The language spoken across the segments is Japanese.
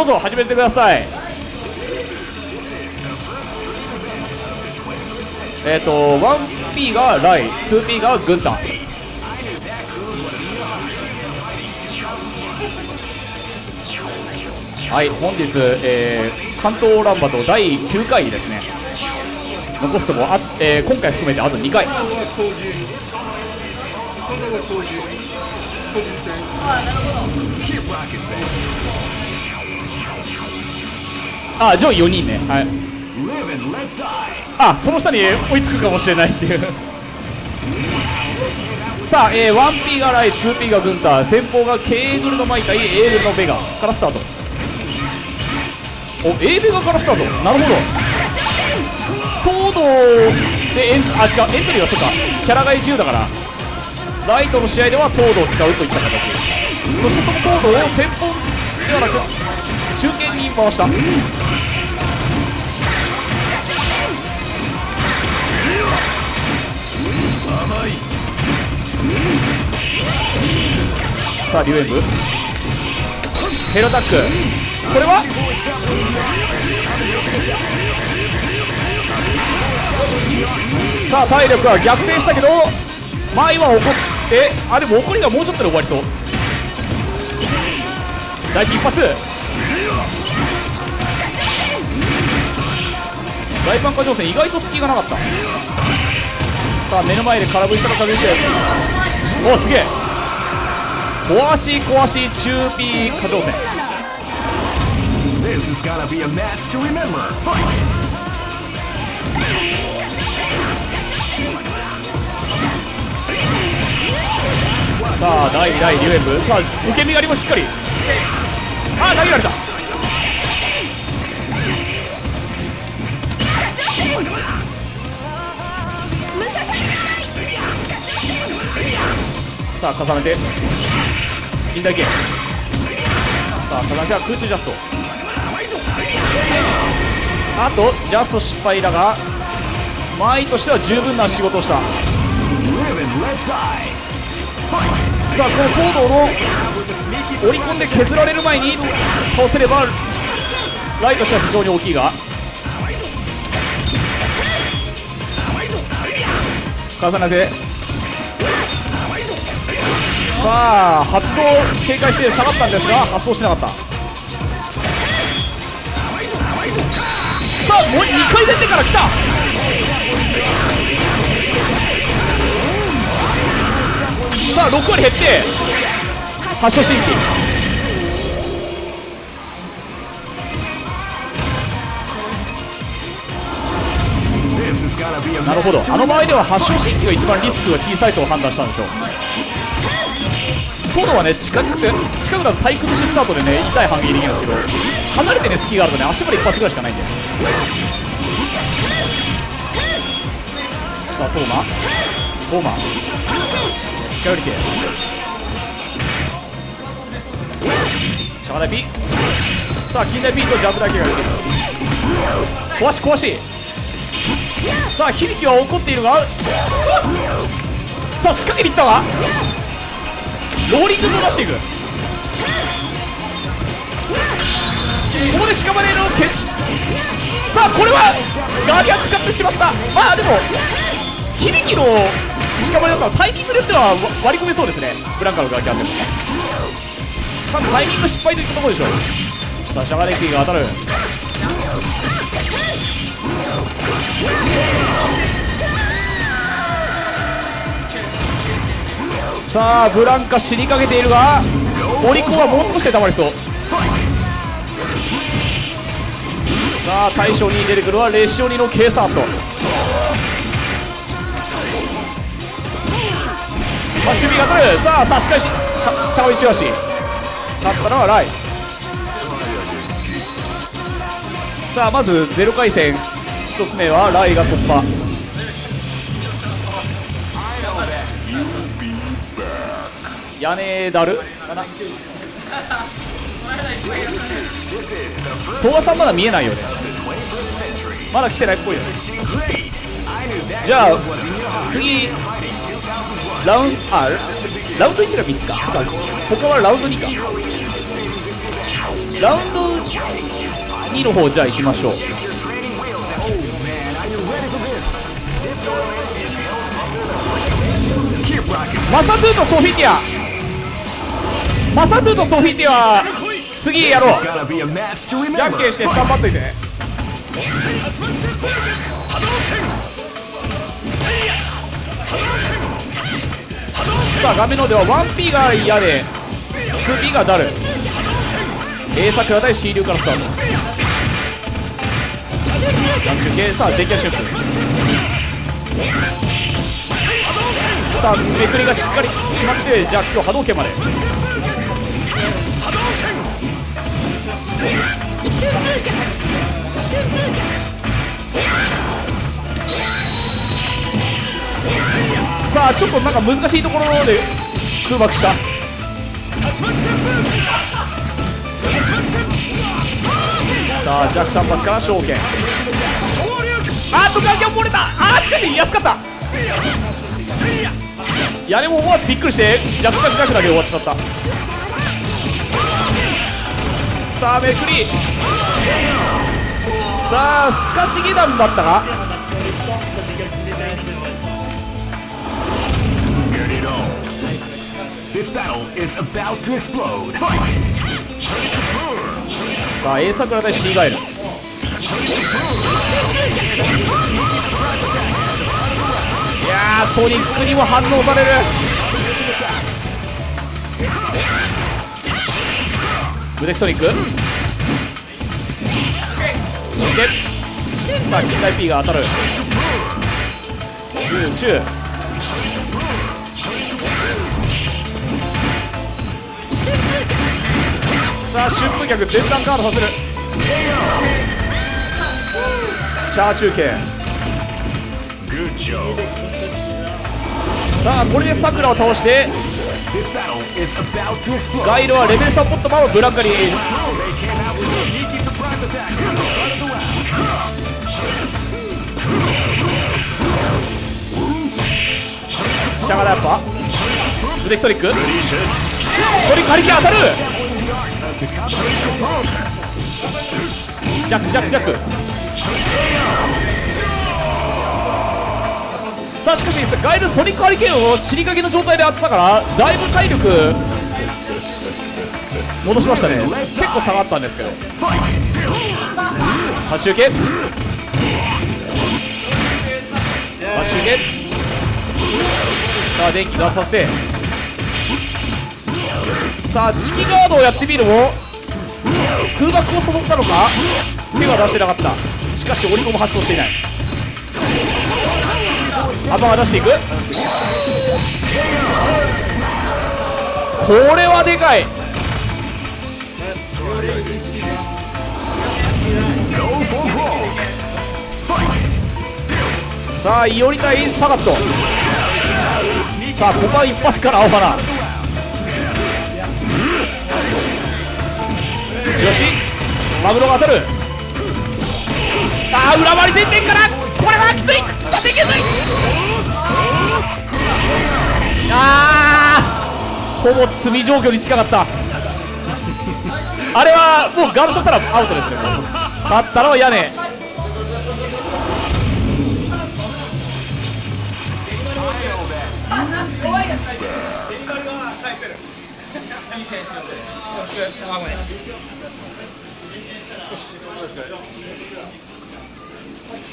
どうぞ始めてください。えっ、ー、と 1P がライ 2P がグンタ。はい本日、えー、関東ランバと第9回ですね。残すとこあ、えー、今回含めてあと2回。ああ上位4人ね。はい。あその下に追いつくかもしれないっていう。さあ、えー、1P がライ 2P がグンター先方が K グルのマイ対 A グルのベガからスタート。お A ベガからスタート。なるほど。東堂でエンあ違うエントリーはそうか。キャラが自由だから。ライトの試合では東堂を使うといった形。そしてその東堂を先方ではなく中堅に回した。さあリュウエンブ。ヘロタック。これは？さあ体力は逆転したけど前は怒ってあでも怒りがもうちょっとで終わりそう。大一発。大パンカ乗船意外と隙がなかった。さあ目の前で空振りしたのかぶしておすげえ。壊し壊し中 P 過剰戦。This is gonna be a match to remember. Fight! さあ第2第2ウェーブさあ受け身狩りもしっかり。ああ投げられたさあ重ねて。近代剣さあ重ねては空中ジャスト。あとジャスト失敗だが前としては十分な仕事をした。さあこの東堂の追い込んで削られる前に倒せればライとしては非常に大きいが。重ねて。さあ発動警戒して下がったんですが発動しなかった。さあもう2回出てから来た。さあ6割減って発射神経なるほど。あの場合では発症神経が一番リスクが小さいと判断したんでしょう。トドはね近くて近くだと体育しスタートでね痛い反撃できるんですけど離れてね隙があるとね足まで一発ぐらいしかないんでさあトーマトーマ近寄りて。シャガダイピさあ近代ピーとジャンプだけが打てる。壊し壊し。さあ響は怒っているがさあ仕掛けにいったわローリングも出していく。ここで屍のけさあこれはガーディアン使ってしまった。まあでも響の石川だったらタイミングによっては割り込めそうですね。ブランカのガキあっても多分タイミング失敗といったところでしょう。さあシャガレキーが当たる。さあブランカ死にかけているがオリコンはもう少しでたまりそう。さあ対象に出てくるはレシオニのケーサートまあ、守備が取る。さあ差し返し。シャオ一押し勝ったのはライ。さあまず0回戦。1つ目はライが突破。屋根だる？かな東賀さんまだ見えないよね。まだ来てないっぽいよね。じゃあ次ラウンドあラウンド1が3つか。そか。他はラウンド2か。ラウンド2の方じゃあ行きましょう。マサトゥーとソフィティア。マサトゥーとソフィティア次やろう。じゃん.けんしてスタンバっといてね。さあ画面の方では 1P が嫌で 2P がダル A 桜対 C 流からスタート。ジャン中継さあ電気足シュップさあめくりがしっかり決まってじゃあ今日波動拳までさあちょっとなんか難しいところで空爆した。さあジャック3発から証券あっとガキャン漏れた。あーしかし安かった。いやでも思わずびっくりしてジャクジャクジャクだけで終わっちまった。さあめくり。さあすかしだったか？さあ A 桜対 C ガエルいやソニックにも反応される。ブレクソニック。さあ近代 P が当たる。チューチューさあ春風客全段カードさせるシャー中継。さあこれでさくらを倒して。ガイドはレベルサポートパワーブラックリーシャガラッパ？無敵トリック？トリックハリケー当たる！ジャックジャックジャック。さあしかしガイルソニックハリケーンを尻掛けの状態で当てたからだいぶ体力戻しましたね。結構下がったんですけど。発周系発周系さあ電気ガードさせて。さあチキガードをやってみるも空爆を誘ったのか手は出してなかった。しかしオリコンも発動していない頭出していく。これはでかい。さあイオリ対サガット。さあここは一発から青花。強し。マグロが当たる。ああ裏回り前転から。これはきつい。射程きついああほぼ積み状況に近かった。あれはもうガードしちゃったらアウトですね。勝ったのは屋根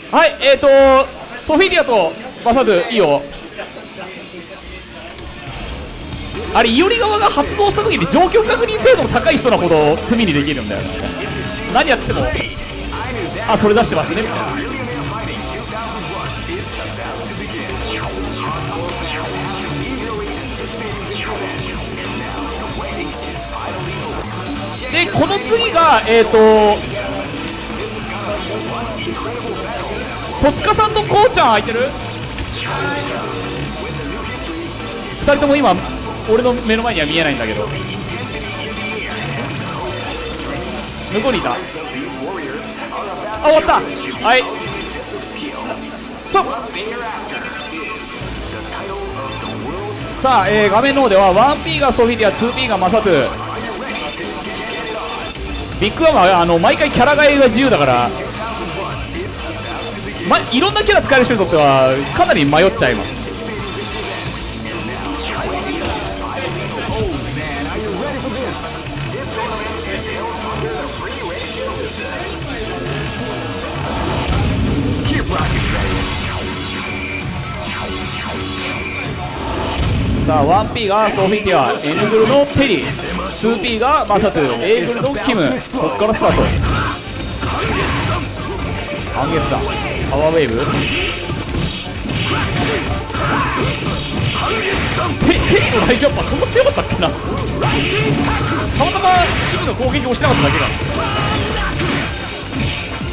はいえーとソフィディアとバサドゥいいよあれイオリ側が発動した。時に状況確認精度の高い人のほど罪にできるんだよ何やってもあそれ出してますねみたいなでこの次がえっ、ー、と戸塚さんとこうちゃん空いてる？2人とも今俺の目の前には見えないんだけど。向こうにいた。あ終わった。はい。そう。さあ、えー画面の方では 1P がソフィディア 2P がマサトゥ。ビッグワンはあの毎回キャラ替えが自由だから、ま、いろんなキャラ使える人にとってはかなり迷っちゃいます。さあ 1P がソフィティア N グルのテリー。2P がマサトゥ A グルのキム。こっからスタート。半月だ。パワーウェーブテテリーのライジャンプはそんな強かったっけなたまたまキムの攻撃をしなかっただけだ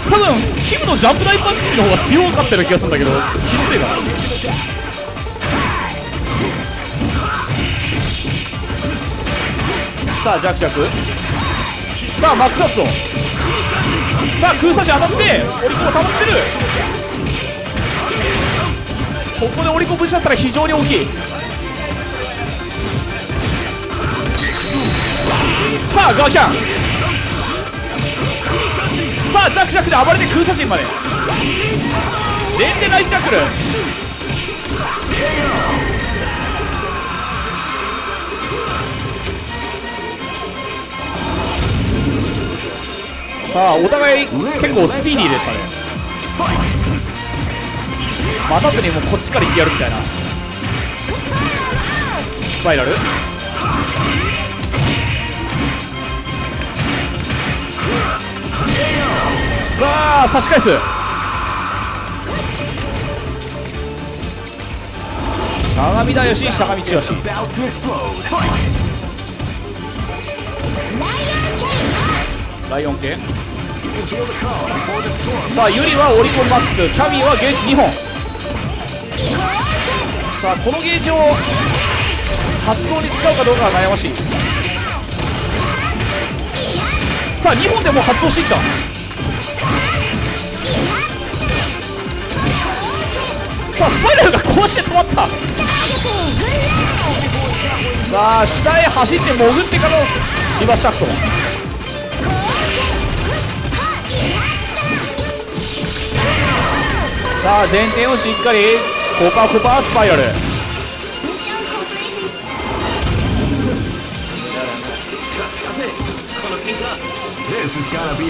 多分キムのジャンプ大パンチの方が強かったような気がするんだけど気のせいかなさあジャクジャクさあマックスアストさあ空差し当たってオリコンが溜まってる。ここでオリコンぶち出したら非常に大きい。さあガーキャン。さあジャクジャクで暴れて空差しまで。全然ライジタックルさあお互い結構スピーディーでしたね。待たずにもうこっちから行ってやるみたいな。スパイラル。さあ差し返す。しゃがみだよししゃがみちよしライオン系。さあユリはオリコンマックス。キャミーはゲージ2本。さあこのゲージを発動に使うかどうかは悩ましい。さあ2本でもう発動していった。さあスパイラルがこうして止まった。さあ下へ走って潜ってからのリバーシャフトさあ前転をしっかりコパコパスパイラル。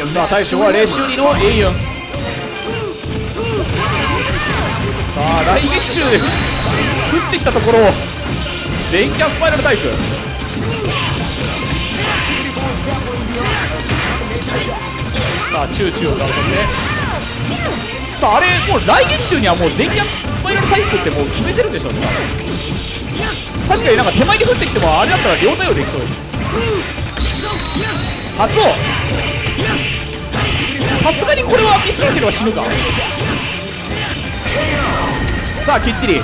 さあ大将はレシュリの英雄さあ大撃中で降ってきたところを電キャスパイラルタイプ。さあチューチューを倒して。さあれもう来月中にはもう電キャスパイラルタイプってもう決めてるんでしょうね。確かになんか手前に降ってきてもあれだったら両対応できそう。です発動さすがにこれはミスなければ死ぬか。さあきっちり。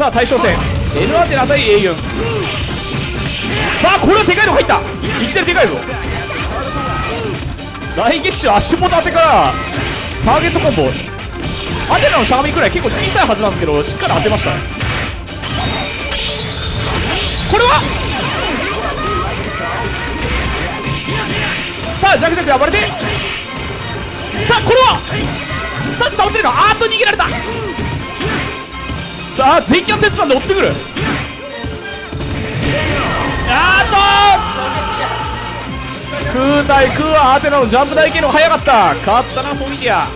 さあ対象戦。N アテナ対英雄さあこれはでかいの入った。いきなりでかいぞ。来撃手足元当てか。らターゲットコンボ。アテナのしゃがみくらい結構小さいはずなんですけどしっかり当てましたこれは？さあジャクジャクで暴れて。さあこれは？スタッチ倒ってるのあーっと逃げられた。さあ電気の鉄さんで追ってくる。あー。っと空対空はアテナのジャンプ台系の方が早かった。勝ったなソミティア。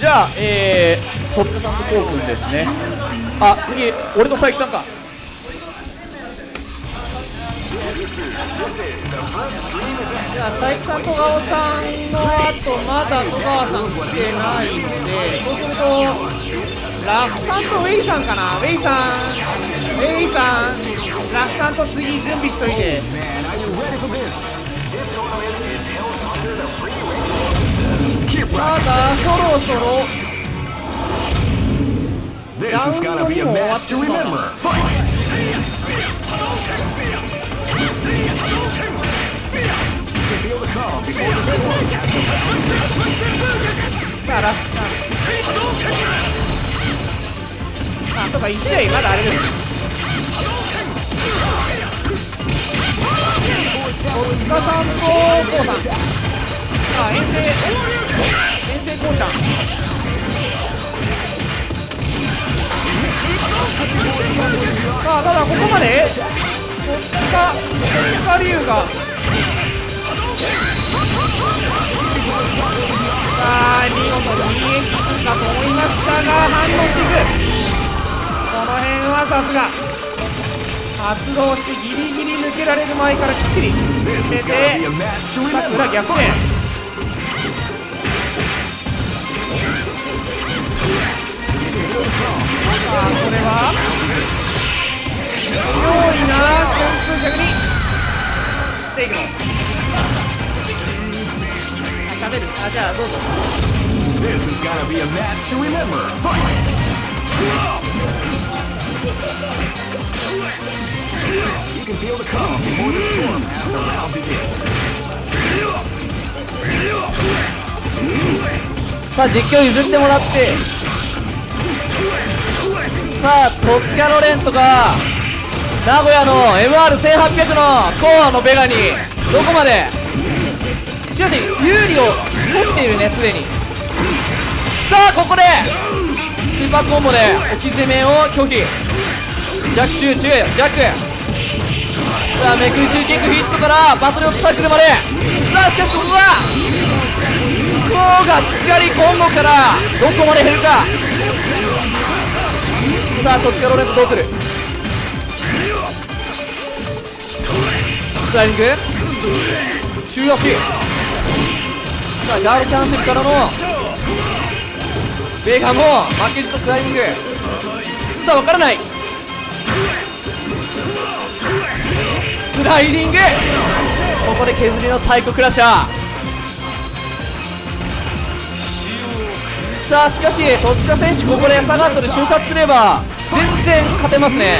じゃあえー、トップさんとコウ君ですね。あ次俺と佐伯さんか。じゃあ佐伯さん、戸川さんの後、まだ戸川さん来てないので、そうすると、ラフさんとウェイさんかな、ウェイさん、ウェイさん、ラフさんと次、準備しといて。まだ、そろそろ。This is gonna be a match to remember. Fight! だから。あそうか1試合まだあれです。戸塚さんとこうさん。あ遠征。遠征こうちゃん。さあただここまで。戸塚戸塚龍が。あ見事逃げ切ったと思いましたが反応していくこの辺はさすが。発動してギリギリ抜けられる前からきっちり This 出 is て。さくら逆転さあこれは。用意な瞬風逆にでいくのあ食べるあじゃあどうぞ This is gonna be a match to remember. Fight! You can feel the calm before the storm as the round begins. さあ実況譲ってもらってさあ戸塚ロレントが名古屋の MR1800 のコアのベガにどこまでしかし有利を取っているねすでに。さあここでスーパーコンボで置き攻めを拒否。弱中中弱。さあめくり中キックヒットからバトルをタックルまで。さあしかしここはこうがしっかりコンボからどこまで減るか。さあ戸塚ロレントどうする？スライディング。中足さあガードキャンセルからのベーガンも負けじとスライディング。さあ分からない。スライディング。ここで削りのサイコクラッシャー。さあしかし戸塚選手ここでサガットで瞬殺すれば全然勝てますね。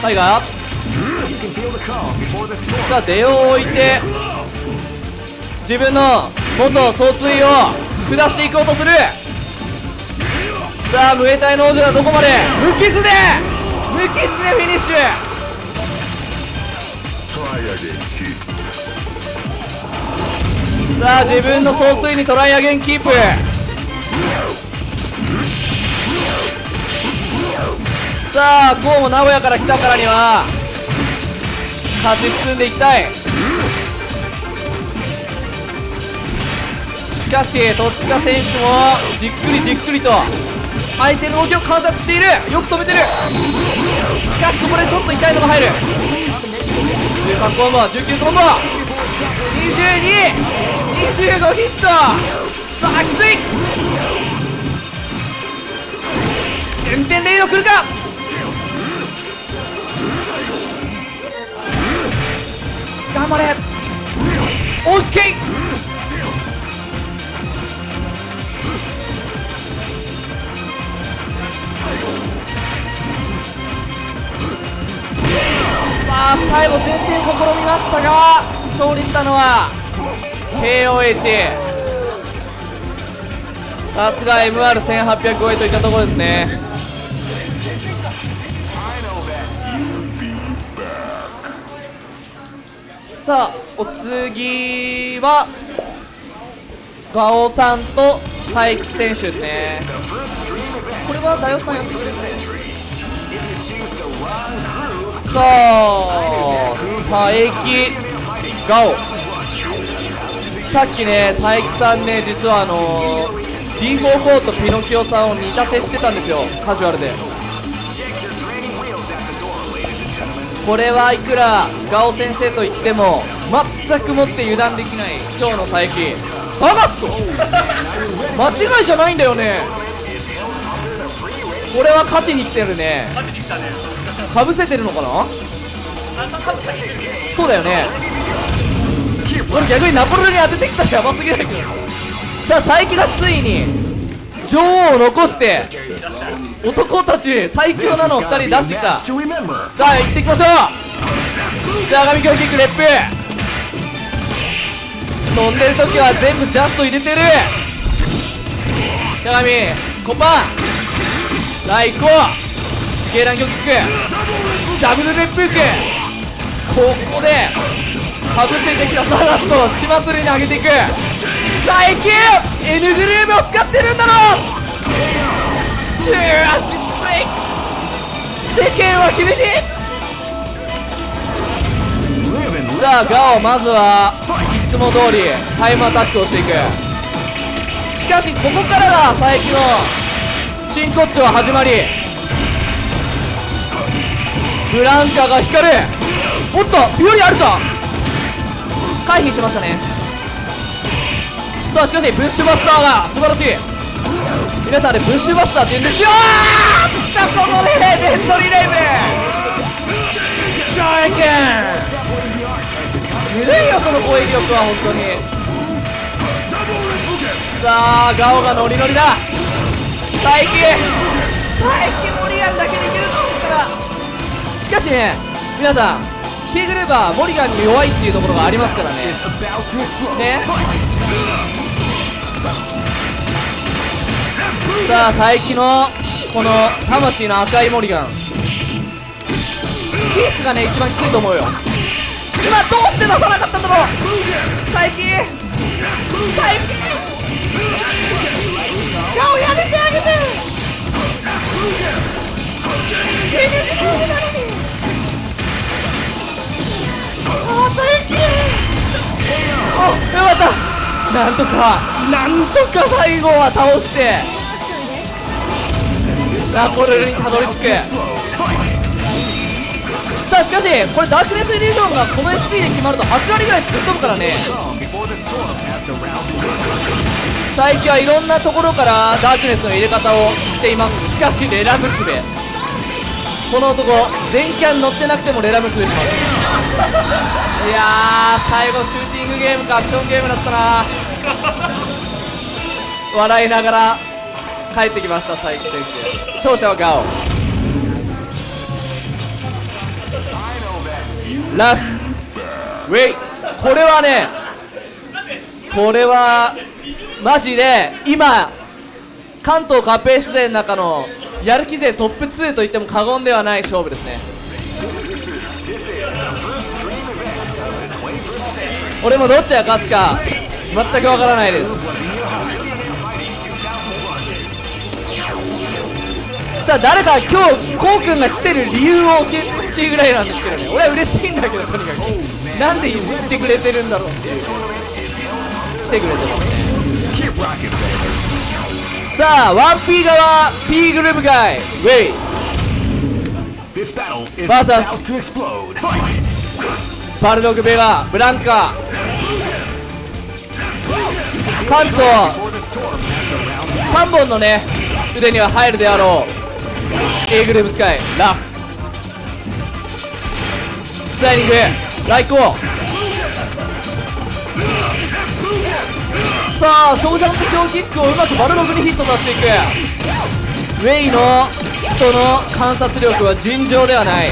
タイガー。さあ出を置いて。自分の元総帥を下していこうとする。さあムエタイの王者はどこまで？無傷で無傷でフィニッシュ。さあ自分の総帥にトライアゲンキープ。さあこうも名古屋から来たからには勝ち進んでいきたい。しかし戸塚選手もじっくりじっくりと相手の動きを観察している。よく止めてる。しかしここでちょっと痛いのが入る。13コンボ19コンボ。2225ヒット。さあきつい。全点レイド来るか。頑張れ。オあ最後全点試みましたが勝利したのは KOH さすが MR1800 超えといったところですね.さあお次はガオさんとサイクス選手ですね。これはガオさんやってくれるさあ佐伯ガオ。さっきね佐伯さんね実はあのー D44 とピノキオさんを似立てしてたんですよカジュアルで。これはいくらガオ先生と言っても全くもって油断できない今日の佐伯。サガット間違いじゃないんだよね。これは勝ちに来てるね。かぶせてるのかな？そうだよね。これ逆にナポレオンに当ててきたらやばすぎないけど。さあ佐伯がついに女王を残して男たち最強なのを2人出してきた。さあ行ってきましょう。さあ上京キックレップ。飛んでる時は全部ジャスト入れてる。しゃがみコパン。ライコゲーランキョキック。ダブルレップーク。ここでかぶせてきたサガットを血祭りに上げていく。最近 N グルーブを使ってるんだろ中足つい世間は厳しい!さあガオまずはいつも通りタイムアタックをしていく。しかしここからが佐伯の真骨頂始まり。ブランカが光る。おっとビオリあるか。回避しましたね。さあしかしブッシュバスターが素晴らしい。皆さんあれブッシュバスターって言うんですよ。あー来たこのねデントリレイブジョイケン。ずるいよその攻撃力は本当に。さあガオがノリノリだ。佐伯しね皆さんグループはモリガンに弱いっていうところがありますからね.ね。さあ佐伯のこの魂の赤いモリガン。ピースがね一番きついと思うよ。今どうして出さなかったんだろう。佐伯佐伯顔やめてあげてゲネグループなのにあよかったなんとかなんとか最後は倒してラコルルにたどり着く。さあしかしこれダークネスイリュージョンがこの SP で決まると8割ぐらいぶっ飛ぶからね。最近はいろんなところからダークネスの入れ方を知っています。しかしレラムツベ。この男全キャン乗ってなくてもレラムツベします。いやー最後シューティングゲームかアクションゲームだったな。笑いながら帰ってきました佐伯選手勝者はガオ。ラフ。ウェイ。これはねこれはマジで今関東カップ S 勢の中のやる気勢トップ2と言っても過言ではない勝負ですね。俺もどっちが勝つか全くわからないですさあ誰か今日こうくんが来てる理由を教えてほしいぐらいなんですけどね俺は嬉しいんだけどとにかくなんで言ってくれてるんだろうっていう来てくれてますね Keep rocking, baby. さあ 1P 側 P グループ外ウェイ This battle is Versus- about to explode. Fight! バルドグベガブランカ関東3本のね腕には入るであろう。A グループ使いラフ。スライディング。ライコーさあショージャンプ強キックをうまくバルログにヒットさせていく。ウェイの人の観察力は尋常ではない。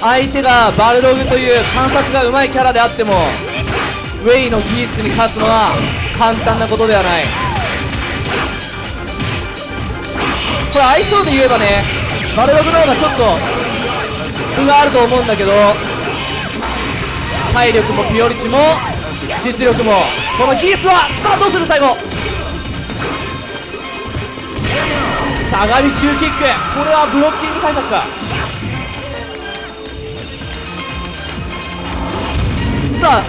相手がバルログという観察がうまいキャラであってもウェイの技術に勝つのは簡単なことではない。これ相性で言えばねバルログの方がちょっと分があると思うんだけど体力もピオリチも実力もその技術はさあどうする最後。下がり中キック。これはブロッキング対策か。さあ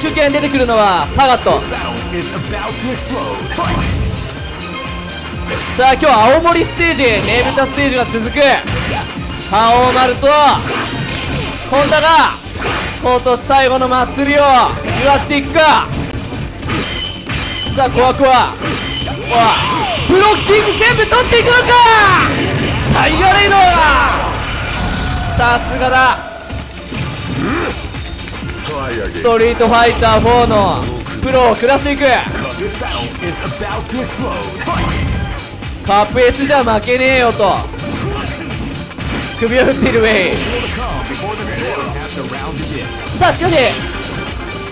中継に出てくるのはサガット。さあ今日は青森ステージねぶたステージが続く。覇王丸と本田が今年最後の祭りを祝っていくか。さあコアコア。ブロッキング全部取っていくのか。タイガレイノーさすがだストリートファイター4のプロを下していく。カップ S じゃ負けねえよと。首を振っているウェイ。さあしかし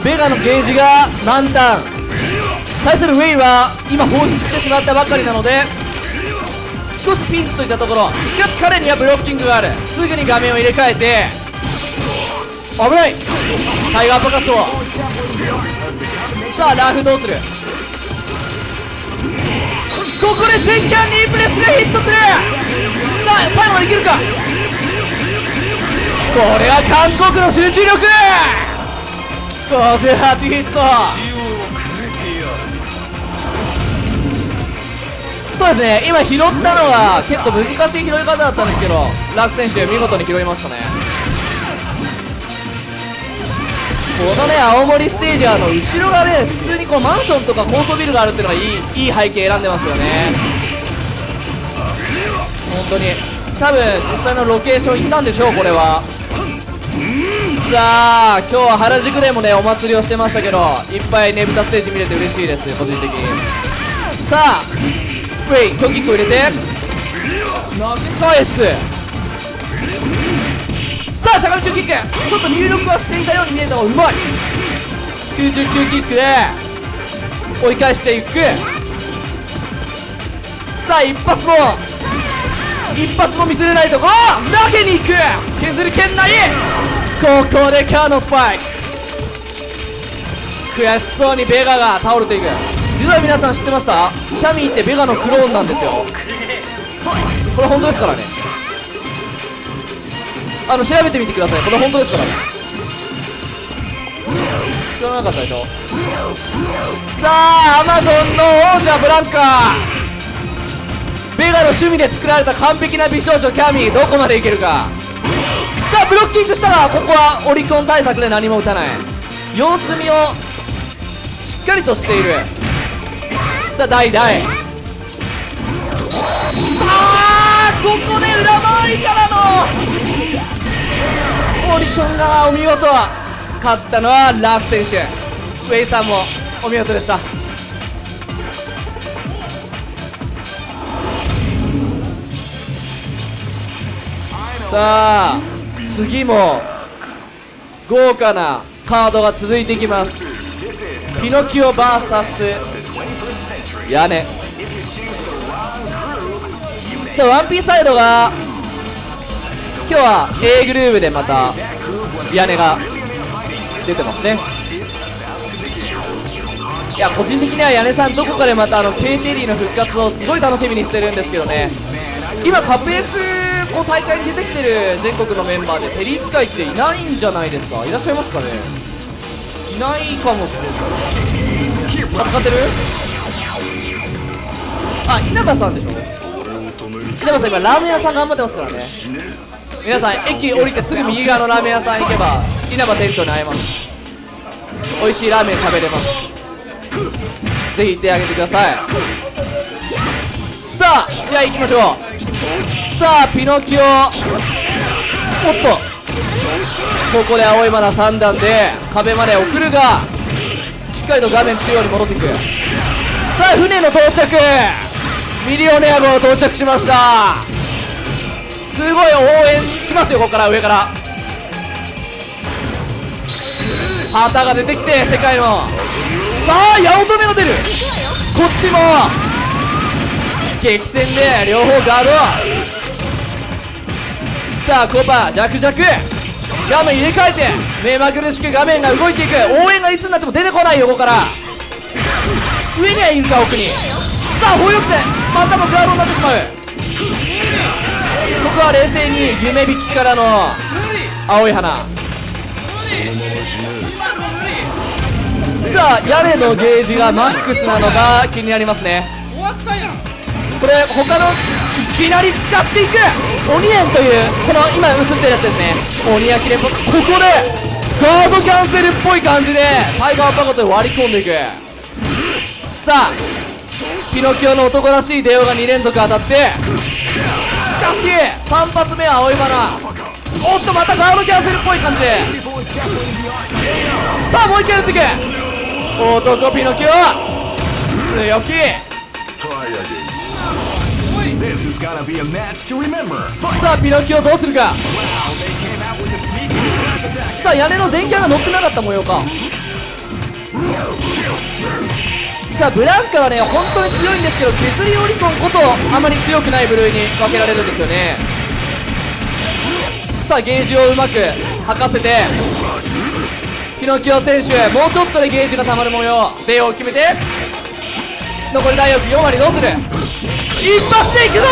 ベガのゲージが満タン対するウェイは今放出してしまったばかりなので少しピンチといったところ。しかし彼にはブロッキングがある。すぐに画面を入れ替えて危ない。タイガーパカットさあラフどうする。ここで全キャンニープレスがヒットする。さあ最後までいけるか。これは韓国の集中力。58ヒット。そうですね。今拾ったのは結構難しい拾い方だったんですけどラク選手見事に拾いましたね。このね青森ステージはあの後ろがね普通にこうマンションとか高層ビルがあるっていうのがいいいい背景選んでますよね。本当に。多分実際のロケーション行ったんでしょうこれは。さあ今日は原宿でもねお祭りをしてましたけどいっぱいねぶたステージ見れて嬉しいです個人的に。さあウェイ強キックを入れて。投げ返すさあしゃがみ中キック。ちょっと入力はしていたように見えたがうまい。空中中キックで追い返していく。さあ一発も一発も見せれないとこ。投げに行く。削る圏内。ここでカーのスパイク。悔しそうにベガが倒れていく。実は皆さん知ってました？キャミーってベガのクローンなんですよ。これ本当ですからね。あの調べてみてください。これ本当ですから。知らなかったでしょ。さあアマゾンの王者ブランカベガの趣味で作られた完璧な美少女キャミーどこまでいけるか。さあブロッキングしたらここはオリコン対策で何も打たない。様子見をしっかりとしている。さあ代々さあここで裏回りからのオリコンがお見事。勝ったのはラフ選手。ウェイさんもお見事でした。さあ次も豪華なカードが続いていきます。ピノキオ VS 屋根。さあワンピーサイドが今日は A グループでまた屋根が出てますね。いや個人的には屋根さんどこかでまたあの K テリーの復活をすごい楽しみにしてるんですけどね。今カップエースこう大会に出てきてる全国のメンバーでテリー使いっていないんじゃないですか？いらっしゃいますかね？いないかもしれない。戦ってる？あ稲葉さんでしょ？稲葉さん今ラーメン屋さん頑張ってますからね。皆さん駅降りてすぐ右側のラーメン屋さん行けば稲葉店長に会えます。美味しいラーメン食べれます。ぜひ行ってあげてください。さあ試合行きましょう。さあピノキオ。おっと。ここで青いマナ3段で壁まで送るがしっかりと画面中央に戻っていく。さあ船の到着。ミリオネア号到着しました。すごい応援来ますよここから上から。旗が出てきて世界の。さあ八乙女が出る。こっちも。激戦で両方ガード。さあコパ弱弱。画面入れ替えて目まぐるしく画面が動いていく。応援がいつになっても出てこないよここから。上にはいるか奥に。さあ砲翼戦またもガードになってしまう。ここは冷静に夢引きからの青い花。さあ屋根のゲージがマックスなのが気になりますね。これ他のいきなり使っていく鬼炎というこの今映ってるやつですね。鬼焼き連発ここでガードキャンセルっぽい感じでタイガーパコと割り込んでいく。さあピノキオの男らしい出ようが2連続当たってかし3発目は青いバナおっとまたガードキャンセルっぽい感じ。さあもう一回打っていく男ピノキオ。強気。さあピノキオどうするか。さあ屋根の電キャが乗ってなかった模様か。さあブランカはね本当に強いんですけど削りオリコンこそあまり強くない部類に分けられるんですよね。さあゲージをうまく吐かせてピノキオ選手もうちょっとでゲージがたまる模様ベを決めて残り大翼4割どうする？一発でいくぞ！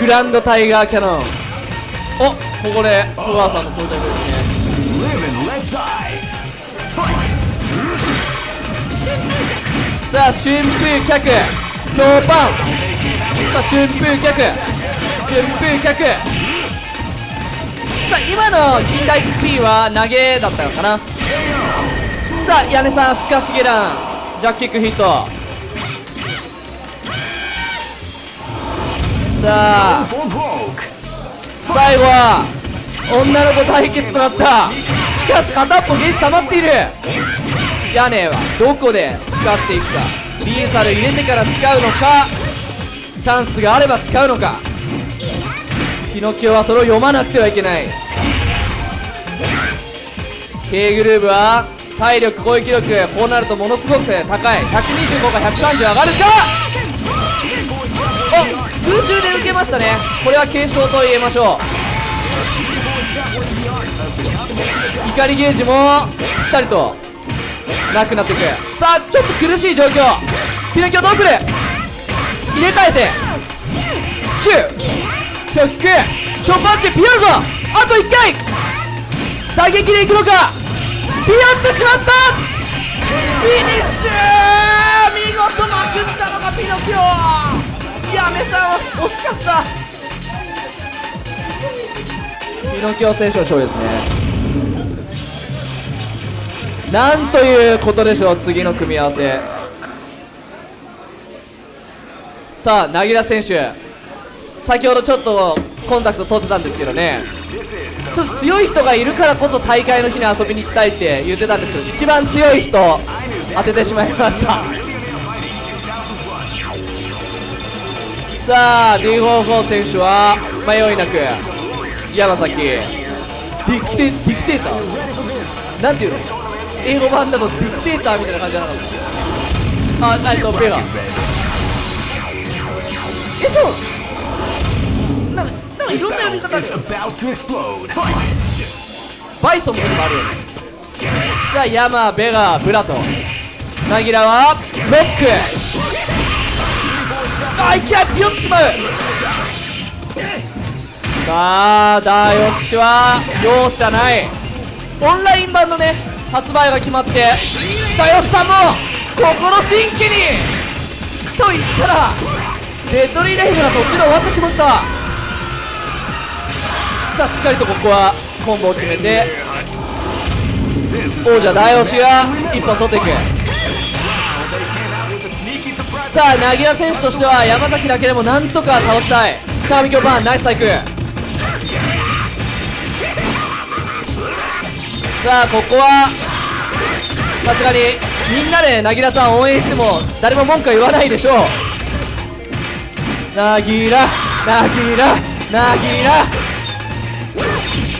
グランドタイガーキャノン。おここで戸川さんの到着ですね。さあ春風客。強パンさあ春風客。春風客。さあ今の近代 P は投げだったのかな。さあ屋根さんスカシゲランジャッキックヒット。さあ。最後は女の子対決となった。しかし片っぽゲージ溜まっている。屋根はどこで使っていくか。リーサル入れてから使うのか。チャンスがあれば使うのか。ピノキオはそれを読まなくてはいけない。K グルーブは体力攻撃力こうなるとものすごく高い。125か130上がるか。お空中で受けましたね。これは軽傷と言えましょう。怒りゲージもぴったりと。なくなっていく。さあちょっと苦しい状況。ピノキオどうする？入れ替えて。シュー。今日引く。今日パンチピヨるぞ。あと1回。打撃でいくのか。ピヨってしまった。フィニッシュ見事まくったのがピノキオ。やめさん惜しかった。ピノキオ選手の勝利ですね。なんということでしょう次の組み合わせ。さあなぎら選手。先ほどちょっとコンタクト取ってたんですけどね。ちょっと強い人がいるからこそ大会の日に遊びに行きたいって言ってたんですけど一番強い人当ててしまいました。さあ D44 選手は迷いなく山崎。ディクテディクテーター？なんていうの？英語版だとディクテーターみたいな感じじゃなかったあえっとベガえそうなんかなんかいろんな読み battle 方ある. Fight. バイソンの時もあるよねさあ山ベガブラとナギラはロックあいきなりピヨってしまうさあダーヨッシュは容赦ないオンライン版のね発売が決まってダヨッシュさんも心真剣にと言ったらデッドリーレイフが途中で終わってしまった。さあしっかりとここはコンボを決めて王者大押しが一本取っていく。さあ凪良選手としては山崎だけでもなんとか倒したい。シャーミキョバーンナイスタイク。さあここはさすがにみんなで凪良さん応援しても誰も文句は言わないでしょう。凪良凪良凪良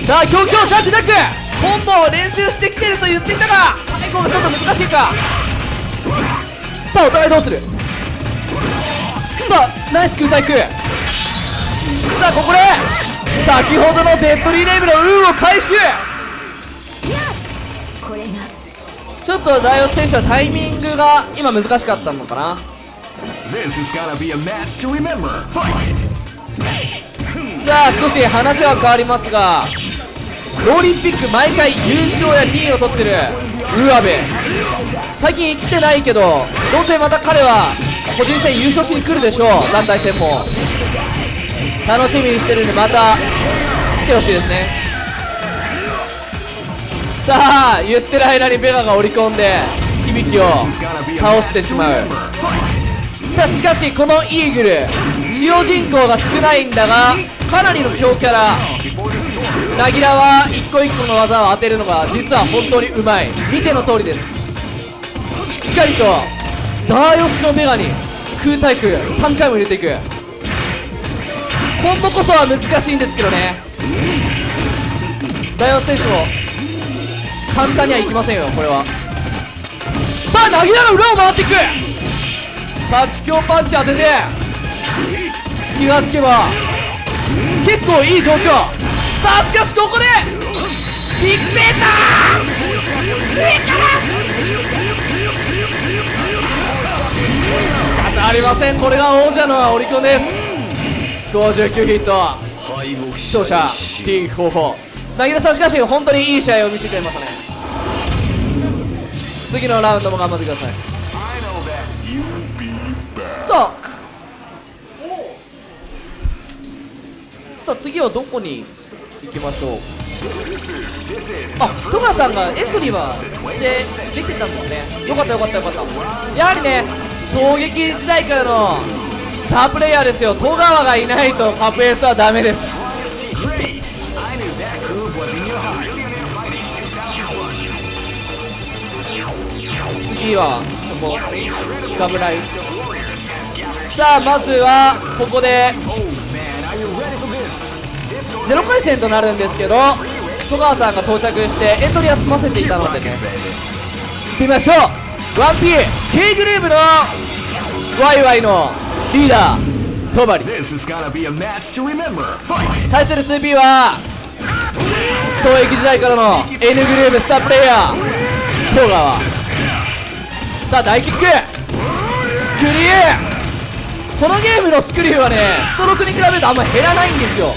さあ強強ジャックジャックコンボを練習してきてると言っていたが最後がちょっと難しいか。さあお互いどうするさあナイス空対空さあここで先ほどのデッドリーレイブの運を回収。ちょっとダイオス選手はタイミングが今難しかったのかな。This is gonna be a match to remember. Fight. さあ少し話は変わりますがオリンピック毎回優勝や2位を取ってるウーアベ。最近来てないけどどうせまた彼は個人戦優勝しに来るでしょう団体戦も。楽しみにしてるんでまた来てほしいですねさあ言ってる間にベガが織り込んで響きを倒してしまう。さあしかしこのイーグル使用人口が少ないんだがかなりの強キャラ。ナギラは一個一個の技を当てるのが実は本当にうまい。見ての通りです。しっかりとダーヨシのメガに空対空3回も入れていく。コンボこそは難しいんですけどね。ダイヨシ選手も簡単にはいきませんよこれは。さあ投げながら裏を回っていく。パチ強パンチ当てて気がつけば結構いい状況。さあしかしここでビッグペーター!上から!当たりませんこれが王者のオリコンです。59ヒット。勝者 T 候補。凪田さんしかし本当にいい試合を見せてましたね。次のラウンドも頑張ってください。さあ。さあ次はどこに行きましょう？あ戸川さんがエントリーはしてできてたんですね。よかったよかったよかった。やはりね衝撃時代からのスタープレイヤーですよ。戸川がいないとカプエースはダメです。次はそこガブライさあまずはここで Oh man, are you ready for this? It's going ゼロ回戦となるんですけど戸川さんが到着してエントリーは済ませていたのでね行ってみましょう 1P K グループのワイワイのリーダー戸張 This is gonna be a match to remember. Fight! 対する 2P は東駅時代からの N グループスタープレイヤー戸川さあ大キック。スクリュー。このゲームのスクリューはねストロークに比べるとあんま減らないんですよ。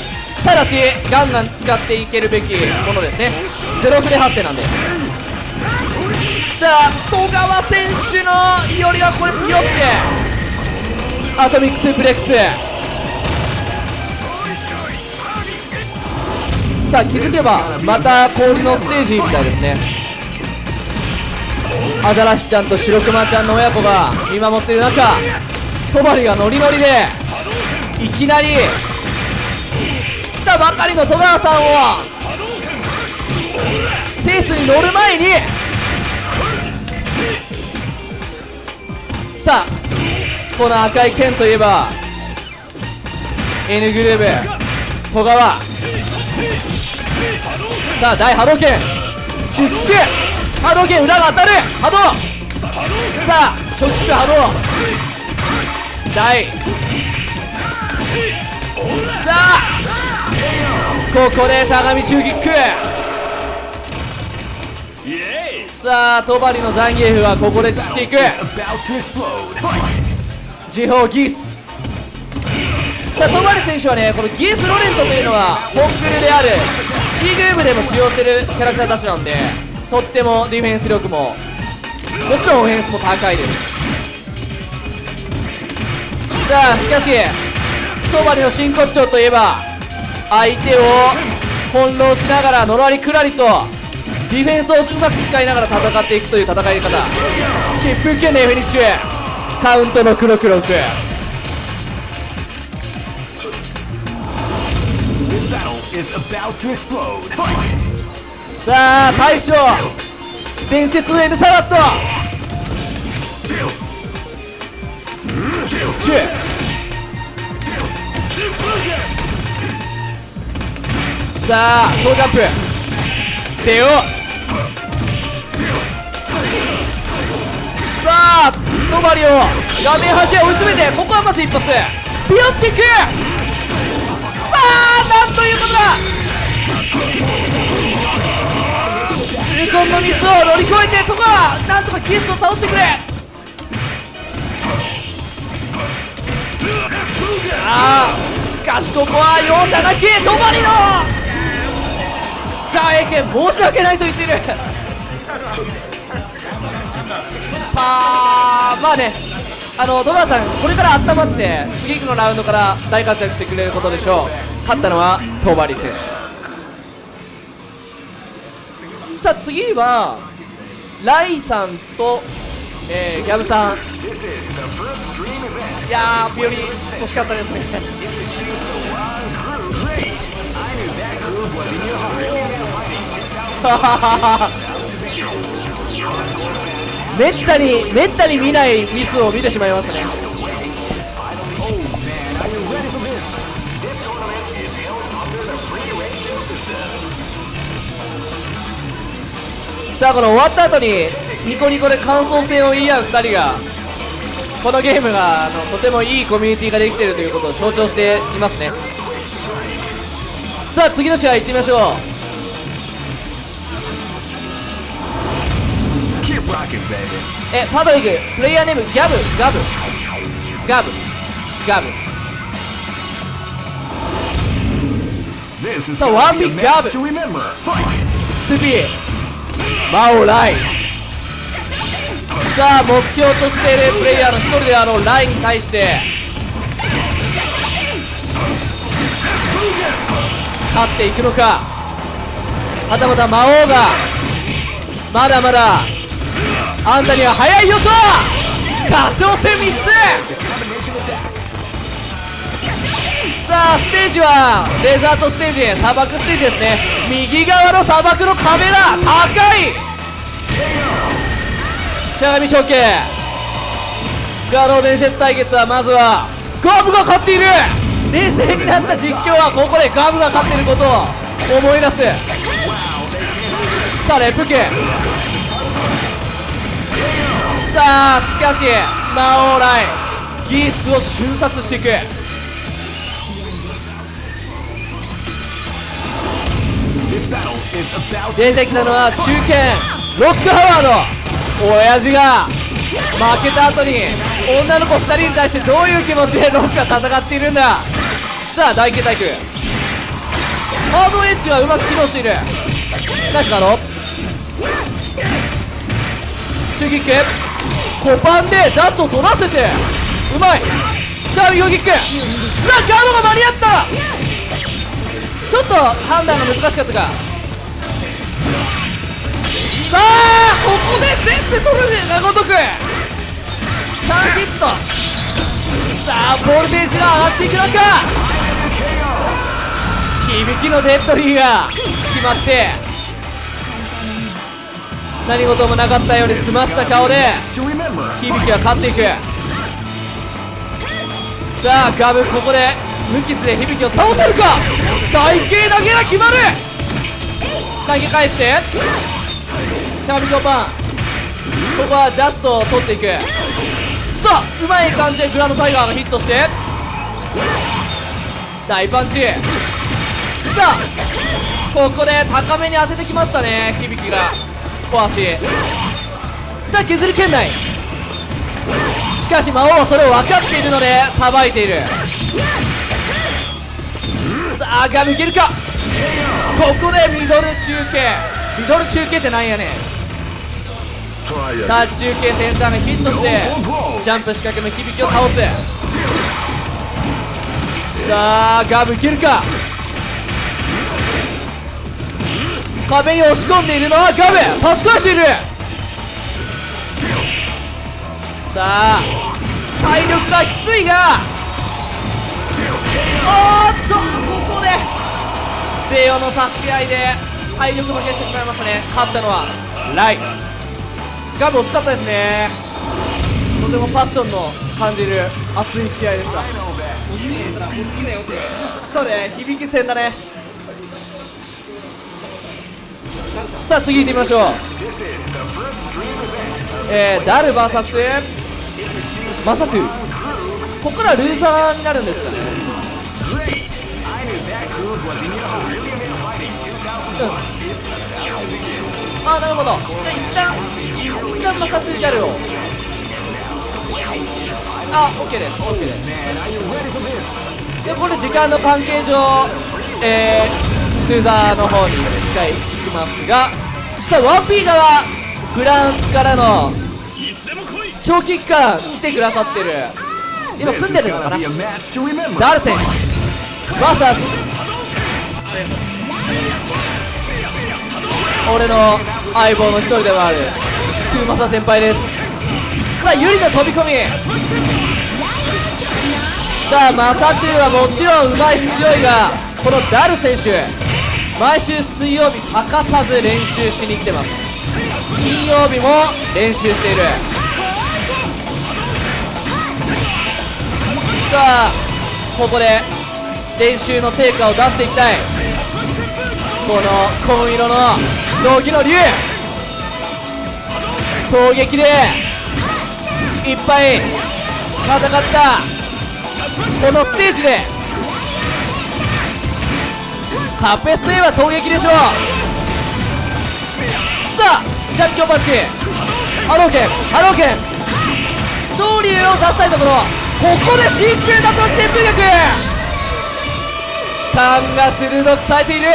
ただしガンガン使っていけるべきものですね。ゼロフレ発生なんで。さあ戸川選手のよりはこれピヨって。アトミックスープレックス。さあ気づけばまた氷のステージみたいですね。アザラシちゃんと白熊ちゃんの親子が見守っている中戸張がノリノリでいきなり来たばかりの戸川さんをペースに乗る前にさあこの赤い剣といえば N グループ戸川。さあ大波動拳。出球波動拳裏が当たる波動さあ初キック波動大さあここでしゃがみ中キックさあ戸張のザンギエフはここで散っていく Is about to explode. Fight! 時報ギースさあ戸張選手はねこのギース・ロレントというのは本クルである C グループでも使用してるキャラクターたちなんでとってもディフェンス力ももちろんオフェンスも高いです。さあしかし戸張の真骨頂といえば相手を翻弄しながらのらりくらりとディフェンスをうまく使いながら戦っていくという戦い方。疾風剣でフィニッシュカウントの黒黒くさあ大将伝説の N サラットシュさあショージャンプ。手をさあ戸張を。画面端へ追い詰めてここはまず一発。ピヨっていくさあなんということだ。痛恨のミスを乗り越えてとかなんとかキスを倒してくれ。さあしかしここは容赦なき戸張のさあ AK 申し訳ないと言っている。さあまあねあの戸川さんこれから温まって次のラウンドから大活躍してくれることでしょう。勝ったのは戸張選手。さあ次はライさんと、え、ギャブさん。いやーピオリ欲しかったですね。めったにめったに見ないミスを見てしまいますね。さあこの終わった後にニコニコで感想戦を言い合う2人がこのゲームがあのとてもいいコミュニティができているということを象徴していますねさあ次の試合行ってみましょう.えパドリックプレイヤーネームギャブガブガブガブ a be match Gavin. to remember. Fight! スビーマオライさあ目標としているプレイヤーの一人であろうライに対して。勝っていくのか。はたまた魔王がまだまだあんたには早いよと。課長戦3つ。さあステージはデザートステージ砂漠ステージですね。右側の砂漠の壁だ。高い。しゃがみ処刑。ガロー伝説対決はまずはガブが勝っている。冷静になった実況はここでガブが勝っていることを思い出す。さあレプ系さあしかし魔王ライギースを瞬殺していく。出てきたのは中堅ロックハワード親父が負けた後に女の子2人に対してどういう気持ちでロックが戦っているんだ。さあ大形態空ハードエッジはうまく機能している。ナイスだろ。中キック。コパンでジャスト取らせて。うまい。チャーミングキック。さあガードが間に合った。ちょっと判断が難しかったか。さあここで全部取るねがごとく3ヒット。さあボルテージが上がっていく中響きのデッドリーが決まって。何事もなかったように済ました顔で響きは勝っていく。さあガブここで無傷で響きを倒せるか？台形投げが決まる！投げ返して。シャービコパン。ここはジャストを取っていく。さあうまい感じでグランドタイガーがヒットして。大パンチ。さあここで高めに当ててきましたね響きが。小足。さあ削り圏内。しかし魔王はそれを分かっているのでさばいている。さあガムいけるか。ここでミドル中継。ミドル中継ってなんやねん。Try it. タッチ中継センターがヒットしてジャンプ仕掛けの響きを倒す。さあガブいけるか。壁に押し込んでいるのはガブ。差し返している。さあ体力がきついがおっとここでゼオの差し合いで体力負けしてしまいましたね。勝ったのはライ。ガブ惜しかったですね。とてもパッションの感じる熱い試合でした。そうね響き戦だね。さあ次行ってみましょう。えー、ダル VS まさくここからルーザーになるんですかね。ああなるほど。じゃあ一旦一旦マサスギャルをあオッケーです OK です。でこれ時間の関係上えー、ルーザーの方に一回行きますが。さあ 1P 側フランスからの長期期間来てくださってる。今住んでるのかな？ダルセン。VS 俺の相棒の一人でもある。クーマサ先輩です。さあユリの飛び込みさあマサトゥはもちろんうまいし強いがこのダル選手毎週水曜日欠かさず練習しに来てます。金曜日も練習しているさあここで練習の成果を出していきたい。この紺色の同期の竜。攻撃でいっぱい戦った。このステージで。カペスといえば攻撃でしょう。さあジャンキョンパンチ。ハロー剣ハロー剣勝利を出したいところここで真空打倒旋風力。ターンが鋭くされている。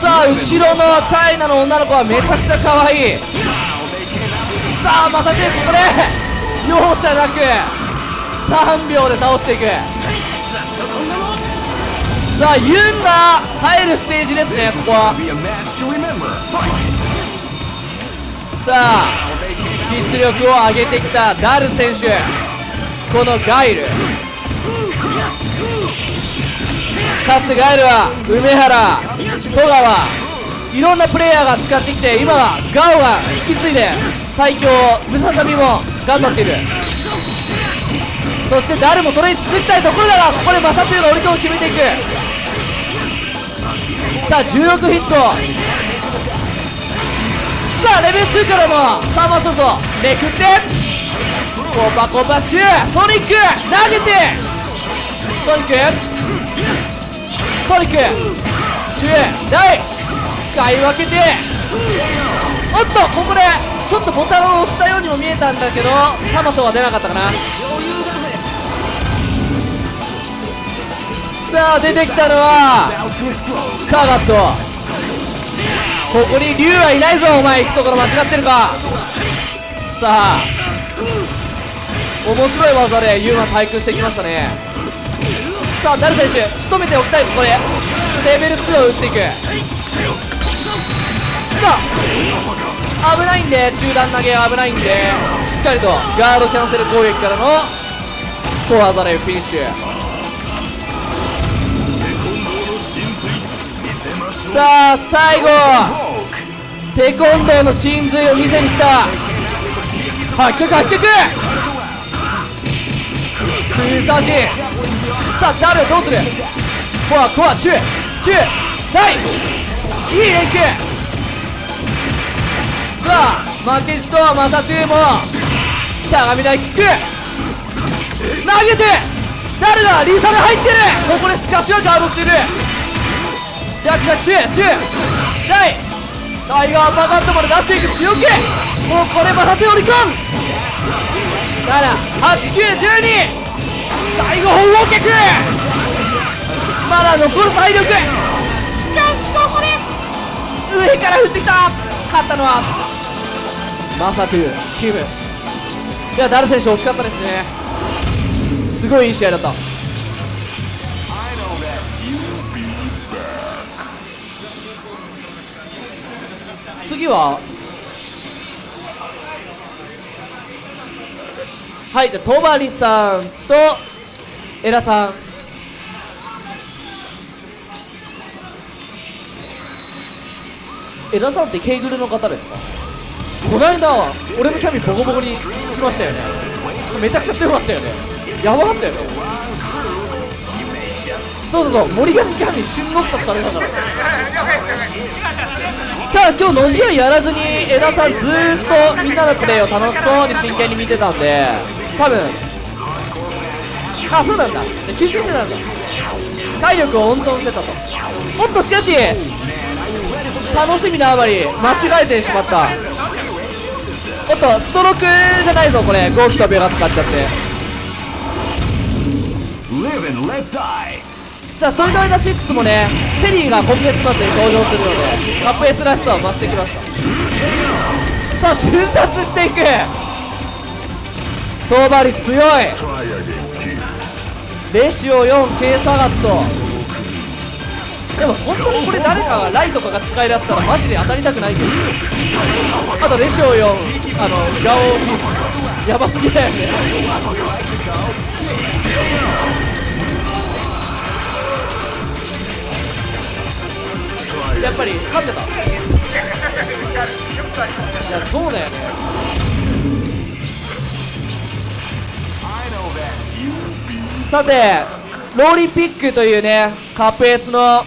さあ後ろのチャイナの女の子はめちゃくちゃ可愛い。さあまさてここで容赦なく3秒で倒していく。さあユンが入るステージですねここは。さあ実力を上げてきたダル選手。このガイル。かつてガイルは梅原戸川。いろんなプレイヤーが使ってきて今はガオが引き継いで最強ムササビも頑張っている。そしてダルもそれに続きたいところだがここでマサトゥが折り込を決めていく。さあ16ヒット。さあレベル2からのサーマーソルトめくって。コパコパ中ソニック投げて。ソニック。ソニック。中大使い分けて。おっとここでちょっとボタンを押したようにも見えたんだけどサマソは出なかったかな。さあ出てきたのはサガット。ここに竜はいないぞお前。行くところ間違ってるか。さあ。面白い技でユーマ対空してきましたね。さあダル選手？仕留めておきたいここでレベル2を打っていく。さあ。危ないんで中段投げは危ないんでしっかりとガードキャンセル攻撃からの小技でフィニッシュ。さあ最後。テコンドーの真髄を見せに来た。発脚発脚空サージさあ誰どうする？コアコア中中大い。い連携。さあ負けじとマサトゥーも。しゃがみ台キック。投げて。誰だ？リサル入ってる。ここでスカッシュはガードしてる。ジャックジャック中。中大タイガーバカットまで出していく強気。もうこれまた手折り込む。78912最後本王脚まだ残る体力。しかしここで上から降ってきた。勝ったのはマサトゥキム。いやダル選手惜しかったですね。すごいいい試合だった。次は？はいじゃあ戸張さんとエラさん。エラさんってケイグルの方ですか？こないだ俺のキャミボコボコにしましたよね。めちゃくちゃ強かったよね。やばかったよね。そうそうそう森上キャミ春国殺されたから。さあ今日のじ合やらずに枝さんずーっとみんなのプレーを楽しそうに真剣に見てたんで多分。あそうなんだ。集中してたんだ。体力を温存してたと。おっとしかし楽しみなあまり間違えてしまった。おっとストロークじゃないぞこれ。ゴーキとベガ使っちゃって。さあストリートファイター6もねペリーが今月末に登場するのでカップ S らしさを増してきました。さあ瞬殺していく。遠回り強い。レシオ4ケーサガット。でも本当にこれ誰かがライとかが使い出したらマジで当たりたくないけど。あとレシオ4あのガオやばすぎだよね。やっぱり勝ってた。いやそうだよね。さてローリンピックというねカップエースの、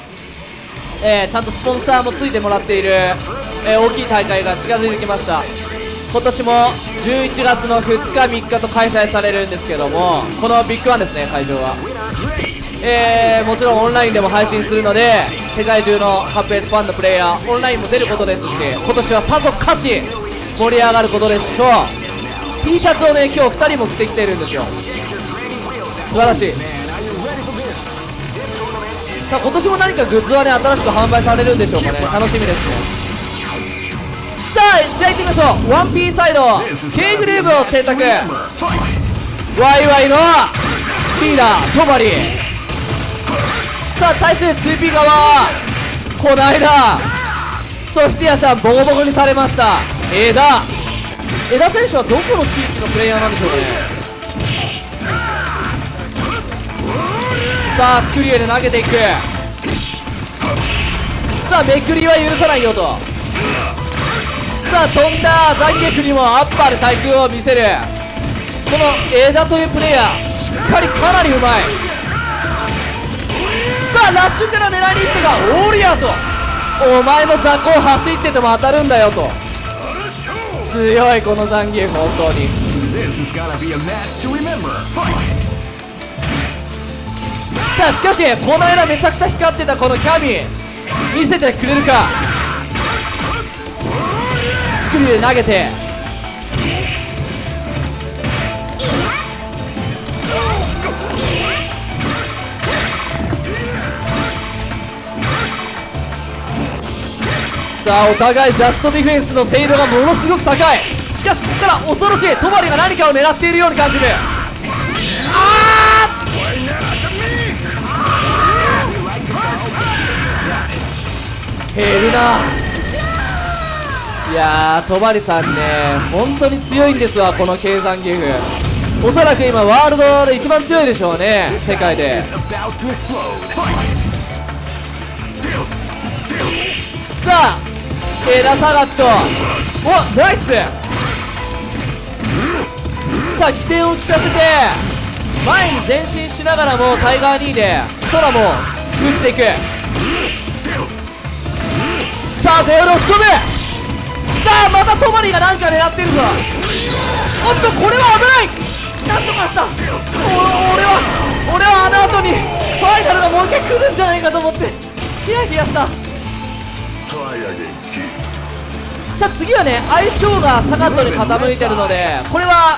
えーちゃんとスポンサーもついてもらっているえー大きい大会が近づいてきました。今年も11月の2日3日と開催されるんですけどもこのビッグワンですね会場は。えーもちろんオンラインでも配信するので世界中のカップ S ファンのプレイヤーオンラインも出ることですし今年はさぞかし盛り上がることでしょう。T シャツをね今日2人も着てきてるんですよ。素晴らしい。さあ今年も何かグッズはね新しく販売されるんでしょうかね。楽しみですね。さあ試合いってみましょう。1P サイド K グルーブを選択。ワイワイのリーダートバリ。さあ対する 2P 側この間ソフティアさんボコボコにされました。枝枝選手はどこの地域のプレイヤーなんでしょうね。さあスクリューで投げていく。さあめくりは許さないよと。さあ飛んだザンギエフにもアッパーで対空を見せる。この枝というプレイヤーしっかりかなりうまい。さあラッシュから狙いに行ってがオーリアとお前の雑魚走ってても当たるんだよと。強いこのザンギエフ本当に!さあしかしこの間めちゃくちゃ光ってたこのキャミ見せてくれるか。スクリューで投げてさあお互いジャストディフェンスの精度がものすごく高いしかしここから恐ろしいトマリが何かを狙っているように感じるあー減るないやー、戸張さんね、本当に強いんですわ、この計算ゲーム。おそらく今、ワールドで一番強いでしょうね、世界で。さあ、エラサガット。おナイスさあ、起点を利かせて、前に前進しながらもタイガー2で空も封じていく。さあ、デオル押し込むさあ、またトマリがなんか狙ってるぞおっと、これは危ないなんとかあったお俺は、俺はあの後にファイナルがもう一回来るんじゃないかと思って、ヒヤヒヤした。さあ次はね相性がサガットに傾いてるのでこれは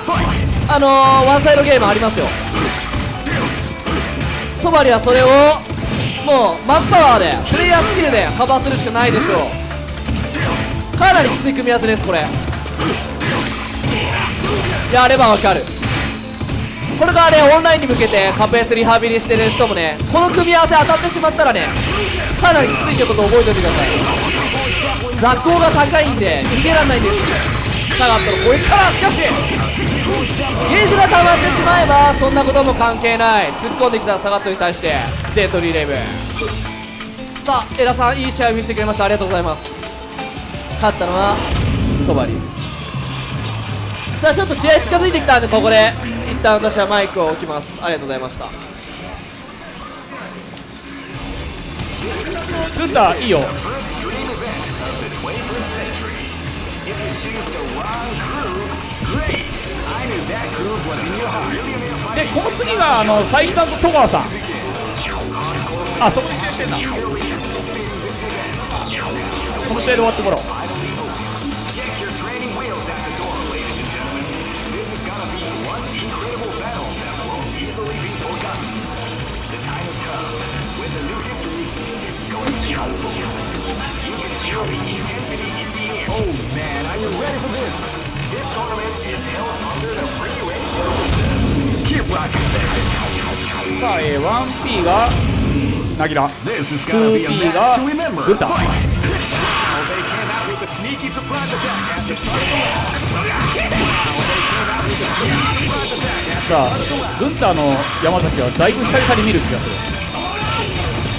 あのー、ワンサイドゲームありますよ。トバリはそれをもうマンパワーでプレイヤースキルでカバーするしかないでしょう。かなりきつい組み合わせですこれ。やればわかる。これからねオンラインに向けてカペースリハビリしてる人もねこの組み合わせ当たってしまったらねかなりきついということを覚えておいてください。雑行が高いんで逃げられないんです下がったらこれからしかしゲージが溜まってしまえばそんなことも関係ない。突っ込んできたサガットに対してデートリーレイブさあエラさんいい試合を見せてくれました。ありがとうございます。勝ったのはトバリさあちょっと試合近づいてきたんでここで。旦私はマイクを置きます。ありがとうございました。グンタいいよ。でこの次があの佐伯さんと戸川さん。あそこに試合してんだ。この試合で終わってもらおう。さあ、えー、1P がなぎら。2P がブタ。さあグンタの山崎はだいぶ久々に見る気がする。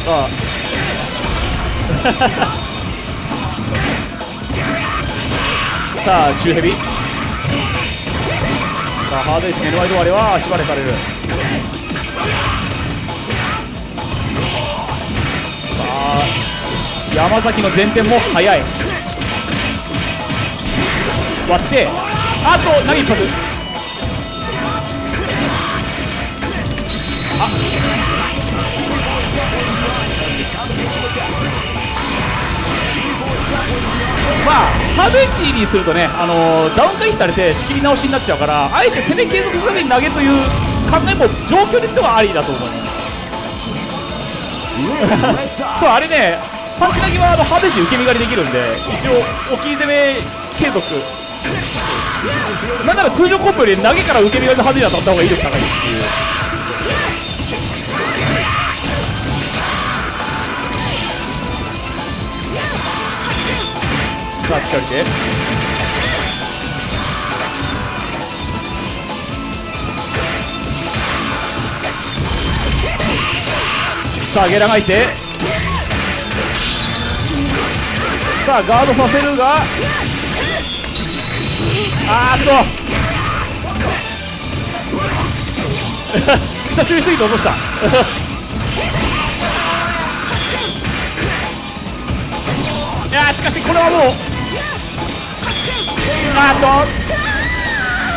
さあ さあ中ヘビさあハードエッジメルワイド割りは足バレされる。さあ山崎の前転も速い。割ってあと投げ一発。まあハベチにするとね、あのーダウン回避されて仕切り直しになっちゃうからあえて攻め継続するために投げという考えも状況によってはありだと思いますそうあれねパンチ投げはあのハベチ受け身狩りできるんで一応置き攻め継続。なんなら通常コンボより投げから受け身狩りのハベチだった方が威力高いっていうさあ近寄りてさあゲラがいて。さあガードさせるが。あーっと。久しぶりすぎて落とした。いやしかしこれはもうあと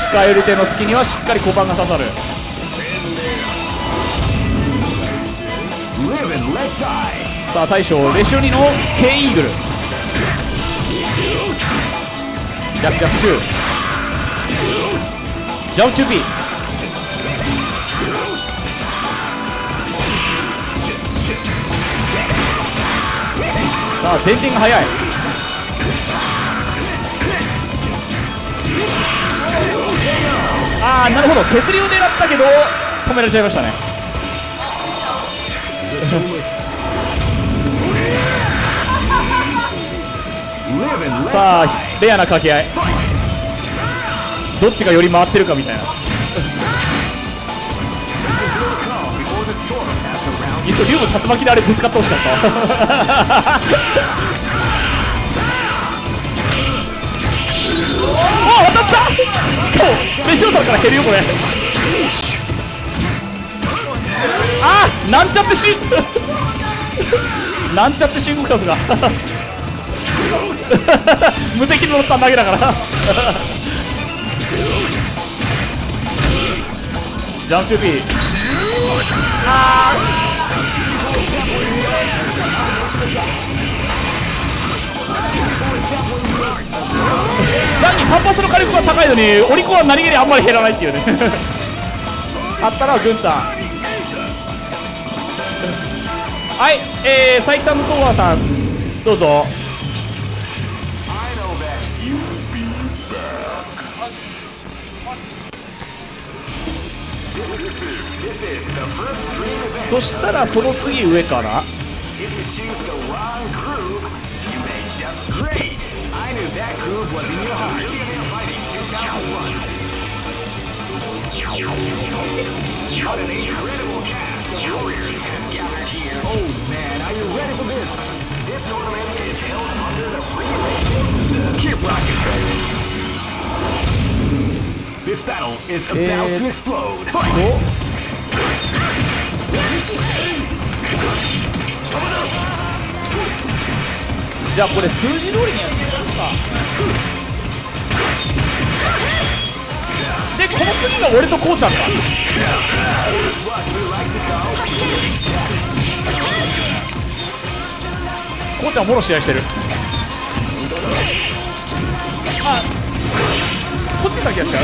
近寄り手の隙にはしっかり小判が刺さる。Living, let die. さあ大将レシオニの K イーグル。ジャンプジャンプ中。ジャンプ中 B さあ前転が速い。ああなるほど。削りを狙ったけど止められちゃいましたね。さあレアな掛け合い。どっちがより回ってるかみたいな。いっそ竜の竜巻であれぶつかってほしかった あ当たった！しかも飯尾さんから減るよこれ。あーなんちゃってし なんちゃって申告さすが。無敵の乗った投げだから。ジャンプ中 B ザンに単発の火力が高いのにオリコンは何気にあんまり減らないっていうね。あったら軍隊はいえー、佐伯さんと戸川さん。どうぞ.そしたらその次上から that groove was in your heart. TMA Fighting 2001. What an incredible cast of warriors has gathered here. Oh man, are you ready for this? This tournament is held under the free ratio system. Keep rocking, baby. This battle is about Eh, to explode. Fight! おじゃあこれ数字通りにやってみますか でこの次が俺とこうちゃんかこうちゃんもろ試合してる。あこっち先やっちゃう。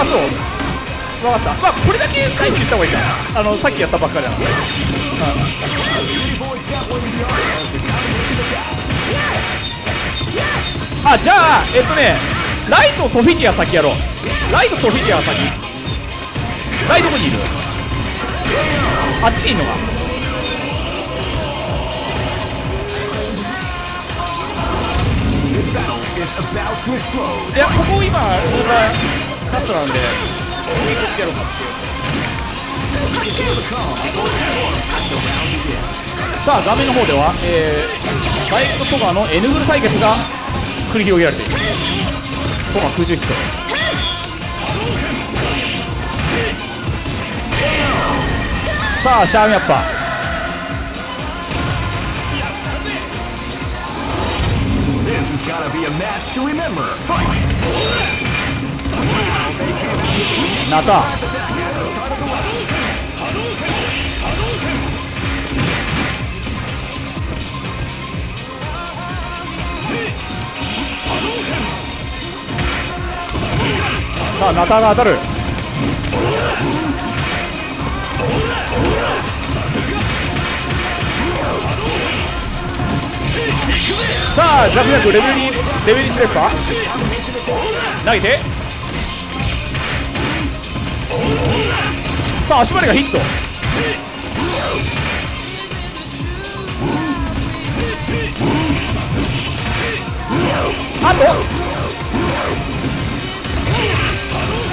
あそう。分かった。まあこれだけ回避した方がいいか。あのさっきやったばっかりだから。あじゃあえっとねライトソフィティア先やろう。ライトソフィティア先。ライトどこにいる？あっちにいるのか。いやここ今ルーザーカストなんでこっちやろうか。っさあ画面の方では、えー、サイクとトガの N グル対決が繰り広げられている。トガ空中ヒットさあシャーミアッパー。This is さあナタが当たるさあジャブジャクレベル2レベル1レッパー投げて。さあ足回りがヒット。あと。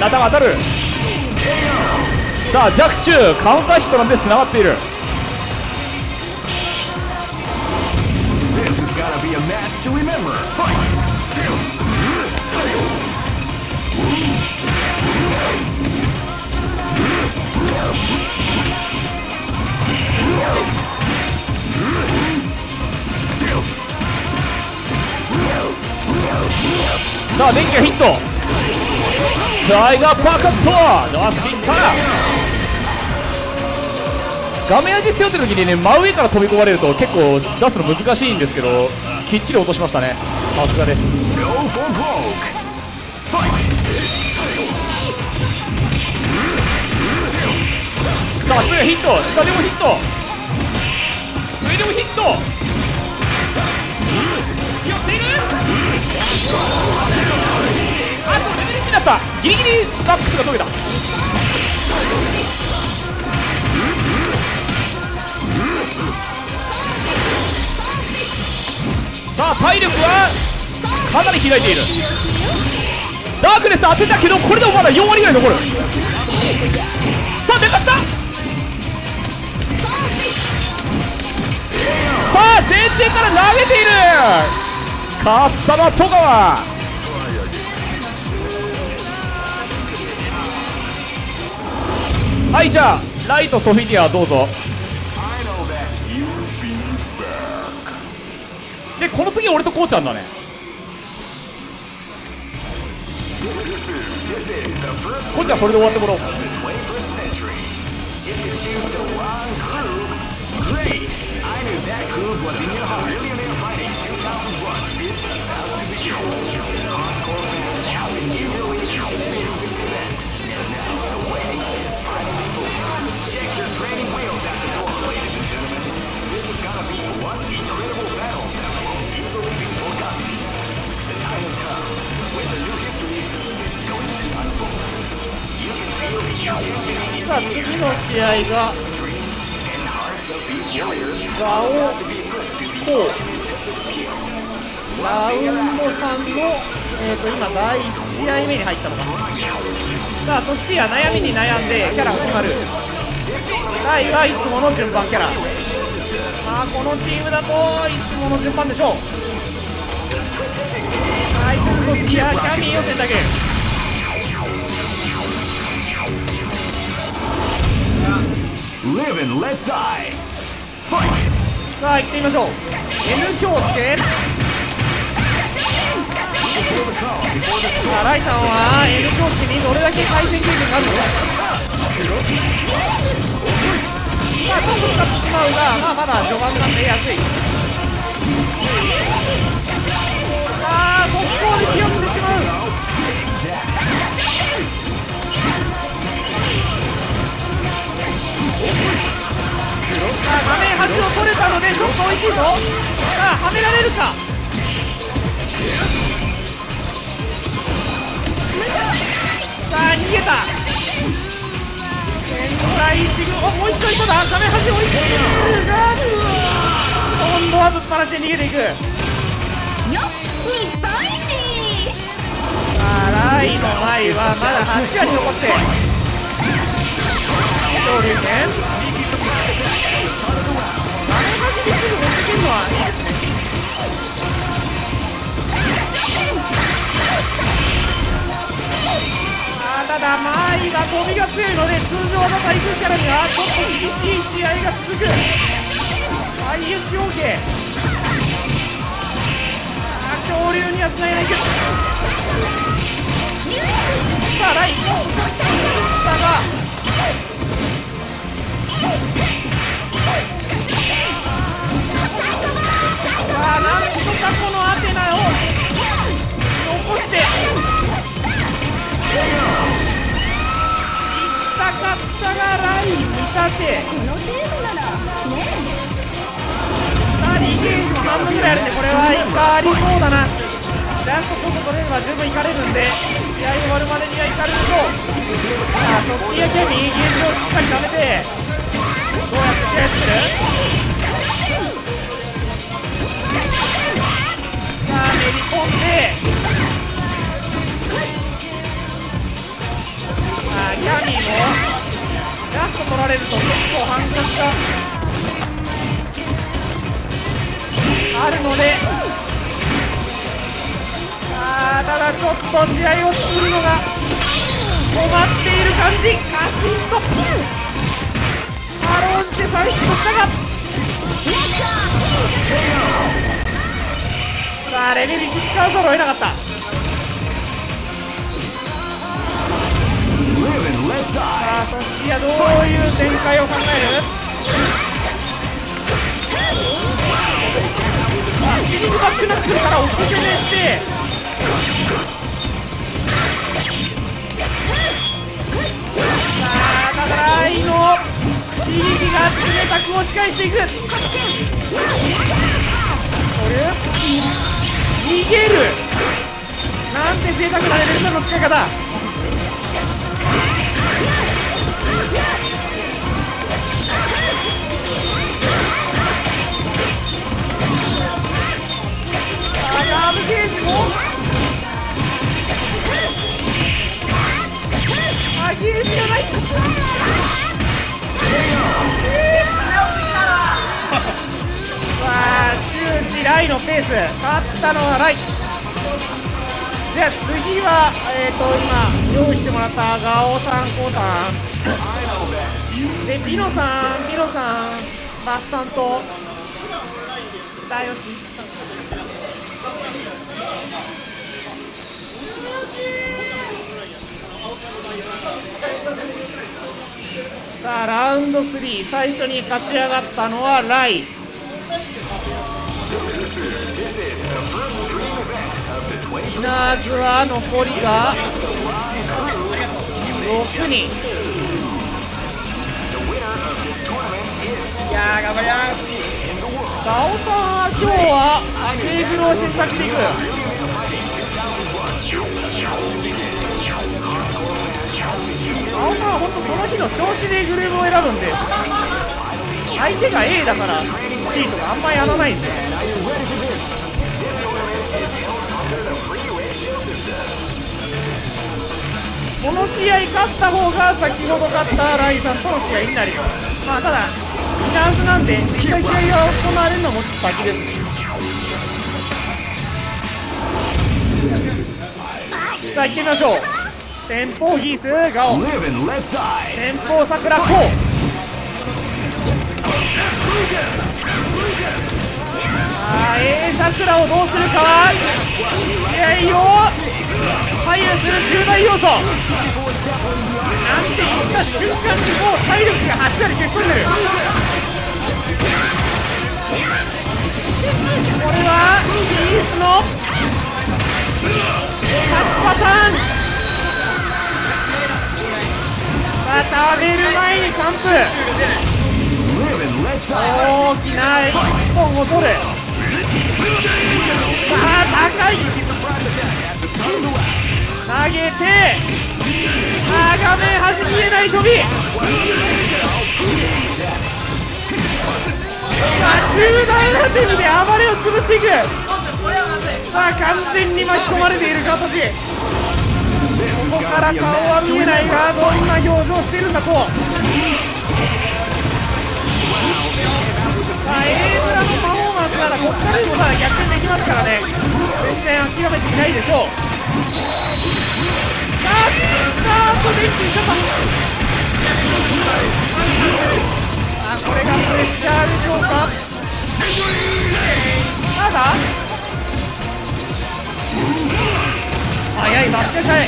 ナタが当たる。さあ弱中カウンターヒットなんで繋がっている!さあ電気がヒットタイガーパーカット出し切った画面味背負ってる時にね真上から飛び込まれると結構出すの難しいんですけどきっちり落としましたね。さすがです。さあ足目がヒット。下でもヒット。上でもヒット。寄っているでもレベル1だった。ギリギリマックスが解けた。さあ体力はかなり開いている。ダークネス当てたけどこれでもまだ4割ぐらい残る。さあメカスタさあ前転から投げている。勝ったのは戸川。はいじゃあライトソフィディアどうぞ。でこの次俺とこうちゃんだね。こうちゃんそれで終わってもらおう。さあ次の試合が。ガオコウ。ラウンドさんの、えー、と今第1試合目に入ったのか。さあソフィア悩みに悩んでキャラが決まる。ライはいつもの順番キャラ。まあこのチームだといつもの順番でしょう。対戦ソフィアキャミーを選択!さあ行ってみましょう。N 京介。さあライさんは N 京介にどれだけ対戦経験があるのかまあちょっと使ってしまう。が、まあ、まだ序盤なんで安い。さあ速攻で気を抜いてしまうさあ画面端を取れたのでちょっと美味しいぞさあはめられるか。さあ逃げた。天才一軍おもう一度いただ画面端追いつけるが今度はぶっ放して逃げていく。よっ日本一さあライの前はまだ8割残って。昇竜拳画面端にすぐ持ってけるのはいいですね。ただマイが飛びが強いので通常技対空キャラにはちょっと厳しい試合が続く相打ち OK あ恐竜つなげないけどさあラインだがさあなんとか？このアテナを残してかったがライン見立て。さあリゲージも半分ぐらいあるんでこれはいっぱいありそうだな。ラストここ取れれば十分いかれるんで試合終わるまでにはいかれるでしょうさあソフティアキャミーゲージをしっかり貯めてどうやって試合する？さあ練り込んであキャミーもラスト取られると結構反則があるのでさあただちょっと試合を作るのが困っている感じ。カシンとかろうじ。て再出したがさあレベル1使うぞろえなかった。あそっちはどういう展開を考える？さあスピリットバックナックルから押し込めして。さあただライの響きが冷たく押し返していく。取る逃げる。なんて贅沢なレベルの使い方。ライのペース勝ったのはライじゃあ次はえっ、ー、と今用意してもらったガオさんコウさんでピノさんピノさんバッさんとダヨシさあラウンド3最初に勝ち上がったのはライ。ナーズは残りが6人。いやー頑張ります。ガオさんは今日はテーブルを選択していく。ガオさんは本当その日の調子でグループを選ぶんで相手が A だから C とかあんまりやらないんで。すよこの試合勝った方が先ほど勝ったライさんとの試合になります。まあただフランスなんで実際試合が行われるのもちょっと先です。ねさあ行ってみましょう先方ギースガオ先方桜こさあ A 桜をどうす。るかは試合を左右す。る重大要素なんて言った瞬間にもう体力が8割消し飛んでるこれはギースの勝ちパターンさあ食べる前に完封大きな一本を取るさあ高い投げてあ画面端見えない飛びさあ重大な手で暴れを潰していく。さあ完全に巻き込まれている形ここから顔は見えないがどんな表情しているんだとさあ A 村のパフォーマンスならここからでもただ逆転できますからね。全然諦めていないでしょう。さあスタートで一気にしちゃったあこれがプレッシャーでしょうか。ただ？早いさしかしはい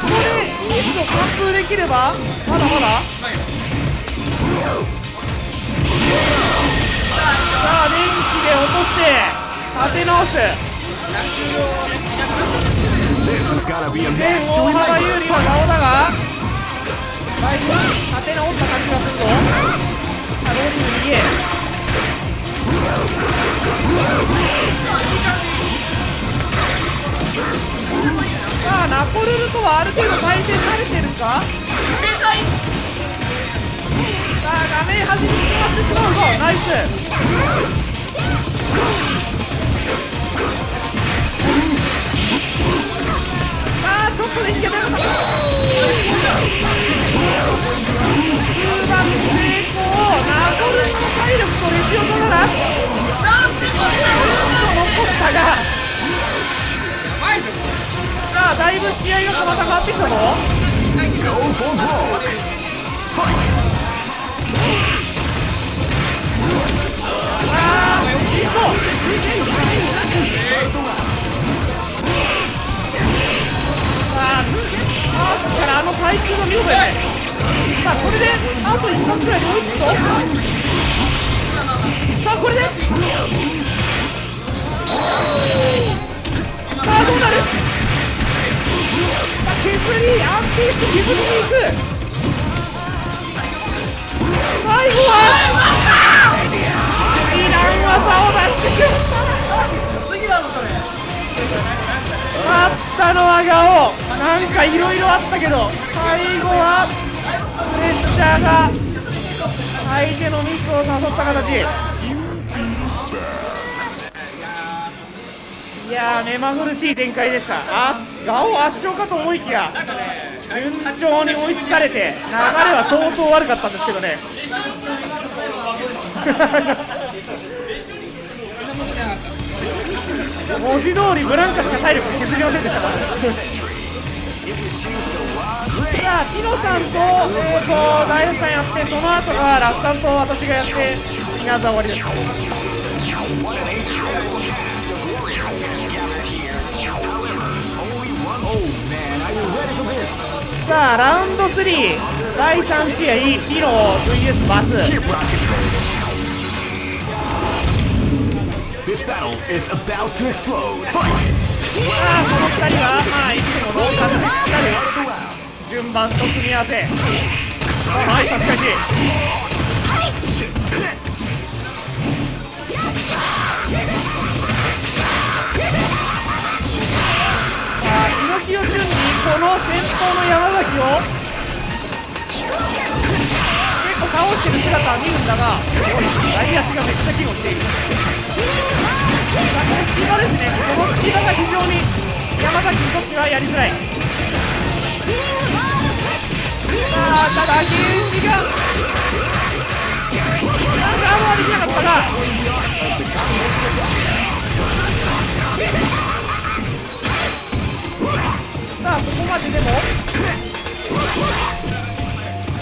ここでミスを完封できれば？まだまだ？さあ電気で落として立て直す。This has gotta be a 全 match to 大幅有利な顔だがだいぶ立て直った感じがするぞさあローリン逃げ。さあナコルルとはある程度対戦慣れてるか？あ画面端に決まってしまうぞナイスさあちょっと電気が出なかった空爆成功ナコルの体力とレシオトなら残ったがさあだいぶ試合がまた変わってきたぞ。あー行こうさああーからあの耐久の見事やねさあこれで。あと一発ぐらいで追いつくぞさあこれで。さあどうなる？さあ削り安定して削りに行く。最後は。技を出してしまった勝ったのはガオなんかいろいろあったけど最後はプレッシャーが相手のミスを誘った形。いやー目まぐるしい展開でした。あガオ圧勝かと思いきや順調に追いつかれて流れは相当悪かったんですけどね。文字通りブランカしか体力削りませんでしたからさあティノさんと,、えー、とダイルさんやってその後がラフさんと私がやって皆さん終わりですさあラウンド3第3試合ピノ VS バス。This battle is about to explode. Fight! さあこの2人はまあいつもローカルでしっかり順番と組み合わせさあはい差し返しさあ猪木を順にこの先頭の山崎を倒してる姿は見るんだがおい左足がめっちゃ機能している。このスピードですね。このスピードが非常に山崎にとってはやりづらい。さあただゲージが。なんかあんまできなかったがさあここまででも。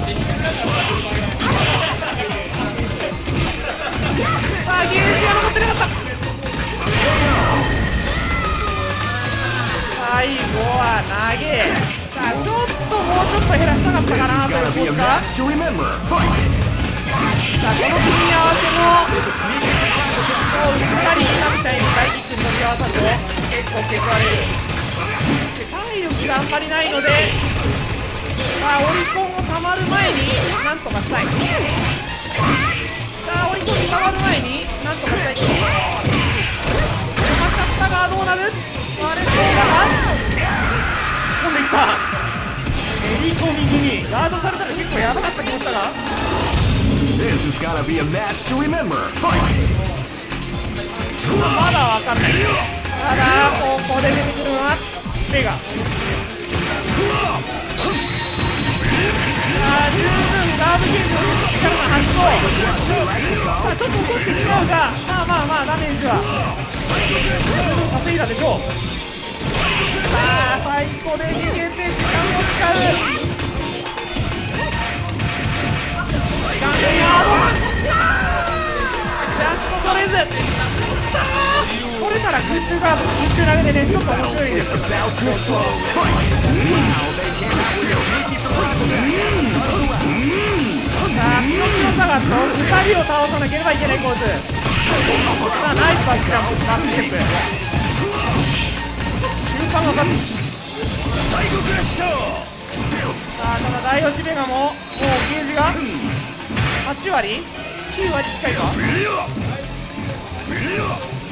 最後は投げ。さあちょっともうちょっと減らしたかったかなという be a スか!さあこの組み合わせもそううっかり今みたいに大キックに飛び合わさると結構削られるで体力があんまりないのでさあオリコンをたまる前になんとかしたい。さあオリコンにたまる前になんとかしたい狭かったがどうなる？割れそうだが突っ込んでいった。めり込み気味ガードされたら結構やばかった気もしたが This has gotta be a match to remember. Fight! まだわかんない。ただここで出てくるのはベガさあ十分ガードゲージの力の発動さあちょっと落としてしまうがまあまあまあダメージは。十分稼いだでしょうさあ最後で逃げて時間を使う時間でヤードジャスト取れず。あー空中ガード空中投げでねちょっと面白いですけどねさあこの強さがと2人を倒さなければいけない構図さあナイスバックジャンプバックステップ。中間が勝つさあただ大吉ベガももうゲージが8割9割近いか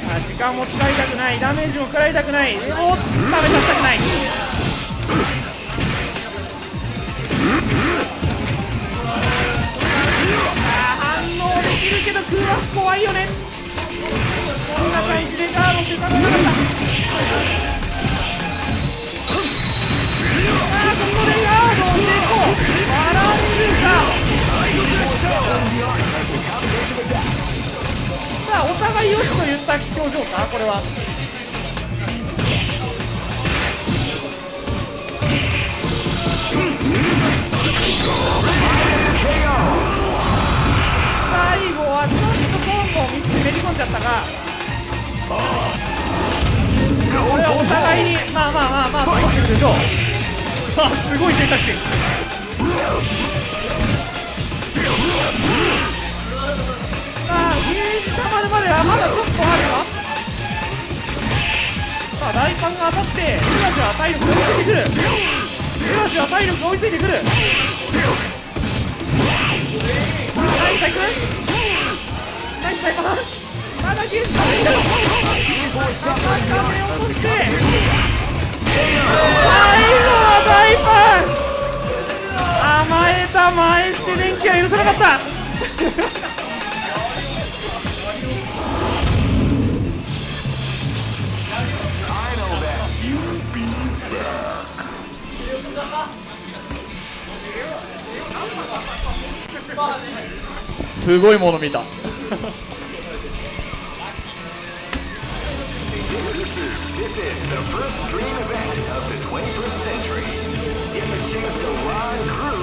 あ時間も使いたくない。ダメージも食らいたくない。でも食べさせたくない。あ反応できるけど空爆怖いよね。こんな感じでガードしてたのなかった。あーここでガードお互いよしと言った表情か？これは。最後はちょっとコンボをミスめり込ん。じゃったがこれはお互いにまあまあまあまあ守ってるでしょうあすごい選択肢ゲージ溜まるまではまだちょっとあるかさあ大パンが当たってエラジは体力が追いついてくる。エラジは体力が追いついてくる。ナイスタイ君ナイスタイパンまだゲージ溜まってる高め落として最後は大パン。甘えた前して電気は許さなかった。すごいもの見た。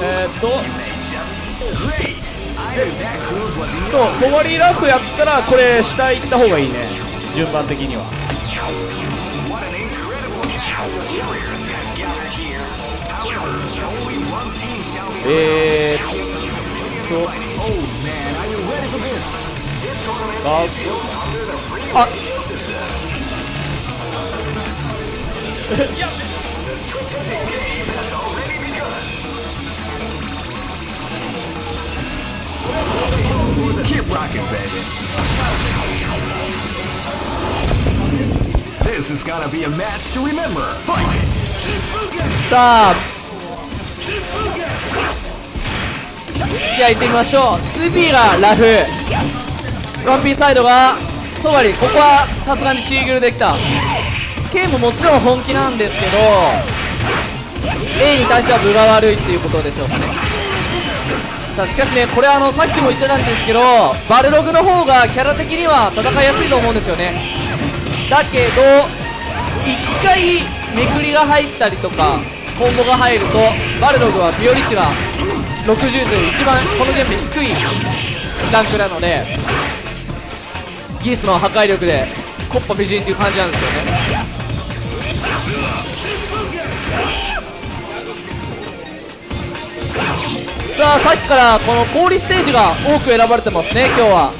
えっとそう止ラフやったらこれ下行った方がいいね。順番的には。えーっと cool. Oh man, are you ready for this? This tournament is built under the free system. yep. The strategic game has already begun. Keep rocking, baby. This is gonna be a match to remember. Fight! Stop! 試合行ってみましょう。2P がラフ。1P サイドがトバリここはさすがにシーグルできた。K ももちろん本気なんですけど A に対しては分が悪いっていうことでしょうかね。さあしかしねこれあのさっきも言ってたんですけどバルログの方がキャラ的には戦いやすいと思うんですよね。だけど1回めくりが入ったりとかコンボが入るとバルログはビオリッチが60という一番このゲームで低いランクなのでギースの破壊力でコッパ美人っていう感じなんですよね。さあさっきからこの氷ステージが多く選ばれてますね今日は。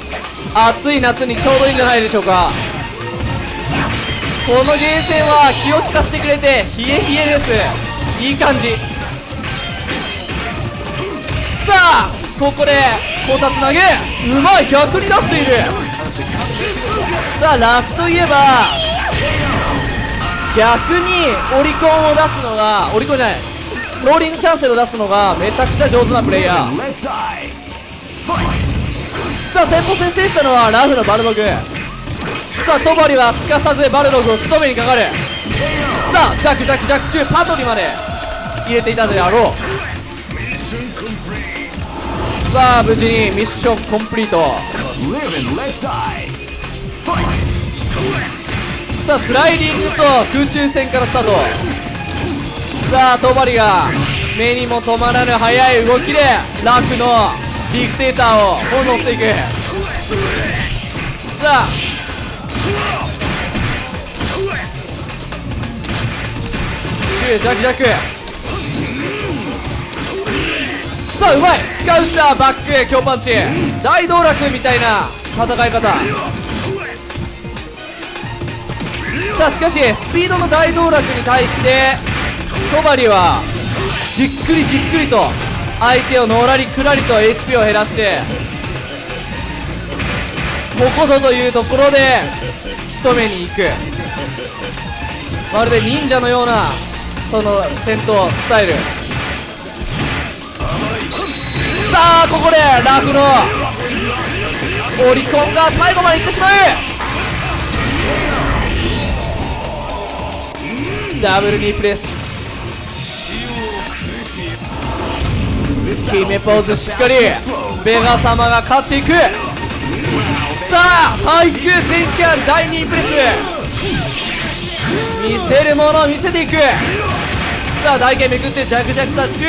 暑い夏にちょうどいいんじゃないでしょうか。このゲーセンは気を利かせてくれて冷え冷えです。いい感じ。さあここで考察投げうまい逆に出している。さあラフといえば逆にオリコンを出すのがオリコンじゃないローリングキャンセルを出すのがめちゃくちゃ上手なプレイヤー。さあ先行先制したのはラフのバルログ。さあトバリはすかさずバルログを仕留めにかかる。さあジャックジャックジャック中パトリまで入れていたであろう。さあ無事にミッションコンプリート。さあスライディングと空中戦からスタート。さあトバリが目にも止まらぬ速い動きでラフのディクテーターを翻弄していく。さあ。シュージャクジャク。さあうまい。スカウターバック強パンチ大道楽みたいな戦い方。さあしかしスピードの大道楽に対して戸張はじっくりじっくりと相手をのらりくらりと HP を減らしてここぞというところで仕留めに行く。まるで忍者のようなその戦闘スタイル。さあここでラフのオリコンが最後までいってしまう。ダブルニープレス。決めポーズしっかり。ベガ様が勝っていく。さあ対空全キャン第2プレス。見せるものを見せていく。さあ台形めくってジャクジャクタッチ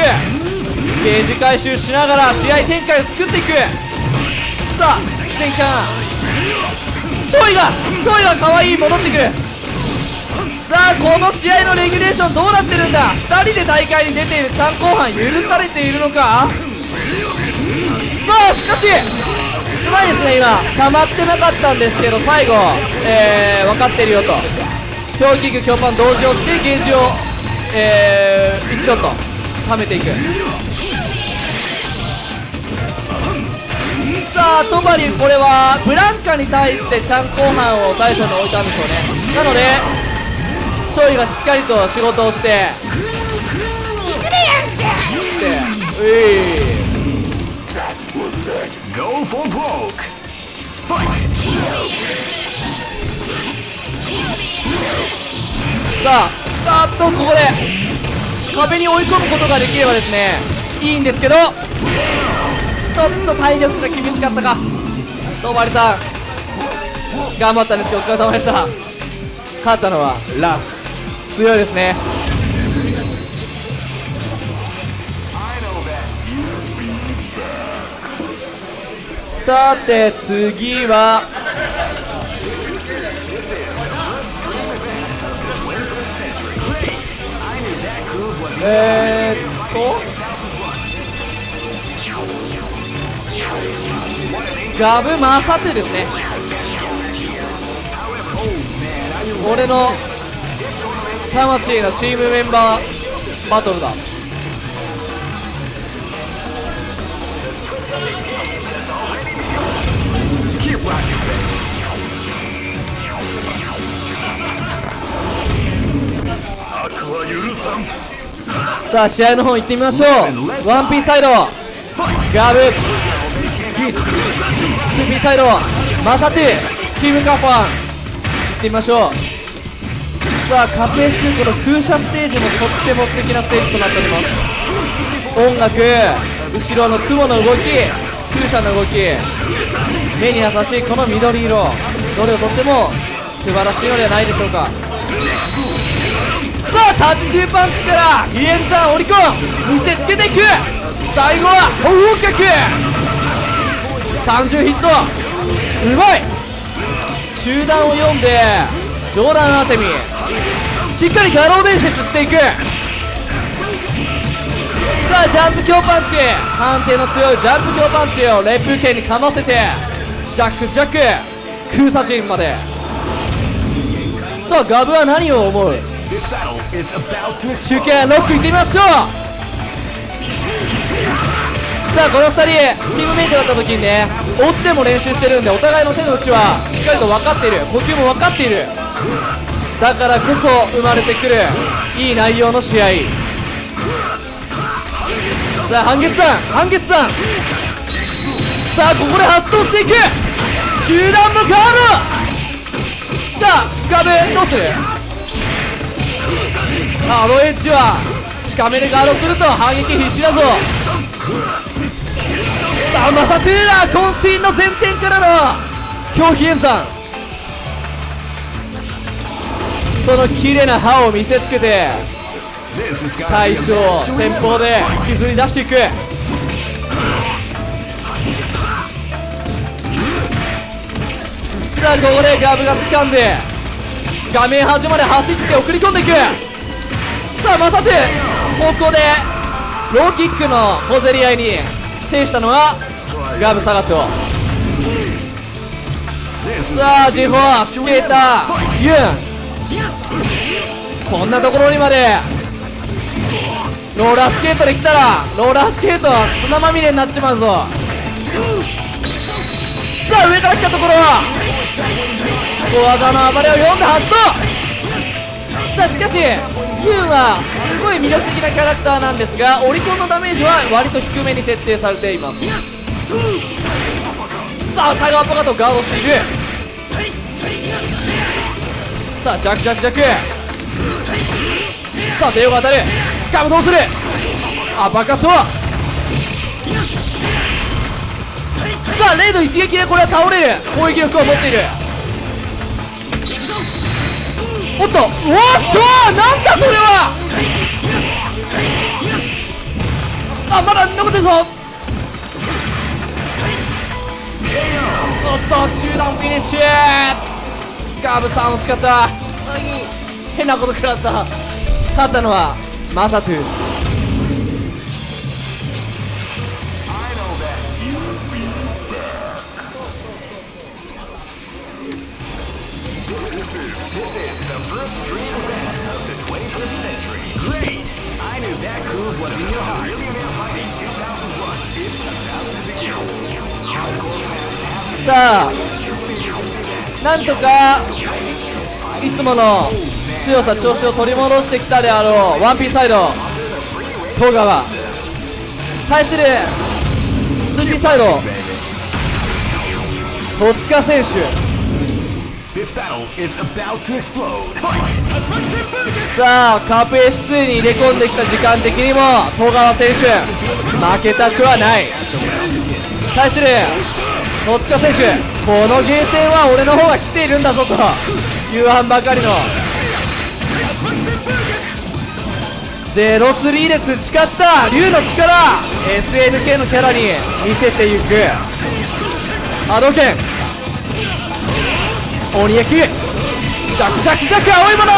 ゲージ回収しながら試合展開を作っていく。さあ全キャンちょいがちょいが可愛い戻ってくる。さあこの試合のレギュレーションどうなってるんだ？2人で大会に出ているチャン後半許されているのか？さあしかしうまいですね今。溜まってなかったんですけど最後、えー、分かってるよと。強キック強パン同時をしてゲージを、えー、一度と溜めていく。さあトバリこれはブランカに対してチャン後半を大将に置いたんでしょうね。なのでチョイがしっかりと仕事をして。ってうい.さああっとここで壁に追い込むことができればですねいいんですけどちょっと体力が厳しかったか。トバリさん。頑張ったんですけどお疲れ様でした。勝ったのはラフ強いですね。さて次はえー、っとガブマサトゥですね。俺の魂のチームメンバーバトルだ。さ。あ試合の方行ってみましょう。ワンピースサイド。ガブ。ギスツーピーサイドマサテキムカファン行ってみましょうさあカペスこの空車ステージもとっても素敵なステージとなっております。音楽後ろの雲の動き空車の動き目に優しいこの緑色どれをとっても素晴らしいのではないでしょうか。さあタッチパンチからイエンザンオリコン。見せつけていく。最後は本格30ヒット。うまい。中段を読んで上段アーテミしっかりガロ伝説していく。さあジャンプ強パンチ。判定の強いジャンプ強パンチをレップ剣にかませてジャックジャック。空差陣まで。さあガブは何を思う？This battle is about to 集計ロックいってみましょう。さあこの2人チームメイトだった時にねお家でも練習してるんでお互いの手の内はしっかりと分かっている。呼吸も分かっている。だからこそ生まれてくるいい内容の試合。さあ半月山半月山さあここで発動していく。中段のカーブ。さあガブどうする？あのエッジは近めでガードすると反撃必至だぞ。さあマサトゥーラ渾身の前転からの狂気演算。その綺麗な歯を見せつけて大将先方で引きずり出していく。さあここでガブが掴んで画面端まで走って送り込んでいく。さあまさてここでローキックの小競り合いに制したのはガブサガトさあジフォースケーターユン。こんなところにまで。ローラースケートで来たらローラースケートは砂まみれになっちまうぞ。さあ上から来たところ小技の暴れを読んで発動さあしかしユンはすごい魅力的なキャラクターなんですがオリコンのダメージは割と低めに設定されています。さあタイガーパカとガードしている。さあジャクジャクジャク。さあ手を当たる。ガムどうする。あバカットさあレイド一撃でこれは倒れる。攻撃力を持っている。おっとおっとなんだそれは！あまだ残ってるぞ。おっと中段フィニッシュ。ガブさん惜しかった。変なこと食らった。勝ったのはマサトゥ。さあなんとかいつもの強さ調子を取り戻してきたであろう1Pサイド。戸川。対する2Pサイド。戸塚選手。さあカープ S2 に入れ込んできた時間的にも戸川選手。負けたくはない。対する戸塚選手このゲーセンは俺の方が来ているんだぞというわんばかりの。03で培った竜の力 SNK のキャラに見せていく。波動拳。鬼焼きジャクジャクジャク青いもの。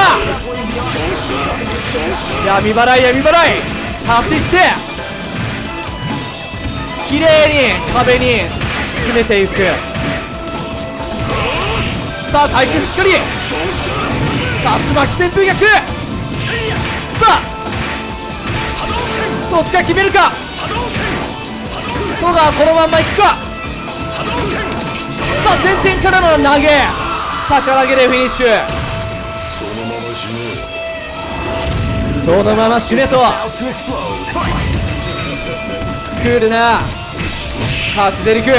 闇払い闇払い。走って。綺麗に壁に詰めていく。さあ対空しっかり。竜巻旋風逆。さあ戸塚決めるか。戸川このまんまいくか。さあ前転からの投げ。逆投げでフィニッシュ。そのまま死ねと About to explode. Fight! クールな。ハーツゼリクさ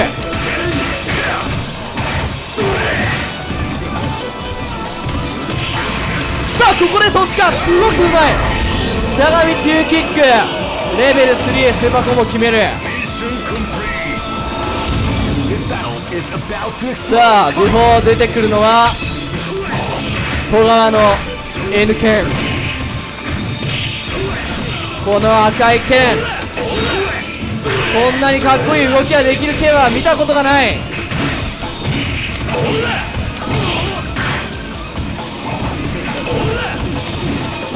あここで戸塚すごくうまい。しゃがみ中キック。レベル3へセパコも決める。さあ時報出てくるのは戸川の N 剣この赤い剣。こんなにかっこいい動きができる剣は見たことがない。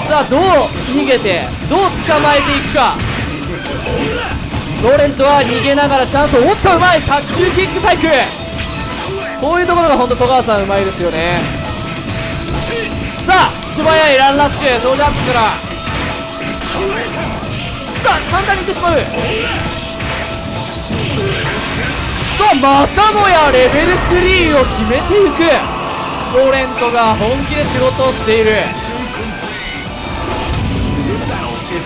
さあどう逃げてどう捕まえていくか。ローレントは逃げながらチャンスをおっとうまい卓中キック対空こういうところが本当戸川さんうまいですよね。さあ素早いランラッシュ小ジャンプから。さあ簡単にいってしまう。さあまたもやレベル3を決めていく。ローレントが本気で仕事をしている。さ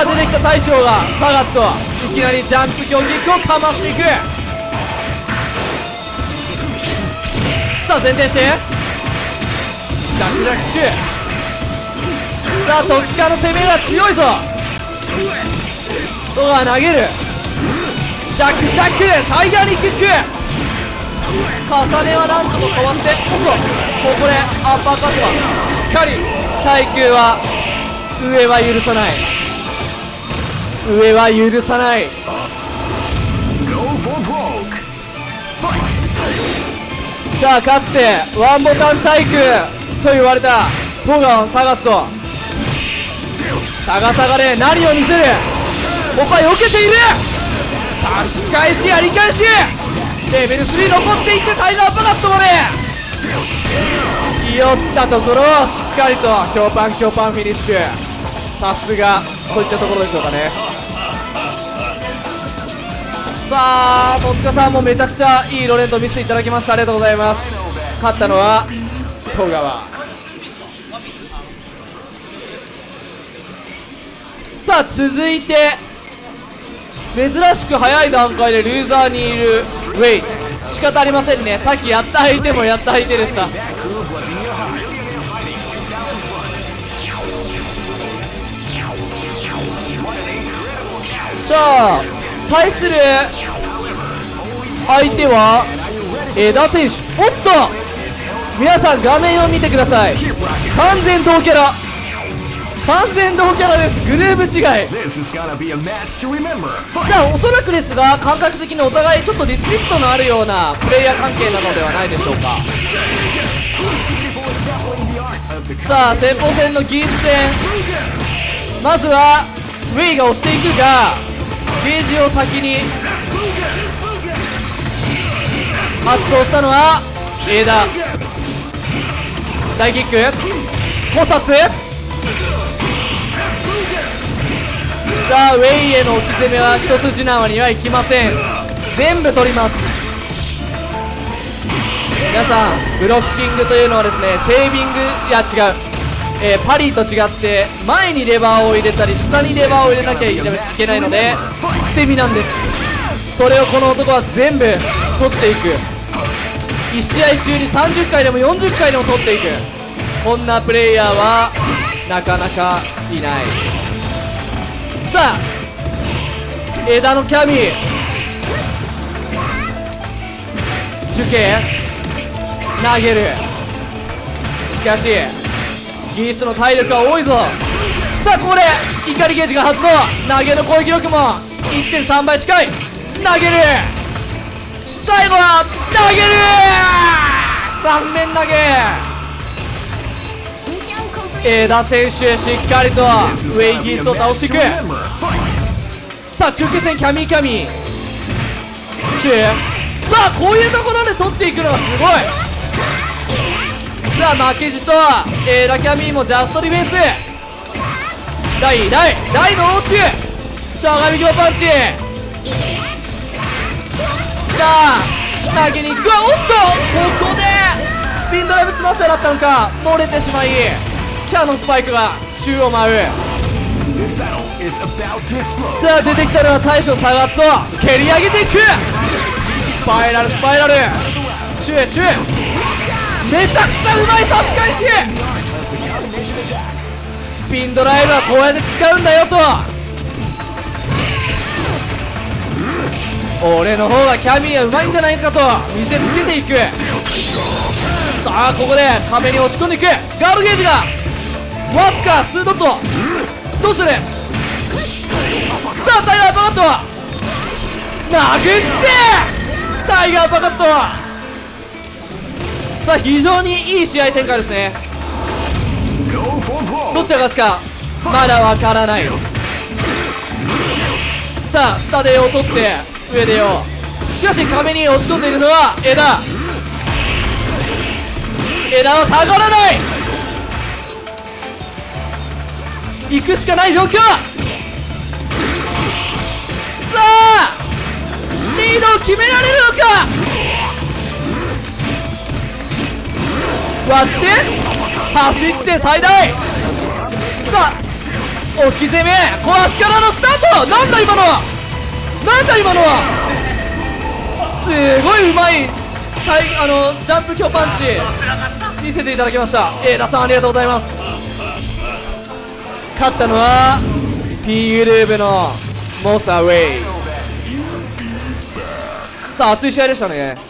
あ出てきた大将がサガットいきなりジャンプ強キックをかましていく。さあ前転して。ジャクジャク中。さあ戸塚の攻めが強いぞ。戸川投げる。ジャクジャクタイガーにキック。重ねはなんともかわしておっとここでアッパーカットはしっかり。耐久は上は許さない。上は許さない!さあかつてワンボタン対空と言われた戸川サガットサガサガで何を見せる。ポパ避けている。差し返しやり返し。レベル3残っていってタイガーパカットまでひよったところをしっかりと強パン強パンフィニッシュさすがといったところでしょうかね。さあ戸塚さんもめちゃくちゃいいロレント見せていただきました。ありがとうございます。勝ったのは戸川。さあ続いて珍しく早い段階でルーザーにいるウェイ仕方ありませんね。さっきやった相手もやった相手でした。さあ対する相手は枝選手。おっと皆さん画面を見てください。完全同キャラ。完全同キャラです。グルーブ違い.さあおそらくですが感覚的にお互いちょっとリスペクトのあるようなプレイヤー関係なのではないでしょうか。さあ先鋒戦のギース戦。まずはウェイが押していくがゲージを先に。発動したのは枝大キック。考察さあウェイへの置き攻めは一筋縄にはいきません。全部取ります。皆さんブロッキングというのはですねセービングいや違う、えーパリと違って前にレバーを入れたり下にレバーを入れなきゃいけないので捨て身なんです。それをこの男は全部取っていく。1試合中に30回でも40回でも取っていく。こんなプレイヤーはなかなかいない。さあ枝のキャミー。受験投げる。しかしギースの体力は多いぞ。さあここで怒りゲージが発動。投げの攻撃力も1.3倍近い。投げる。最後は投げる。3面投げ。枝選手へしっかりとウェイギースを倒していく。さあ中継戦キャミーキャミー。さあこういうところで取っていくのがすごい。さあ負けじと、えー、ラキャミーもジャストディフェンス。大大大の応酬。しゃがみ強パンチ。さあ投げに行く。おっとここでスピンドライブスマッシャーだったのか漏れてしまい。キャノンスパイクが宙を舞う。さあ出てきたのは大将サガット。蹴り上げていく。スパイラルスパイラル。チューチュー。めちゃくちゃうまい差し返し。スピンドライブはこうやって使うんだよと。俺の方がキャミーはうまいんじゃないかと。見せつけていく。さあここで壁に押し込んでいく。ガードゲージがわずか数ドット。どうする？さあタイガーパカット。殴って。タイガーパカット。さあ非常にいい試合展開ですね。ど broke. っちが勝つかまだわからない。さあ下でを取って上でよしかし壁に押し込んでいるのは枝枝は下がらない。行くしかない状況。さあリードを決められるのか。割って走って最大。さあ置き攻め。小足からのスタート。なんだ今のは。なんだ今のは。すごいうまい。あのジャンプ強パンチ。見せていただきました。エーダさんありがとうございます。勝ったのは P グルーブのモサウェイさあ熱い試合でしたね。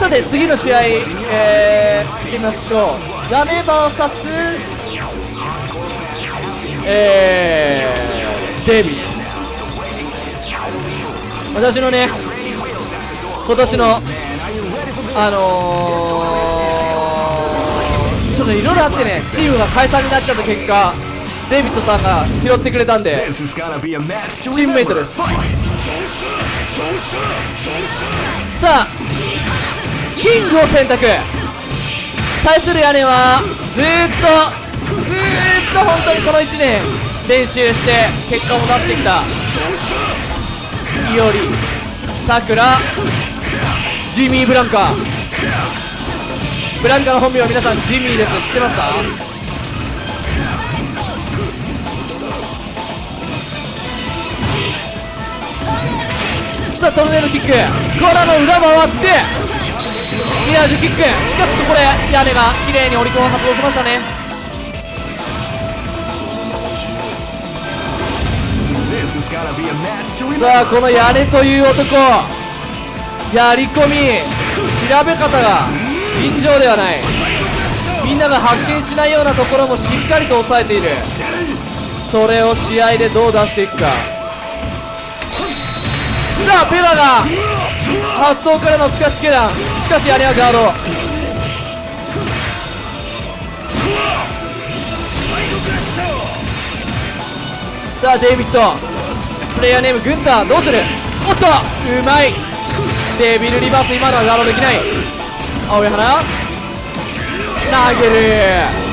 さて次の試合、えー、見てみましょうガネ VS えー、デビ私のね今年のあのー、ちょっといろいろあってねチームが解散になっちゃった結果デイビッドさんが拾ってくれたんでチームメイト.ですさあキングを選択。対する屋根はずっとずっと本当にこの1年練習して結果を出してきた。いおりさくらジミー・ブランカ。ブランカの本名は皆さんジミーです知ってました？さあトルネードキック。からの裏回って。ミラージュキック。しかしここで屋根が綺麗にオリコンを発動しましたね。さあこの屋根という男。やり込み。調べ方が尋常ではない。みんなが発見しないようなところもしっかりと抑えている。それを試合でどう出していくか。さあペラが発動からのスカシケダンしかし屋根はガードさあデイビッド。プレイヤーネームグンターどうする？おっとうまい。デビルリバース今のはガードできない。青い花。投げる。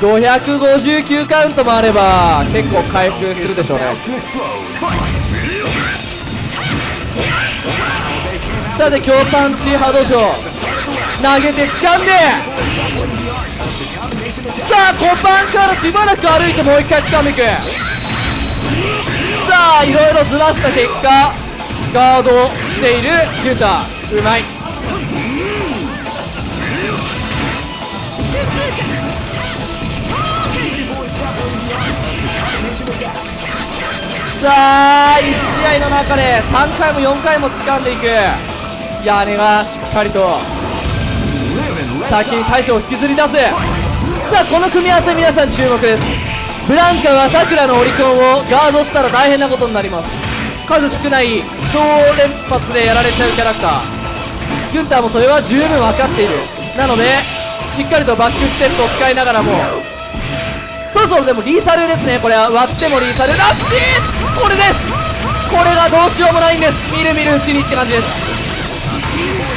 559カウントもあれば結構回復するでしょうね。さて強パンチ波動賞投げて掴んで。さあコパンからしばらく歩いてもう一回掴んでいく。さあいろいろずらした結果ガードしているギュンタ。うまい。さあ1試合の中で3回も4回も掴んでいく。屋根がしっかりと。先に大将を引きずり出す。さあこの組み合わせ皆さん注目です。ブランカはさくらのオリコンをガードしたら大変なことになります。数少ない超連発でやられちゃうキャラクター。グンターもそれは十分分かっている。なのでしっかりとバックステップを使いながらもそろそろでもリーサルですね。これは割ってもリーサル。ラッシーこれです。これがどうしようもないんです。みるみるうちにって感じです。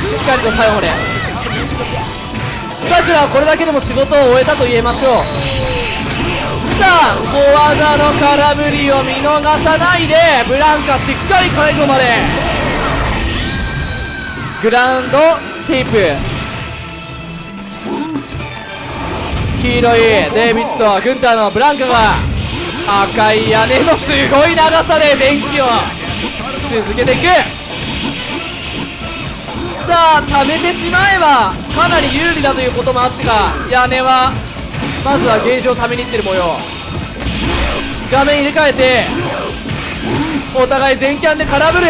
しっかりと最後まで。さくらはこれだけでも仕事を終えたと言えましょう。さあ小技の空振りを見逃さないでブランカしっかり最後まで。グラウンドシェイプ。黄色いデイビッドグンターのブランカが赤い屋根のすごい長さで電気を続けていく。さあ貯めてしまえばかなり有利だということもあってか屋根はまずはゲージを貯めにいってる模様。画面入れ替えてお互い全キャンで空振る。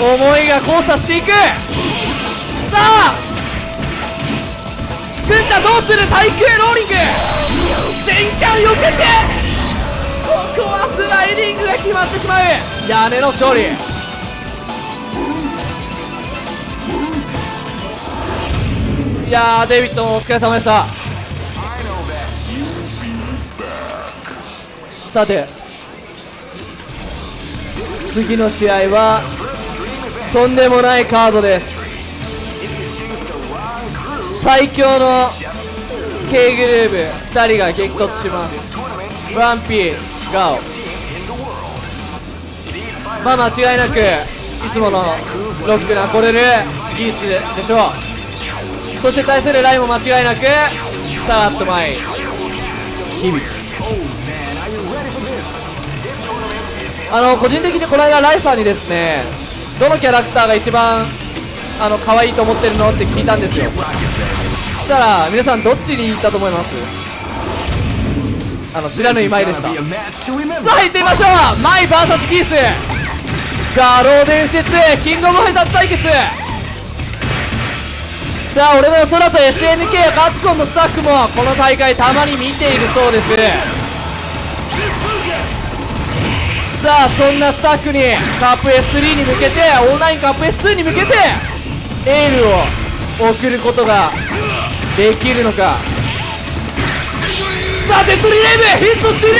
思いが交差していく。さあグンタどうする対空ローリング。全キャン避けて。ここはスライディングが決まってしまう。屋根の勝利。いやデビッドもお疲れ様でした。さて。次の試合はとんでもないカードです。最強の K グルーブ2人が激突します。ワンピーガオ。まあ間違いなくいつものロックなコレルギースでしょう。そして対するライも間違いなくサーッと前。響あの個人的にこの間ライさんにですねどのキャラクターが一番あの可愛いと思ってるのって聞いたんですよ。そしたら皆さんどっちに行ったと思います？あの知らぬ This い is まいでした。さあ行ってみましょう。マイ VS ギース。ガロー伝説キングオブファイターズ対決。さあ俺の空と SNK やカプコンのスタッフもこの大会たまに見ているそうです。さあそんなスタッフにカップ S3 に向けてオンラインカップ S2 に向けてエールを送ることができるのか。さあデッドリーレイブヒットしている。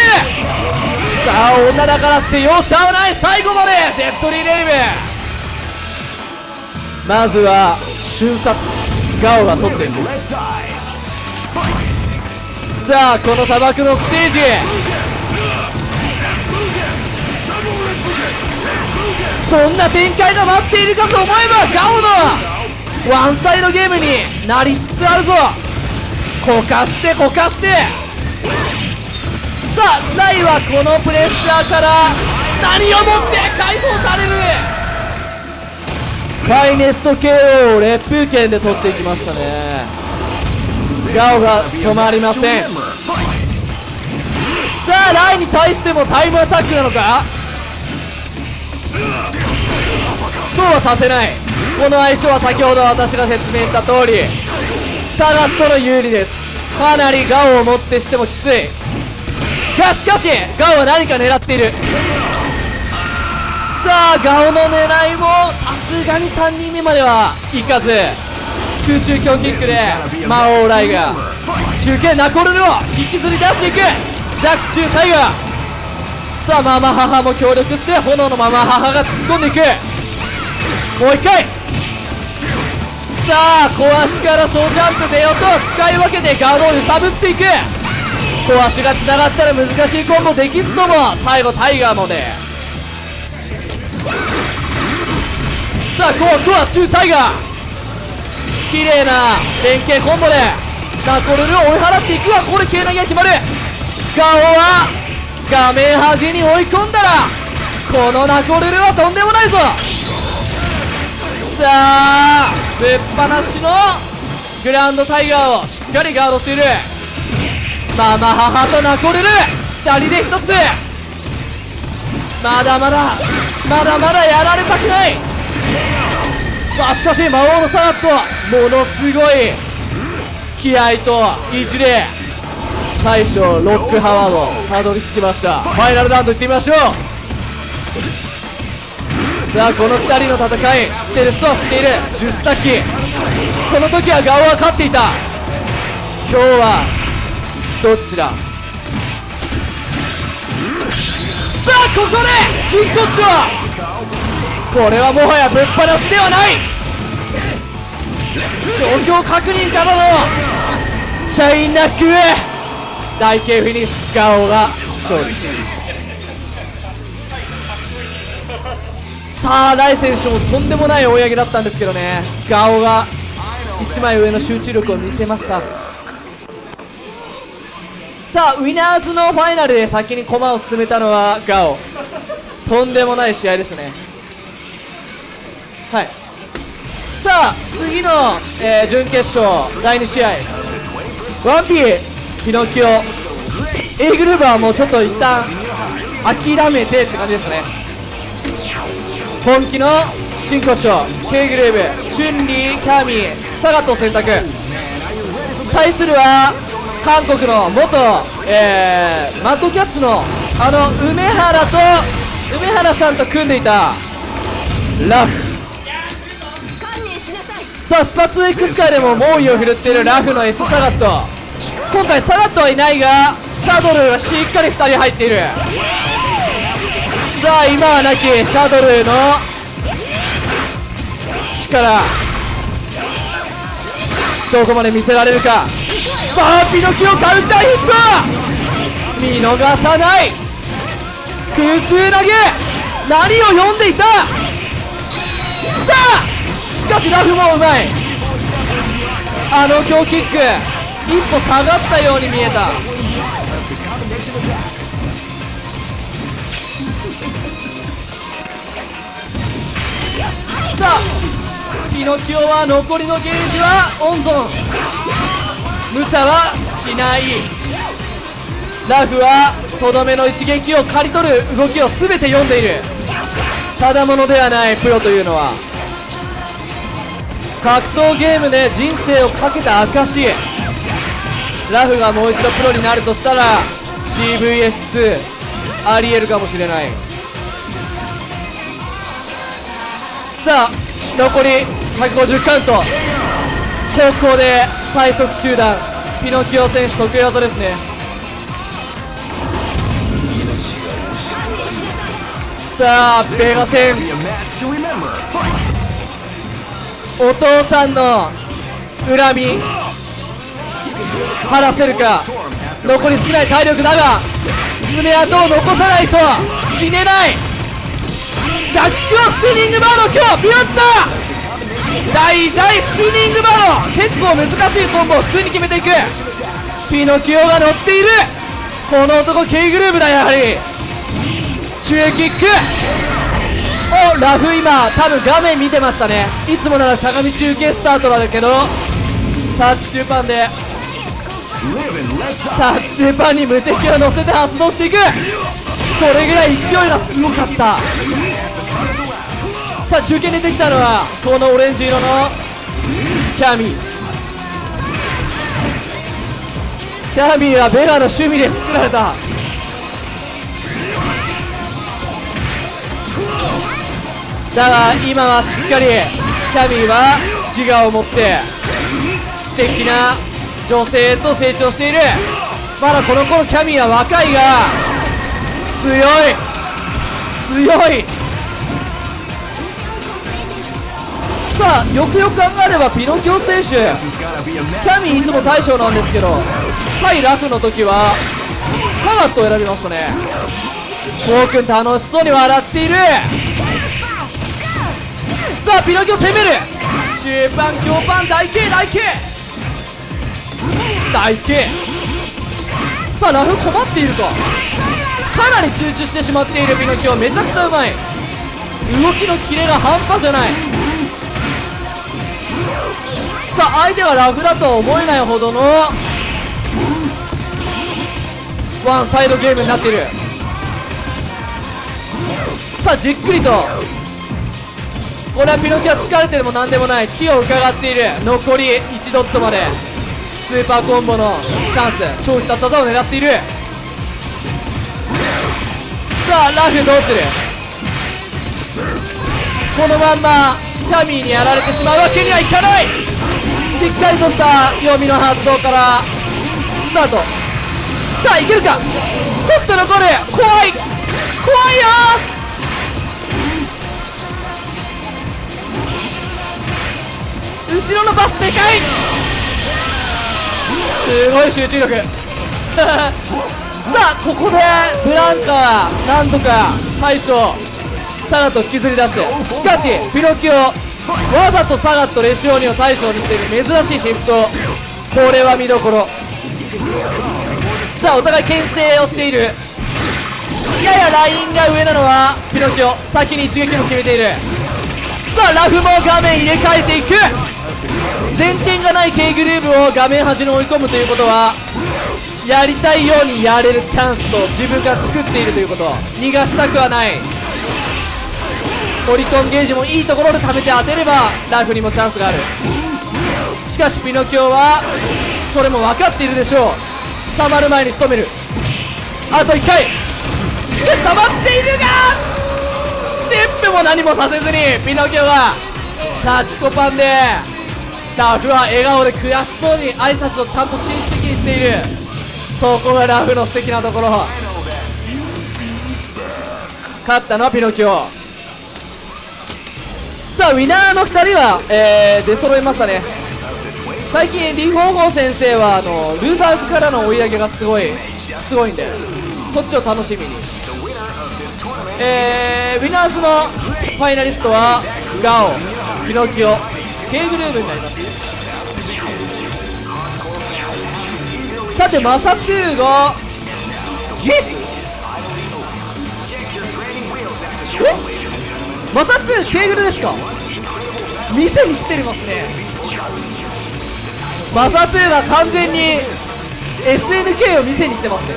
さあ女だからって容赦はない最後まで。デッドリーレイブ。まずは瞬殺ガオが取っているさあこの砂漠のステージどんな展開が待っているかと思えばガオのワンサイドゲームになりつつあるぞ。こかしてこかして。さあライはこのプレッシャーから何をもって解放される。ファイネスト KO を烈風剣で取っていきましたね。ガオが止まりません。さあライに対してもタイムアタックなのか？そうはさせない。この相性は先ほど私が説明した通りサガットの有利です。かなりガオをもってしてもきつい。がしかしガオは何か狙っている。さあガオの狙いもさすがに3人目まではいかず。空中強キックで魔王ライが中継ナコルルを引きずり出していく。弱中タイガー。さあママ母も協力して炎のママ母が突っ込んでいく。もう一回。さあ小足から小ジャンプ出ようと使い分けてガードを揺さぶっていく。小足がつながったら難しいコンボできずとも最後タイガーもねさあコアコア2タイガー。綺麗な連携コンボでナコルルを追い払っていくがここで軽投げが決まる。ガオは画面端に追い込んだらこのナコルルはとんでもないぞ。さあぶっ放しのグランドタイガーをしっかりガードしている。ママ母とナコルル2人で1つ。まだまだまだまだやられたくない。さあしかし魔王のサラットものすごい気合と意地で大将ロックハワードたどり着きました。ファイナルラウンドいってみましょう。さあこの2人の戦い知ってる人は知っている。10先その時はガオは勝っていた。今日はどっちだ？さあここで真骨頂これはもはやぶっ放しではない。状況確認からのシャイナック大慶フィニッシュガオが勝利。さあライ選手もとんでもない追い上げだったんですけどね。ガオが1枚上の集中力を見せました。さあウィナーズのファイナルで先に駒を進めたのはガオ。とんでもない試合でしたね。はい。さあ次の、えー準決勝第2試合。ワンピーピノキオ。A グループはもうちょっと一旦諦めてって感じですね。本気の真骨頂 K グループチュンリーキャミーサガットを選択対するは韓国の元、えーマッドキャッツのあの梅原と梅原さんと組んでいたラフ。さあスパツ X 界でも猛威を振るっているラフ。の S サガット今回サガットはいないがシャドルがしっかり2人入っている。さあ今はなきシャドルの力どこまで見せられるか。さあピノキオカウンターヒット!見逃さない!空中投げ!何を読んでいた!さあしかしラフもうまい!あの強キック一歩下がったように見えた。さあピノキオは残りのゲージは温存無茶はしない。ラフはとどめの一撃を刈り取る動きを全て読んでいる。ただものではないプロというのは。格闘ゲームで人生をかけた証ラフがもう一度プロになるとしたら CVS2 ありえるかもしれない。さあ残り150カウント。高校で最速中断ピノキオ選手得意技ですね。さあベガ戦。お父さんの恨み晴らせるか。残り少ない体力だが爪痕を残さないと死ねない。ジャックオフスピニングバーの今日ビュッと大大スピニングバー。の結構難しいコンボを普通に決めていく。ピノキオが乗っている。この男 K グルーブだやはり。中キック。おラフ今多分画面見てましたね。いつもならしゃがみ中継スタートだけど。タッチ中盤で。タッチ中盤に無敵を乗せて発動していく。それぐらい勢いがすごかった。さあ中継に出てきたのはこのオレンジ色のキャミ。ーキャミーはベガの趣味で作られた。だが今はしっかりキャミーは自我を持って素敵な女性へと成長している。まだこの頃キャミーは若いが強い。強い。さあよくよく考えればピノキオ選手。キャミーいつも大将なんですけど対ラフの時はサガットを選びましたね。トークン楽しそうに笑っている。さあピノキオ攻める。中盤強盤大 K 大 K 大 K さあラフ困っているかかなり集中してしまっているピノキオ。めちゃくちゃうまい。動きのキレが半端じゃない。さあ相手がラフだとは思えないほどのワンサイドゲームになっている。さあじっくりと。これはピノキオは疲れてでも何でもない。気を伺っている。残り1ドットまで。スーパーコンボのチャンス。超必殺技を狙っている。さあラフどうする？このまんまキャミーにやられてしまうわけにはいかない。しっかりとした読みの発動からスタート。さあいけるか？ちょっと残る。怖い。怖いよ。後ろのバスでかい。すごい集中力。さあここでブランカーなんとか対処。サガットを引きずり出す。しかしピノキオわざとサガットレシオニを対象にしている珍しいシフト。これは見どころ。さあお互い牽制をしている。ややラインが上なのはピノキオ先に一撃も決めている。さあラフも画面入れ替えていく。前転がない K グルーブを画面端に追い込むということはやりたいようにやれるチャンスと自分が作っているということ。逃がしたくはない。オリコンゲージもいいところで貯めて当てればラフにもチャンスがある。しかしピノキオはそれも分かっているでしょう。溜まる前に仕留める。あと1回。しかし溜まっているが！ステップも何もさせずにピノキオはタチコパンでラフは笑顔で悔しそうに挨拶をちゃんと紳士的にしている。そこがラフの素敵なところ。勝ったのはピノキオ。さあウィナーの2人は、えー出揃いましたね。最近リフォーホー先生はあのルーザーズからの追い上げがすごいすごいんでそっちを楽しみに。えー、ウィナーズのファイナリストはガオピノキオ K グルーブになります。さてマサトゥーがゲスえ？マサトゥー K グルですか？店に来てますね。マサトゥーが完全に SNK を店に来てますね。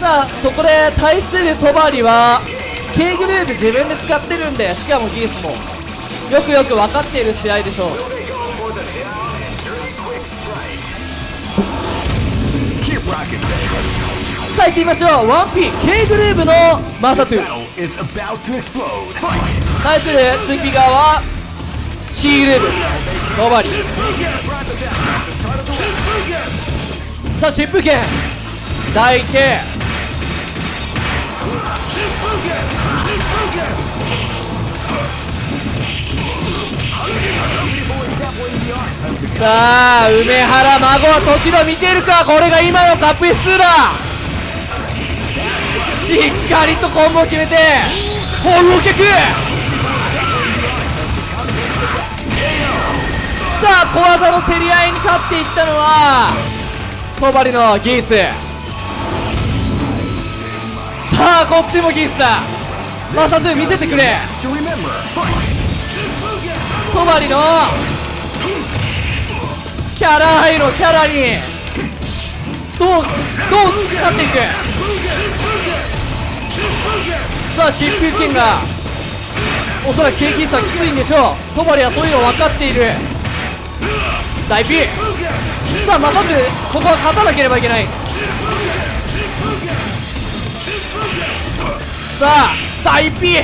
さあそこで対するトバリは K グループ自分で使ってるんでしかもギースも。よくよく分かっている試合でしょう。Keep rocking, baby. さあ行ってみましょう。1P K グループのマサトゥ対するツイピ側はシーグレーブ。ノーバリさあ疾風剣大慶さあ梅原孫は時々見てるか。これが今のカップ S2 だ。しっかりとコンボを決めてホールを客さあ小技の競り合いに勝っていったのは戸張のギースさあこっちもギースだマサトゥ見せてくれ To remember. Fight! 戸張のキャラ入ろキャラにどうどう勝っていく？さあ疾風剣がおそらく経験差きついんでしょう。戸張はそういうの分かっている。大 P さあまさずここは勝たなければいけない。さあ大 P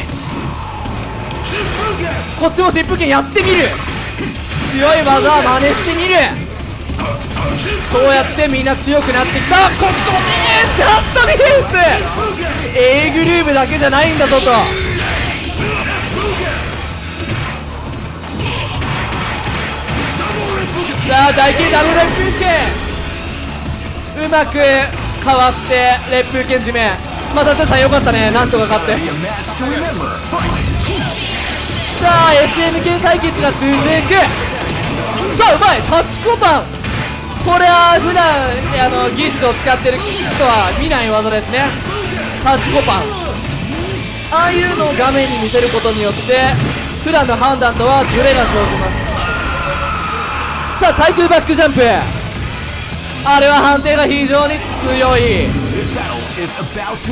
こっちも疾風剣やってみる。強い技は真似してみる。そうやってみんな強くなってきた。ここでジャストディフェンス。A グループだけじゃないんだぞと。さあ大剣ダブル烈風剣うまくかわして烈風剣締め。またてさんよかったね。なんとか勝って。さあ SNK 対決が続く。さあうまい。タッチコパンこれは普段あの技術を使ってる人は見ない技ですね。タッチコパン。ああいうのを画面に見せることによって普段の判断とはズレが生じます。さあ対空バックジャンプ。あれは判定が非常に強い。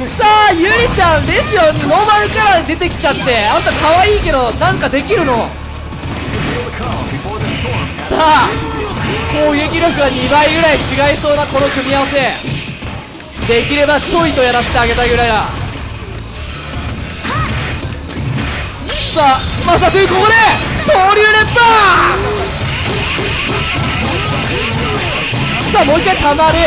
さあゆりちゃんレシオにノーマルキャラで出てきちゃって。あんた可愛いけどなんかできるの？さあ攻撃力が2倍ぐらい違いそうなこの組み合わせ。できればちょいとやらせてあげたいぐらいだ。さあまさくんここで昇竜熱波さあもう一回たまる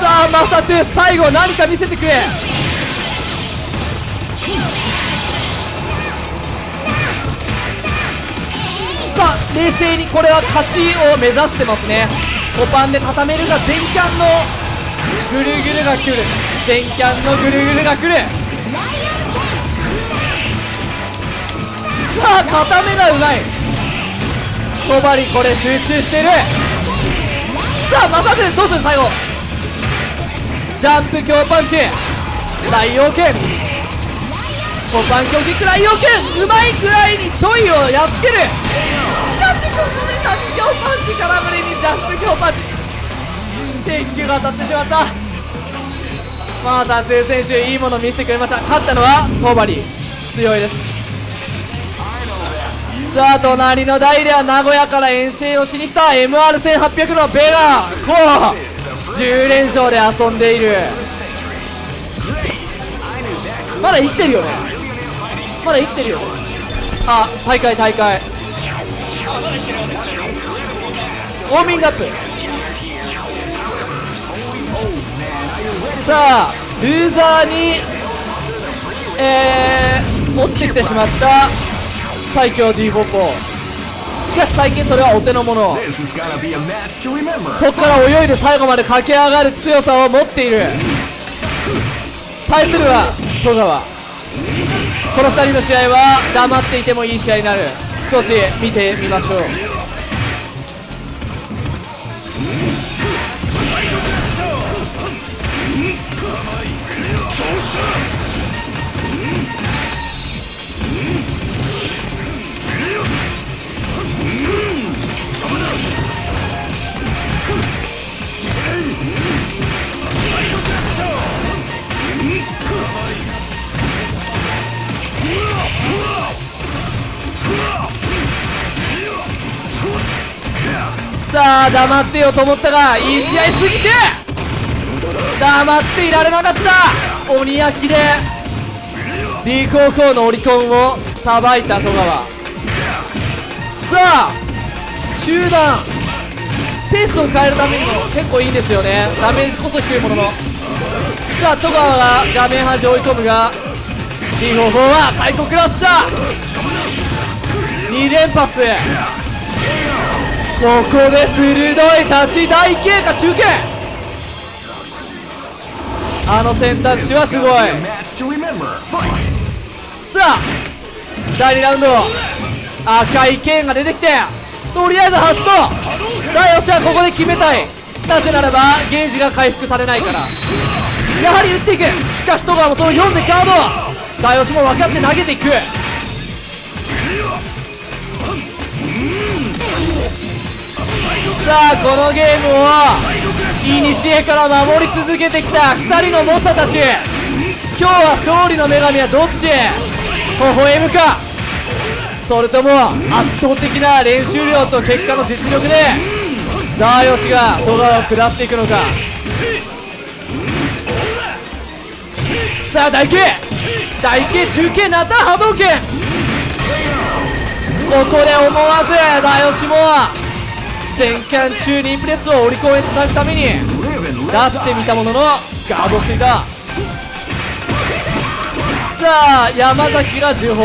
さあまさくん最後何か見せてくれ。冷静にこれは勝ちを目指してますね。コパンで固めるが全キャンのぐるぐるが来る。全キャンのぐるぐるが来る。さあ固めがうまい。小針これ集中してる。さあまさくどうする最後。ジャンプ強パンチ。大王剣。コパン強キック大王剣。うまいぐらいにちょいをやっつける。強パンチ空振りにジャンプ強パンチ。鉄球が当たってしまった。まあ達成選手いいもの見せてくれました。勝ったのはトーバリ強いです。さあ隣の台では名古屋から遠征をしに来た。MR1800 のベガ。こう。10連勝で遊んでいる。まだ生きてるよね。まだ生きてるよね。あ大会大会。ウォーミングアップ。さあルーザーにえー、落ちてきてしまった最強 D ポポしかし最近それはお手の物.そこから泳いで最後まで駆け上がる強さを持っている。対するは戸川この2人の試合は黙っていてもいい試合になる少し見てみましょう。さあ黙ってよと思ったがいい試合すぎて黙っていられなかった。鬼焼きで D 高校のオリコンをさばいた戸川。さあ中段ペースを変えるためにも結構いいんですよね。ダメージこそ低いものの。さあ戸川が画面端追い込むが D 方法はサイコクラッシャー。2連発ここで鋭い立ち大経過中継。あの選択肢はすごい。さあ第2ラウンド赤い剣が出てきてとりあえず発動。だよっしゃここで決めたい。なぜならばゲージが回復されないから。やはり打っていく。しかし戸川もその4でカード。大吉も分かって投げていく。さあこのゲームを古から守り続けてきた2人の猛者たち。今日は勝利の女神はどっち？微笑むか？それとも圧倒的な練習量と結果の実力でダーヨシが戸川を下していくのか？さあ大慶！大慶中継なた波動拳！ここで思わずダーヨシも全巻中にインプレスをオリコンへつなぐために出してみたもののガードしていたさあ山崎が重砲。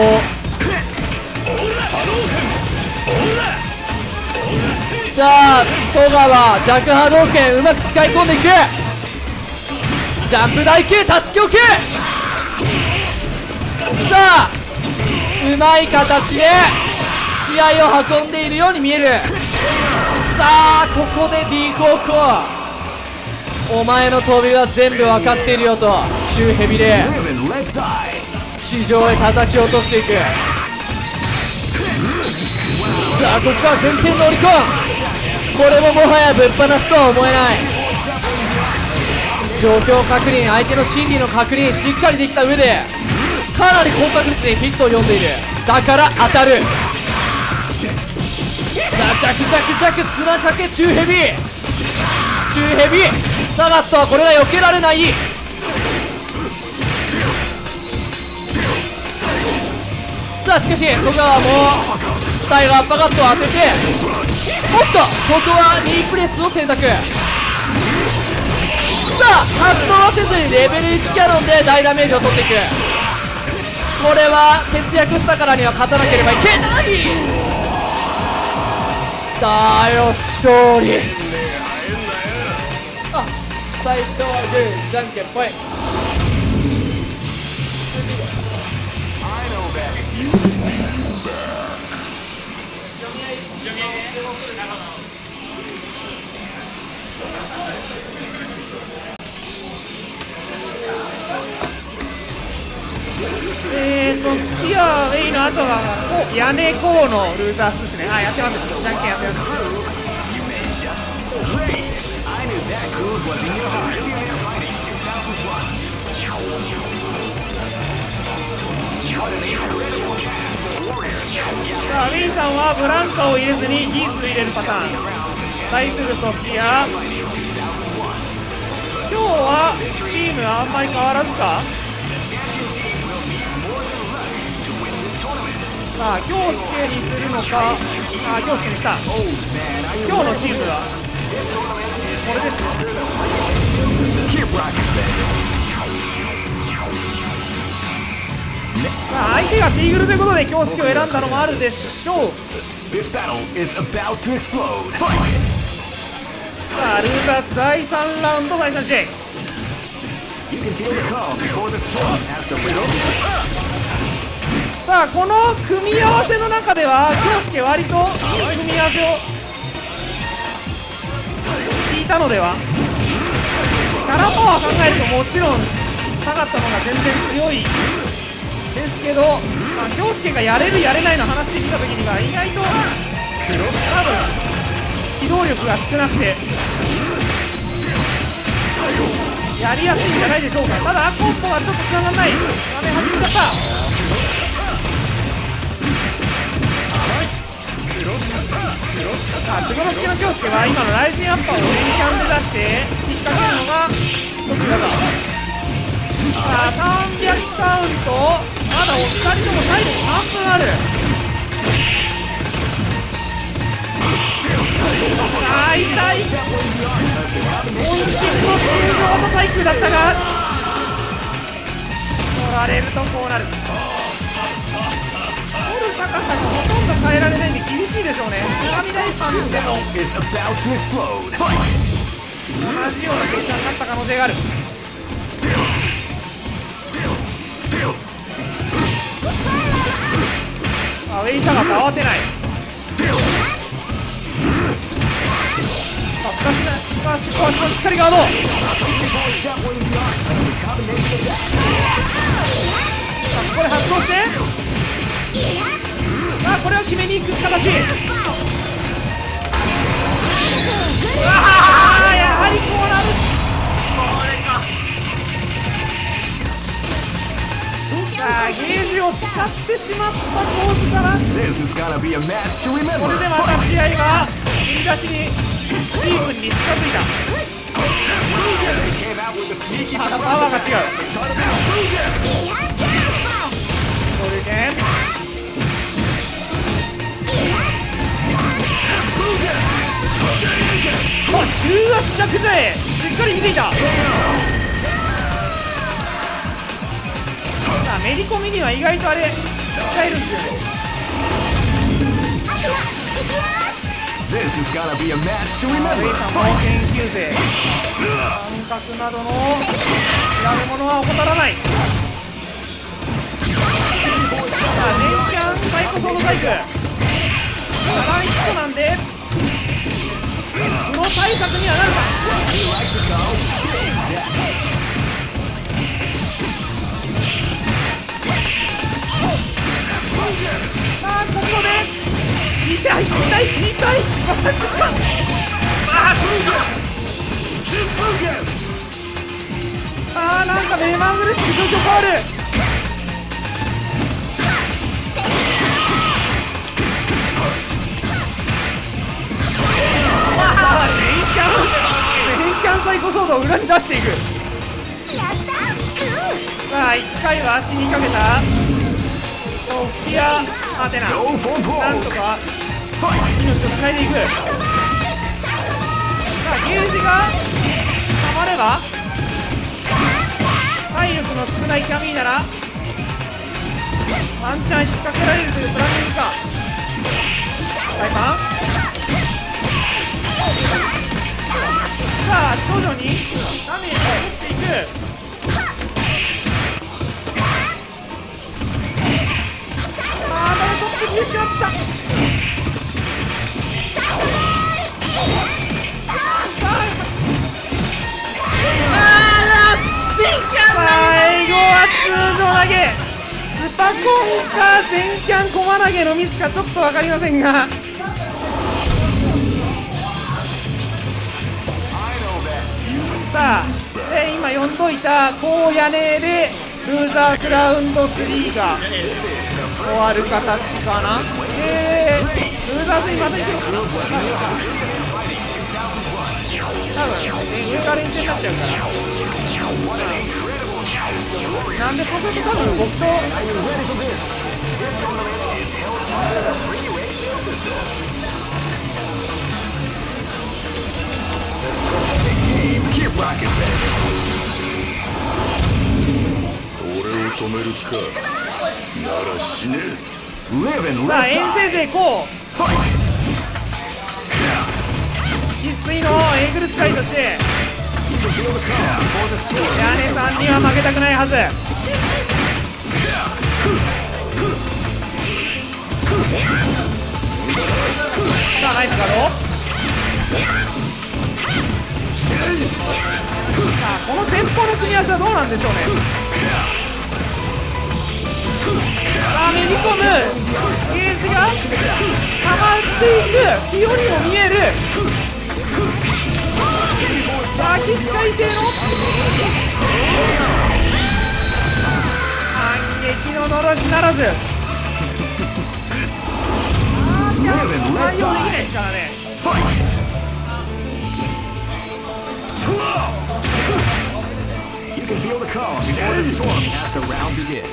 さあ戸川弱波動拳うまく使い込んでいく。ジャンプ台形立ち強形さあうまい形で試合を運んでいるように見える。さあここで D 高校お前の飛びは全部分かっているよと。中ヘビで地上へ叩き落としていく。さあここから前転乗り込む。これももはやぶっ放しとは思えない。状況確認相手の心理の確認しっかりできた上でかなり高確率でヒットを読んでいる。だから当たる。さあジャクジャクジャク砂かけ中ヘビ中ヘビサガットはこれが避けられない。さあしかし戸川もスタイルアッパーカットを当てて。おっとここは2プレスを選択。さあ発動はせずにレベル1キャノンで大ダメージを取っていく。これは節約したからには勝たなければいけない。だよ勝利。あ最初はグーじゃんけんぽい。I know that. えー、そっちはウェイの後は屋根コーのルーザースですねあやってますじゃんけんやってまさあウィンさんはブランカを入れずにギース入れるパターン対するソフィア今日はチームあんまり変わらずかさあ京介にするのかあ京介にした。今日のチームはこれです.まあ相手がビーグルということで京介を選んだのもあるでしょう.さあルーザース第3ラウンド第3試合さあこの組み合わせの中では京介割といい組み合わせを聞いたのではキャラパワー考えるともちろん下がったのが全然強いですけど、まあ、京介がやれるやれないの話できた時には意外と多分機動力が少なくてやりやすいんじゃないでしょうか。ただコンボはちょっとつながらない。画面始めちゃった。あ、つごのすけの京介は今のライジンアッパーを連キャンで出して引っ掛けるのが得意技さあ300カウント。まだお二人とも体力半分ある。あー痛い。本心の通常の対空だったが取られるとこうなる。取る高さがほとんど変えられないんで厳しいでしょうね。神大パンチでも!同じような結果になった可能性がある。あウェイサガタ慌てない。あスカシだスカシコアシもしっかりガード。さあこれ発動してさあこれを決めに行く形。うわあやはりこうなるさあゲージを使ってしまった構図から。こ.れでまた試合は振り出しにスティーブンに近づいた。パワーが違うしっかり見ていた。めり込みには意外とあれ使えるんですよ。ねレイ.さんも研究生。感覚などの調べ物は怠らない。さあ年キャンサイコソードタイプ。7ヒットなんでプロ対策にはなるか？さあここで痛い痛い痛いマジかあーなんか目まぐるしく状況変わるあ連キャンサイコソードを裏に出していく。さあ1回は足にかけた。ソフィア・アテナ。なんと.か!命をつないでいく。さあゲージがたまれば体力の少ないキャミーならワンチャン引っ掛けられるというプランニングか。大パンさあ徐々にダメージを取っていくあーダメちょっと厳しくなった。最後は通常投げ。スパコンか全キャンコマ投げのミスかちょっと分かりませんが。さあ、え今読んどいた高屋根でルーザーズラウンド3が終わる形かな。でルーザーズにまた行くのかな多分、ね、上から連戦になっちゃうから。なんでそうすると多分僕と Keep rocking, baby. 俺を止める気かなら死ね Live and さあ let 遠 die. 征勢こう Fight! 生粋のエーグル使いとして屋根さんには負けたくないはずさあナイスガードさあこの先方の組み合わせはどうなんでしょうね。さあめり込む。ゲージが溜まっていく。ピオにも見える。さあ起死回生の。反撃ののろしならず。あーいや対応できないですからね You can Fight! calm before the storm as the round begins.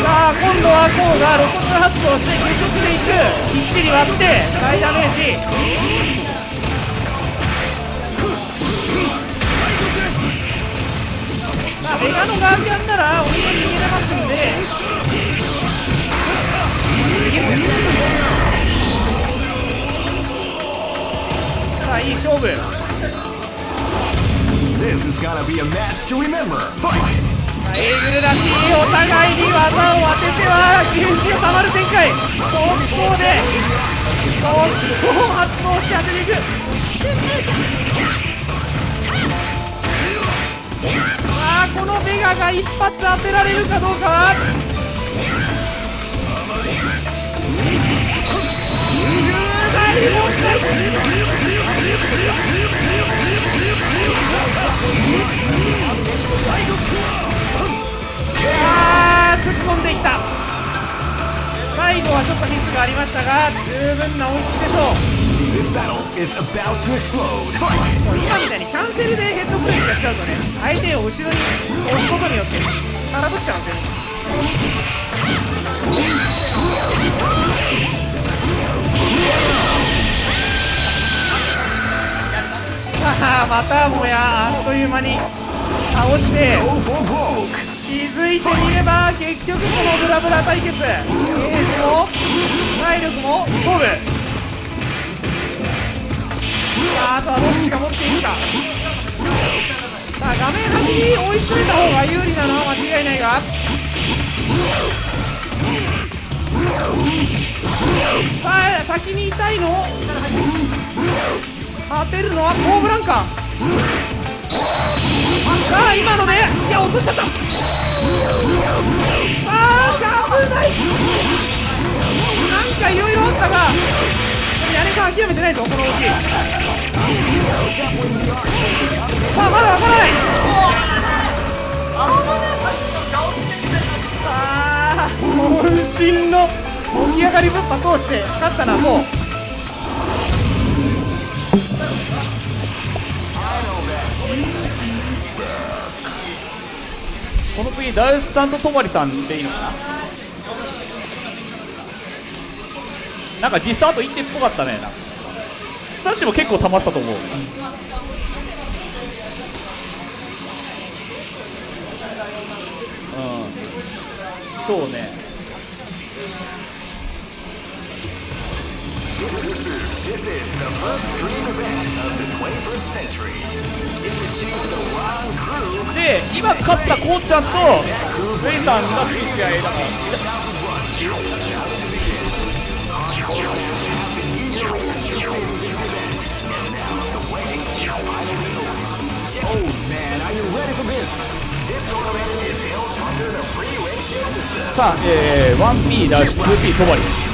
さあ今度はコウが露骨発動して結束でいくきっちり割って大ダメージまあメガのガーディアンなら本当に逃げれますんでさあいい勝負。This is gonna be a match to remember. Fight! エーグルらしいお互いに技を当ててはゲージがたまる展開。速攻で速攻発動して当てていく。さあこのベガが一発当てられるかどうか。は重大問題あー突っ込んでいった。最後はちょっとミスがありましたが十分な音質でしょう。This battle is about to 今みたいにキャンセルでヘッドブレーキやっちゃうとね相手を後ろに押すことによって空振っちゃうんですよはは またもやあっという間に倒して.気づいてみれば結局このブラブラ対決。ゲージも体力も五分さああとはどっちが持っていくか。さあ画面端に追い詰めた方が有利なのは間違いないが。さあ先に痛いの？当てるのはコーブランかさあ今のでいや落としちゃった。あー危ない。なんかいろいろあったがでも屋根さん諦めてないぞこの動き。さあまだわからない。ああ渾身の起き上がりぶっぱ通して勝ったなもう。この次ダウスさんとトマリさんでいいのかな。なんか実際あと1点っぽかったね。なんかスタッチも結構溜まってたと思う。うん。そうね。で今勝ったこうちゃんとフェイさんが次試合だかさあ、えー、1P だし 2P 止まり。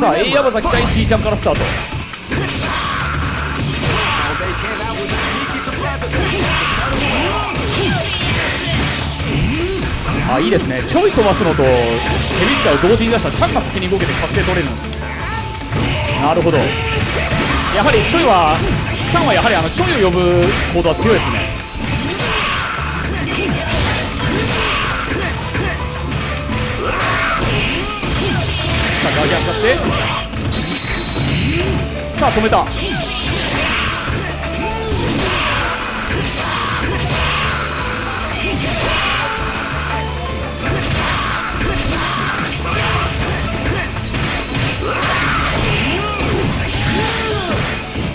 さあ A remember. 山崎対 C ちゃんからスタート。あいいですね。ちょい飛ばすのとヘビ使いを同時に出したらチャンが先に動けて確定取れるなるほど。やはりチョイはチャンはやはりあのチョイを呼ぶ行動は強いですねさあガーギャン使って。さあ止めた。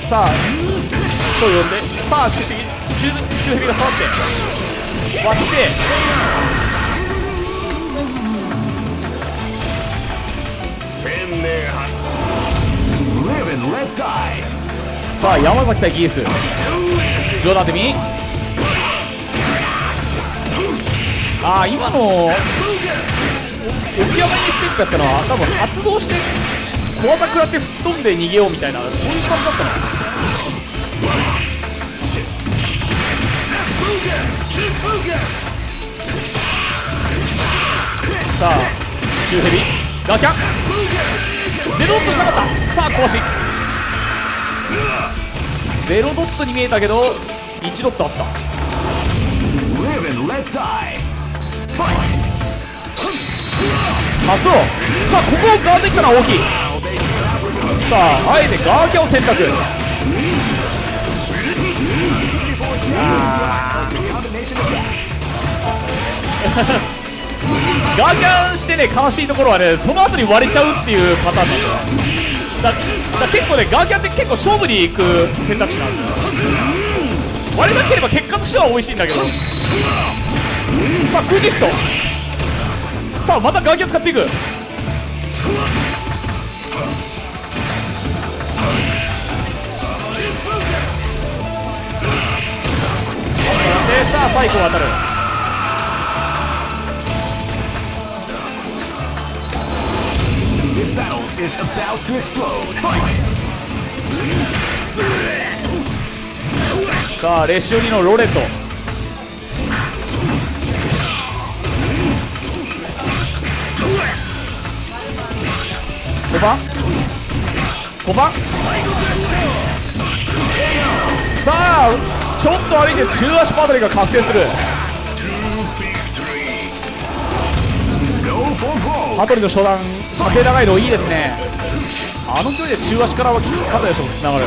さあチョイ呼んで。さあしかし中中ヘビが触って。割って。さあ山崎対ギース。冗談でみああ今の起き上がりステップやったのは多分発動して小技食らって吹っ飛んで逃げようみたいなそういう感じだったの。さあ中ヘビ。ガキャン。ゼロドットじゃなかった。さあ壊しゼロドットに見えたけど1ドットあった.あそう。さあここをガードできたのは大きい。さああえてガーキャを選択。ガーキャンしてね悲しいところはねその後に割れちゃうっていうパターンなんだよだ結構ねガーキャンって結構勝負に行く選択肢なんだよ。割れなければ結果としては美味しいんだけど。さあ空気ヒットさあまたガーキャン使っていく。でさあ最後当たる。This battle is about to explode. Fight. さあレシオニのロレット5番5番さあちょっと歩いて中足パドリが確定する.パトリの初段射程長いのいいですね。あの距離で中足からはパトリの人もつながる。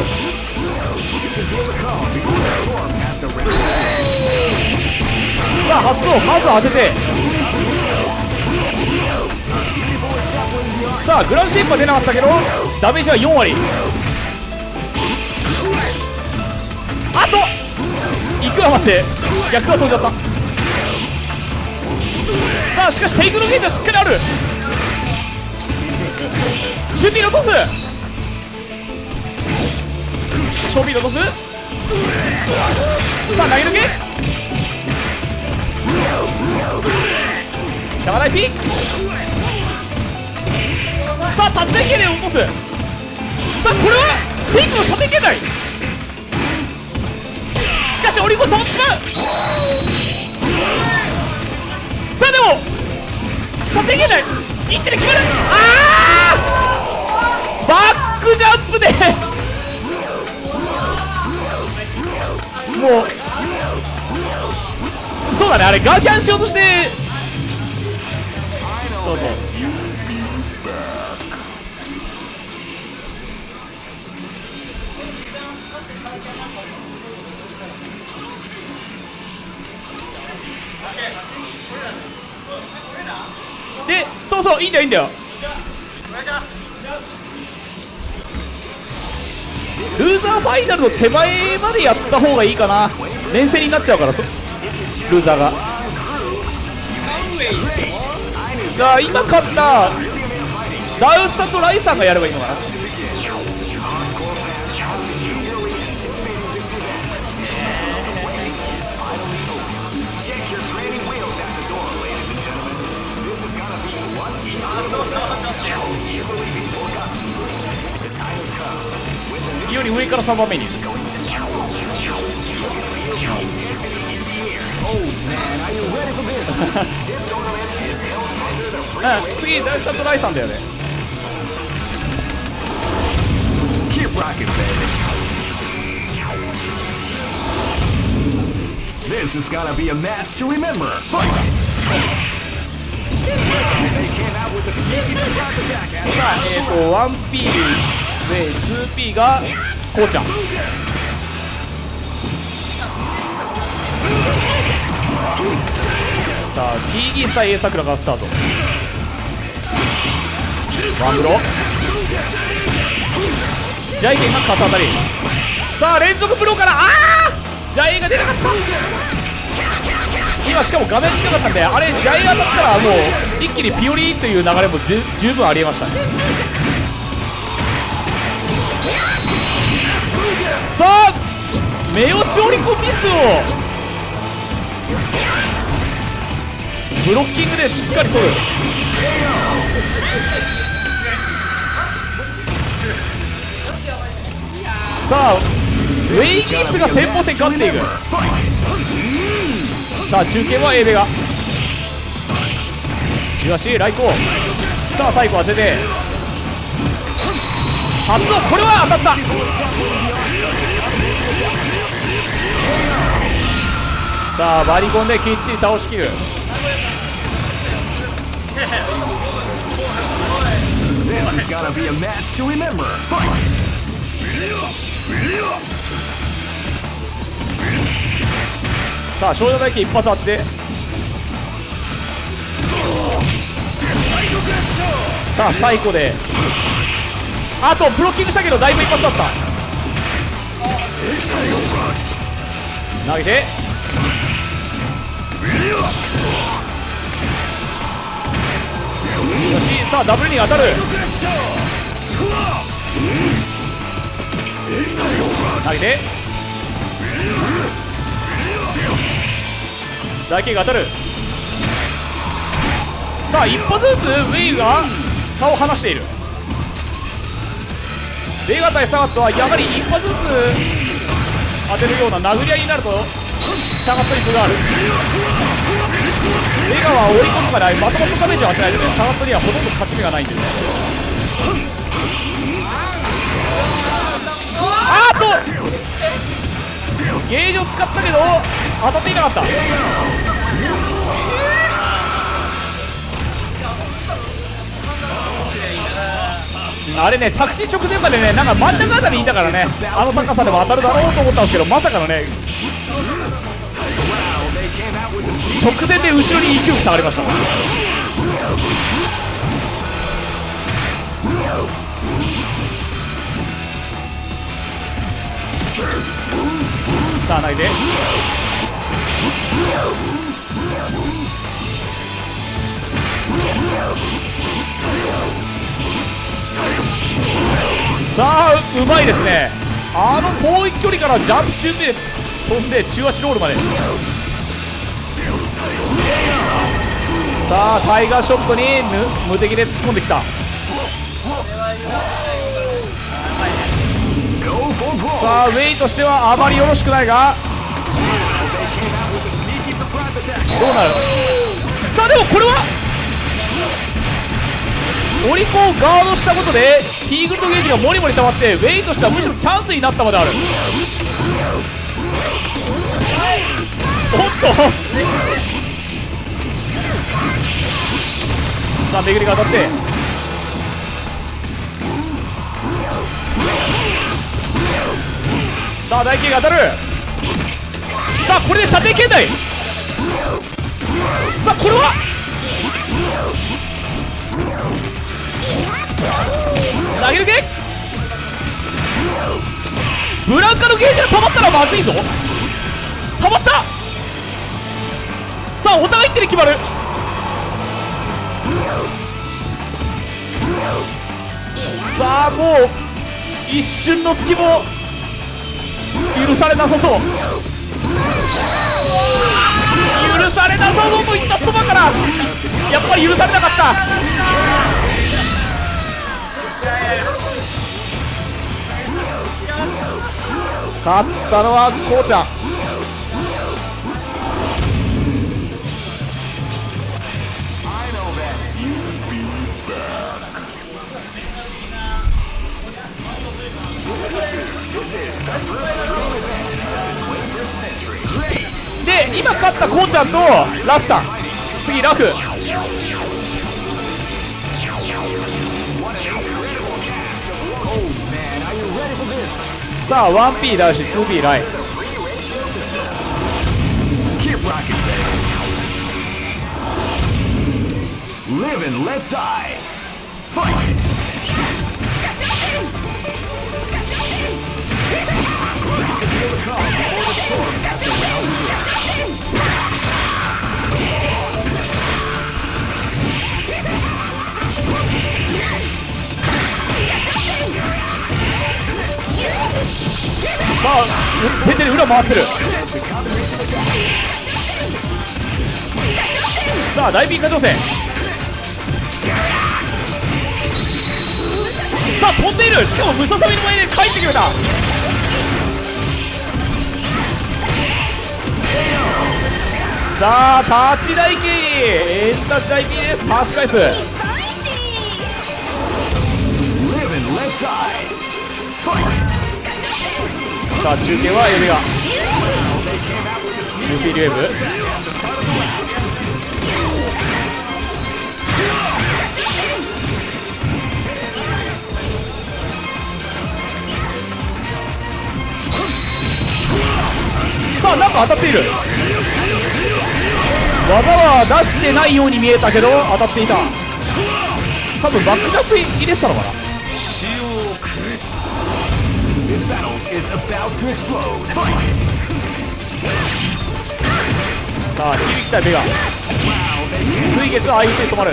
さあ発動まずは当てて。さあグランシープは出なかったけどダメージは4割。あといくら待って逆が飛んじゃった。さあしかしテイクのゲージはしっかりある。準備落とす。賞味落とす。さあ投げ抜け。シャバダイピさあ足し手系で落とす。さあこれはテイクの射程圏内しかしオリコン止まってしまうさあでも射程圏内一手で決まる。ああバックジャンプで。もう。そうだねあれガーキャンしようとして。そうそう。でそうそういいんだよいいんだよ。ルーザーファイナルの手前までやった方がいいかな。連戦になっちゃうからそルーザーが。だから今勝ったダウスさんとライさんがやればいいのかな。より上から3番目に the うん次ダウスさんとライさんだよね.さあえっ、と 1P で 2P がこうちゃん。さあ P ギース対 A さくらがスタート。ワンブロジャイゲンがカス当たりさあ連続ブローからあー！ジャイが出なかった。今しかも画面近かったんであれジャイ当たったらもう一気にピオリーという流れも十分ありえましたね。さあ目吉オリコンミスを。ブロッキングでしっかり取る。さあウェイギスが先鋒戦勝っていく。さあ中継はエーベが。中足来航さあ最後当てて発動これは当たった。さあバリコンできっちり倒しきる!さあ少女大輝一発あって。さあ最後で。あとブロッキングしたけどだいぶ一発だった。投げてさあダブルに当たる。投げて大輝が当たる。さあ一発ずつウェイが差を離している。ベガ対サガットはやはり一発ずつ当てるような殴り合いになると。サガットに分がある。ベガは追い込むからまとまったダメージを与えないのでサガットにはほとんど勝ち目がないんですあーっと！ゲージを使ったけど当たっていなかった。あれね着地直前までねなんか真ん中あたりにいたからねあの高さでも当たるだろうと思ったんですけどまさかのね直前で後ろに勢い下がりました。さあ投げて。さあうまいですね。あの遠い距離からジャンプ中で飛んで中足ロールまで。さあタイガーショットに無敵で突っ込んできた。さあウェイとしてはあまりよろしくないがどうなる？さあでもこれはオリコをガードしたことでピーグルドゲージがモリモリ溜まってウェイとしてはむしろチャンスになったまである。おっとさあ巡りが当たって。さあ大輝が当たる。さあこれで射程圏内。さあこれは。投げるけブランカのゲージが溜まったらまずいぞ。溜まった！さあお互い一手で決まる。さあもう一瞬の隙も許されなさそう。許されなさそうと言ったそばからやっぱり許されなかった。勝ったのはこうちゃん。で今勝ったこうちゃんとラフさん。次ラフ。さあ 1P だし 2P ライン。さあうペテル裏回ってる。さあ大ピン化情勢さあ飛んでいる。しかもムササビの前で帰ってくれた。さあ立ち台キー円立ち台キーで差し返す。さあ中継はエビが。中継リュエブあなんか当たっている。技は出してないように見えたけど当たっていた。多分バックジャンプ入れてたのかな!さあ切りきたいベガ。水月はで止まる。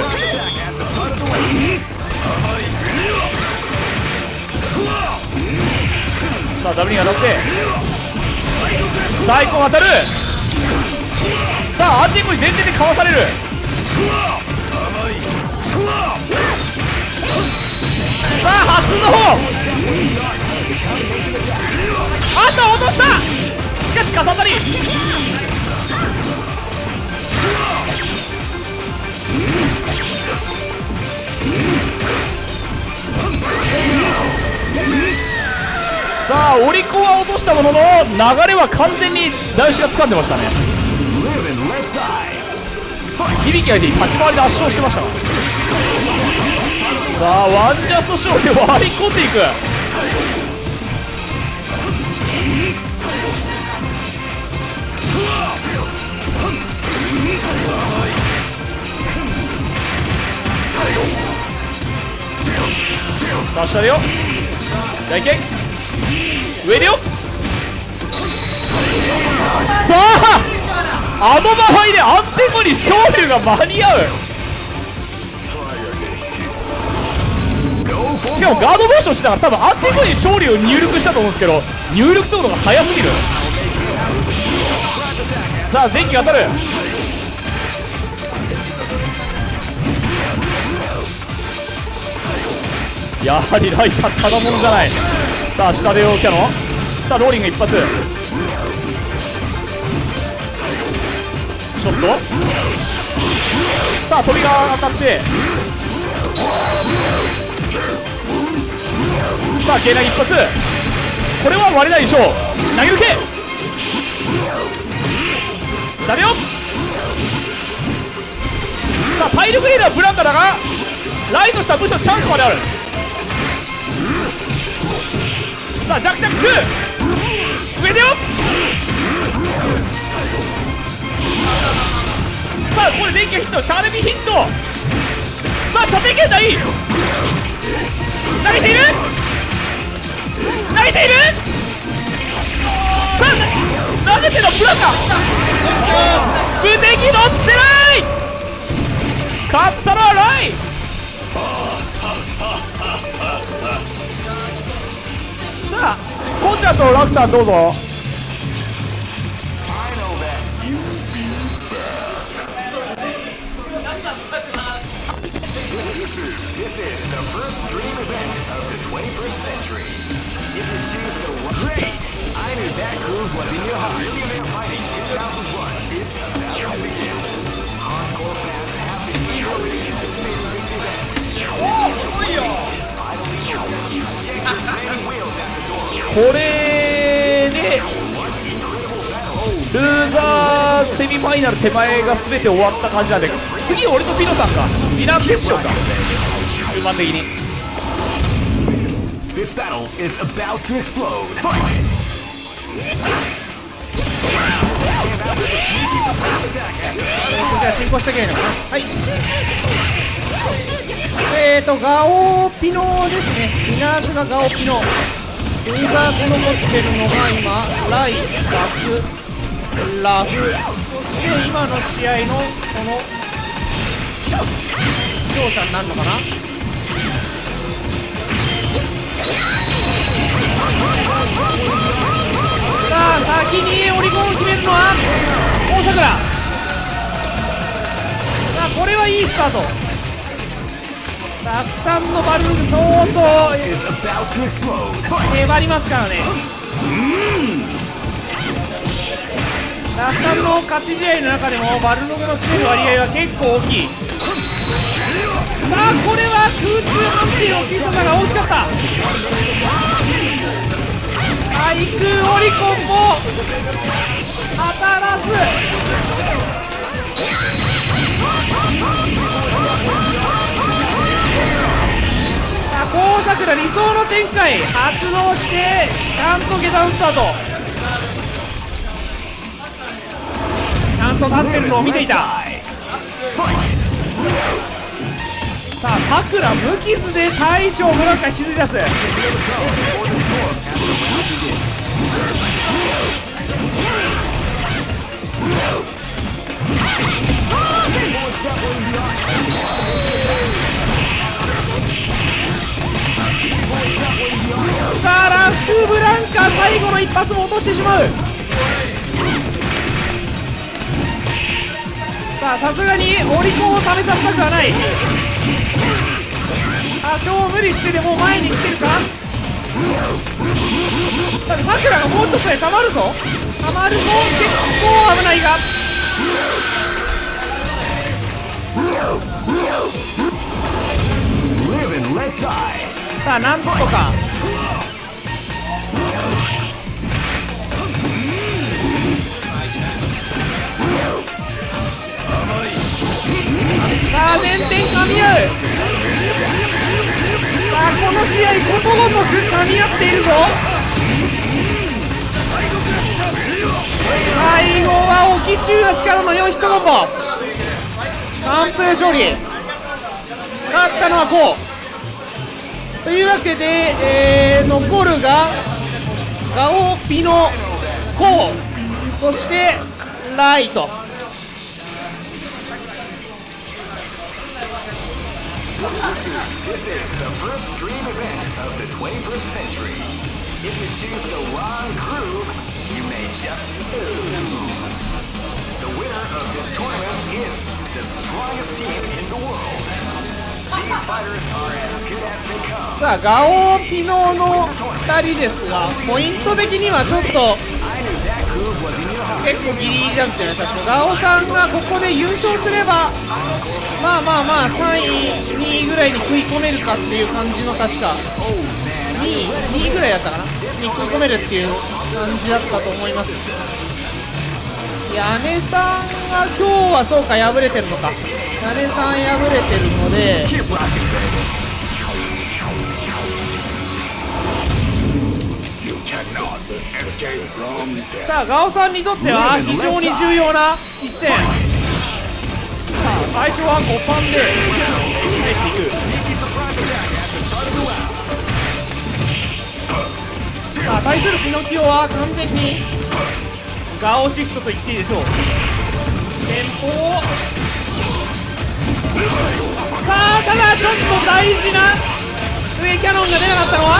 さあ W に当たってさあ1個当たる。さあアンディングに前提でかわされる。さあ初の方。あった落とした。しかしかさ当たり。さあオリコンは落としたものの流れは完全に男子が掴んでましたね。響き相手に立ち回りで圧勝してましたさあワンジャストショーで割り込んでいく。さあ下でよ。じゃあいけ。上でよ。さああの間合いで安定後に勝利が間に合う。しかもガードモーションしながら多分安定後に勝利を入力したと思うんですけど入力速度が速すぎる。さあ電気が当たる。やはりライさんただものじゃない。さあ下でよキャノン。さあローリング一発。ショット。さあ飛びが当たって。さあ軽投げ一発。これは割れないでしょう。投げ抜け。下でよさあ体力リーダーブランカだがライトしたらむしろチャンスまである。さあ弱着中。上でよ。さあここで電気ヒット。シャーレビヒット。さあ射程圏内。投げている。投げている。さあ投げてのブランカ無敵乗ってない。勝ったのはライ。コーチャーとラフさんどうぞ This is, this is the first これでルーザーセミファイナル手前が全て終わった感じなんで次俺とピノさんがピィナー決勝か順番的に。This battle is えーと、ガオピノですね。ピナーズがガオピノ。ユーザーズの持ってるのが今ライラフラフ。そして今の試合のこの勝者になるのかな？さあ先にオリゴンを決めるのは大桜さあこれはいいスタート。たくさんのバルーン相当!粘りますからね。たくさんの勝ち試合の中でもバルログの占める割合は結構大きい。さあこれは空中判定の小ささが大きかった。対空オリコンも当たらずさあ高桜理想の展開。発動してちゃんと下段スタート。ちゃんと立ってるのを見ていた。さあさくら無傷で大将ブランカ引きずり出す。さあラフブランカ最後の一発も落としてしまう。さあさすがにオリコンを試させたくはない。多少無理してでも前に来てるか。だってさくらがもうちょっとでたまるぞ。たまるぞ。結構危ないが。さあなんとか。あ全点噛み合うさあこの試合ことごとく噛み合っているぞ最後は沖中足からの4ヒットコンボ完封勝利。勝ったのはこうというわけで、えー残るがガオピノコウそしてライト。This is this is the first dream event of the 21st century. If you choose the wrong groove, you may just lose. The winner of this tournament is the strongest team in the world. These fighters are as good as they come. さあガオーピノの2人ですがポイント的にはちょっと結構ギリギリなんですよね確か。ガオさんがここで優勝すればまあまあまあ3位2位ぐらいに食い込めるかっていう感じの確か。2位2位ぐらいだったかな。に食い込めるっていう感じだったと思います。屋根さんが今日はそうか敗れてるのか。屋根さん敗れてるのでさあガオさんにとっては非常に重要な一戦。さあ最初は5パンで返していく。さあ対するピノキオは完全にガオシフトと言っていいでしょう。前方さあただちょっと大事な上キャノンが出なかったのは？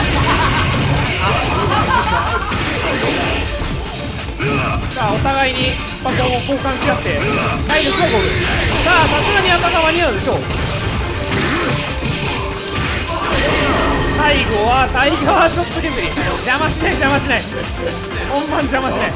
さあお互いにスパコンを交換し合って体力を取るさあさすがに赤が間に合うでしょう。最後はタイガーショット削り。邪魔しない邪魔しない。本番邪魔しない。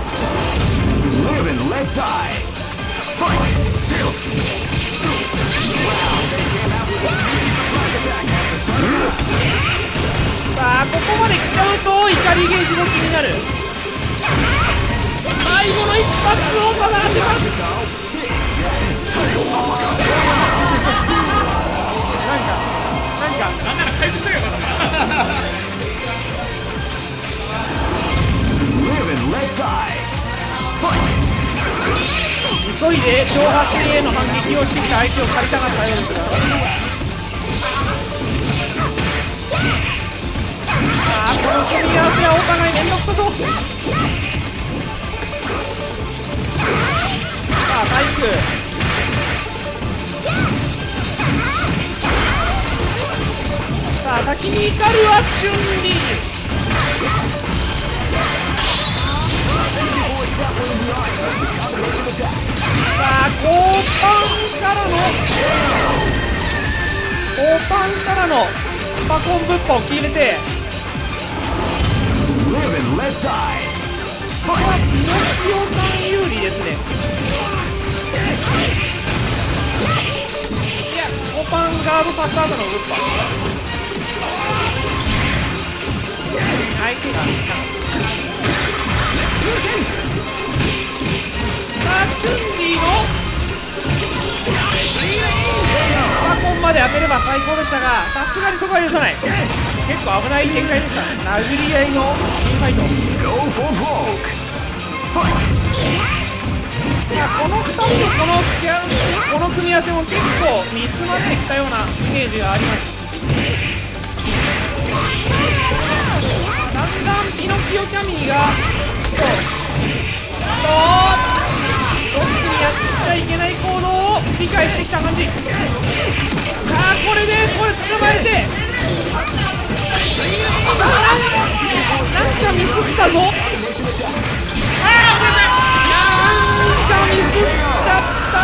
さあここまで来ちゃうと怒りゲージの気になる。最後の一発をまだ当てますなんかなんかなんなら回復したよかった急いで挑発への反撃をしてきた相手を借りたかったようですが。ああこの組み合わせはお互い面倒くさそうあ体育さあ先に怒るはチュンリー。さあ後半からの後半からのスパコンぶっぽん決めて。ここはピノキオさん有利ですね。いやコパンがードさせた後のウッパ相手がさあチュンリーのパコンまで当てれば最高でしたがさすがにそこは許さない。結構危ない展開でした。殴り合いのティーファイト。Go for broke. いやこの2人のこのこの組み合わせも結構煮詰まってきたようなイメージがありますだんだんピノキオキャミーがそうそうロックにやっちゃいけない行動を理解してきた感じさあこれでこれ捕まえてなんかミスったぞなんかミスっちゃった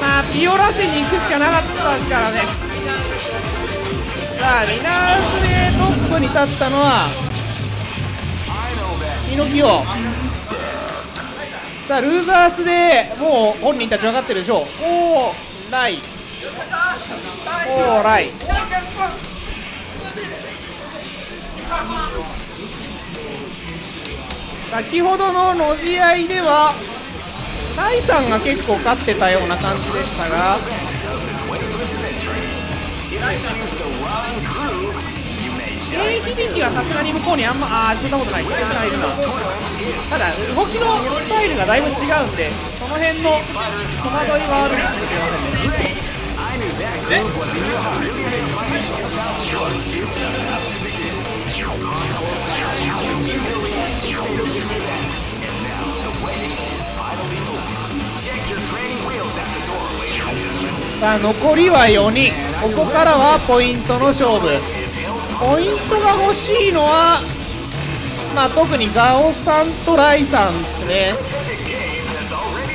まあピオラセに行くしかなかったですからね。さあリナーズでトップに立ったのはピノキオさあルーザースでもう本人たち分かってるでしょう。おーライおーライ先ほどののじ合いではライさんが結構勝ってたような感じでしたが A 響きはさすがに向こうにあんまあーそんなことない必要ないなただ動きのスタイルがだいぶ違うんでその辺の戸惑いはあるかもしれませんね。さあ残りは4人。ここからはポイントの勝負。ポイントが欲しいのはまあ特にガオさんとライさんですね。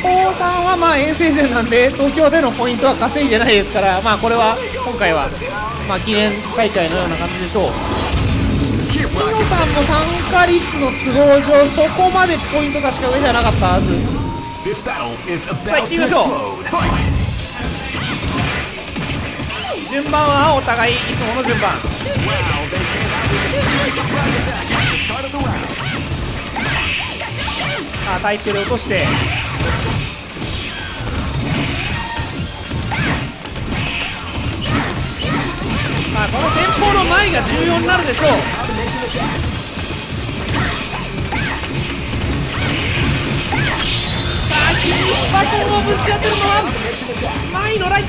ポーさんはまあ遠征戦なんで東京でのポイントは稼いでないですからまあこれは今回はまあ記念大会のような感じでしょう。ピノさんも参加率の都合上そこまでポイントがしか上じゃなかったはず。さあ行ってみましょう!順番はお互いいつもの順番。さあタイプで落として。まあこの先方の前が重要になるでしょうさあ君にスパコンをぶち当てるのは前のライ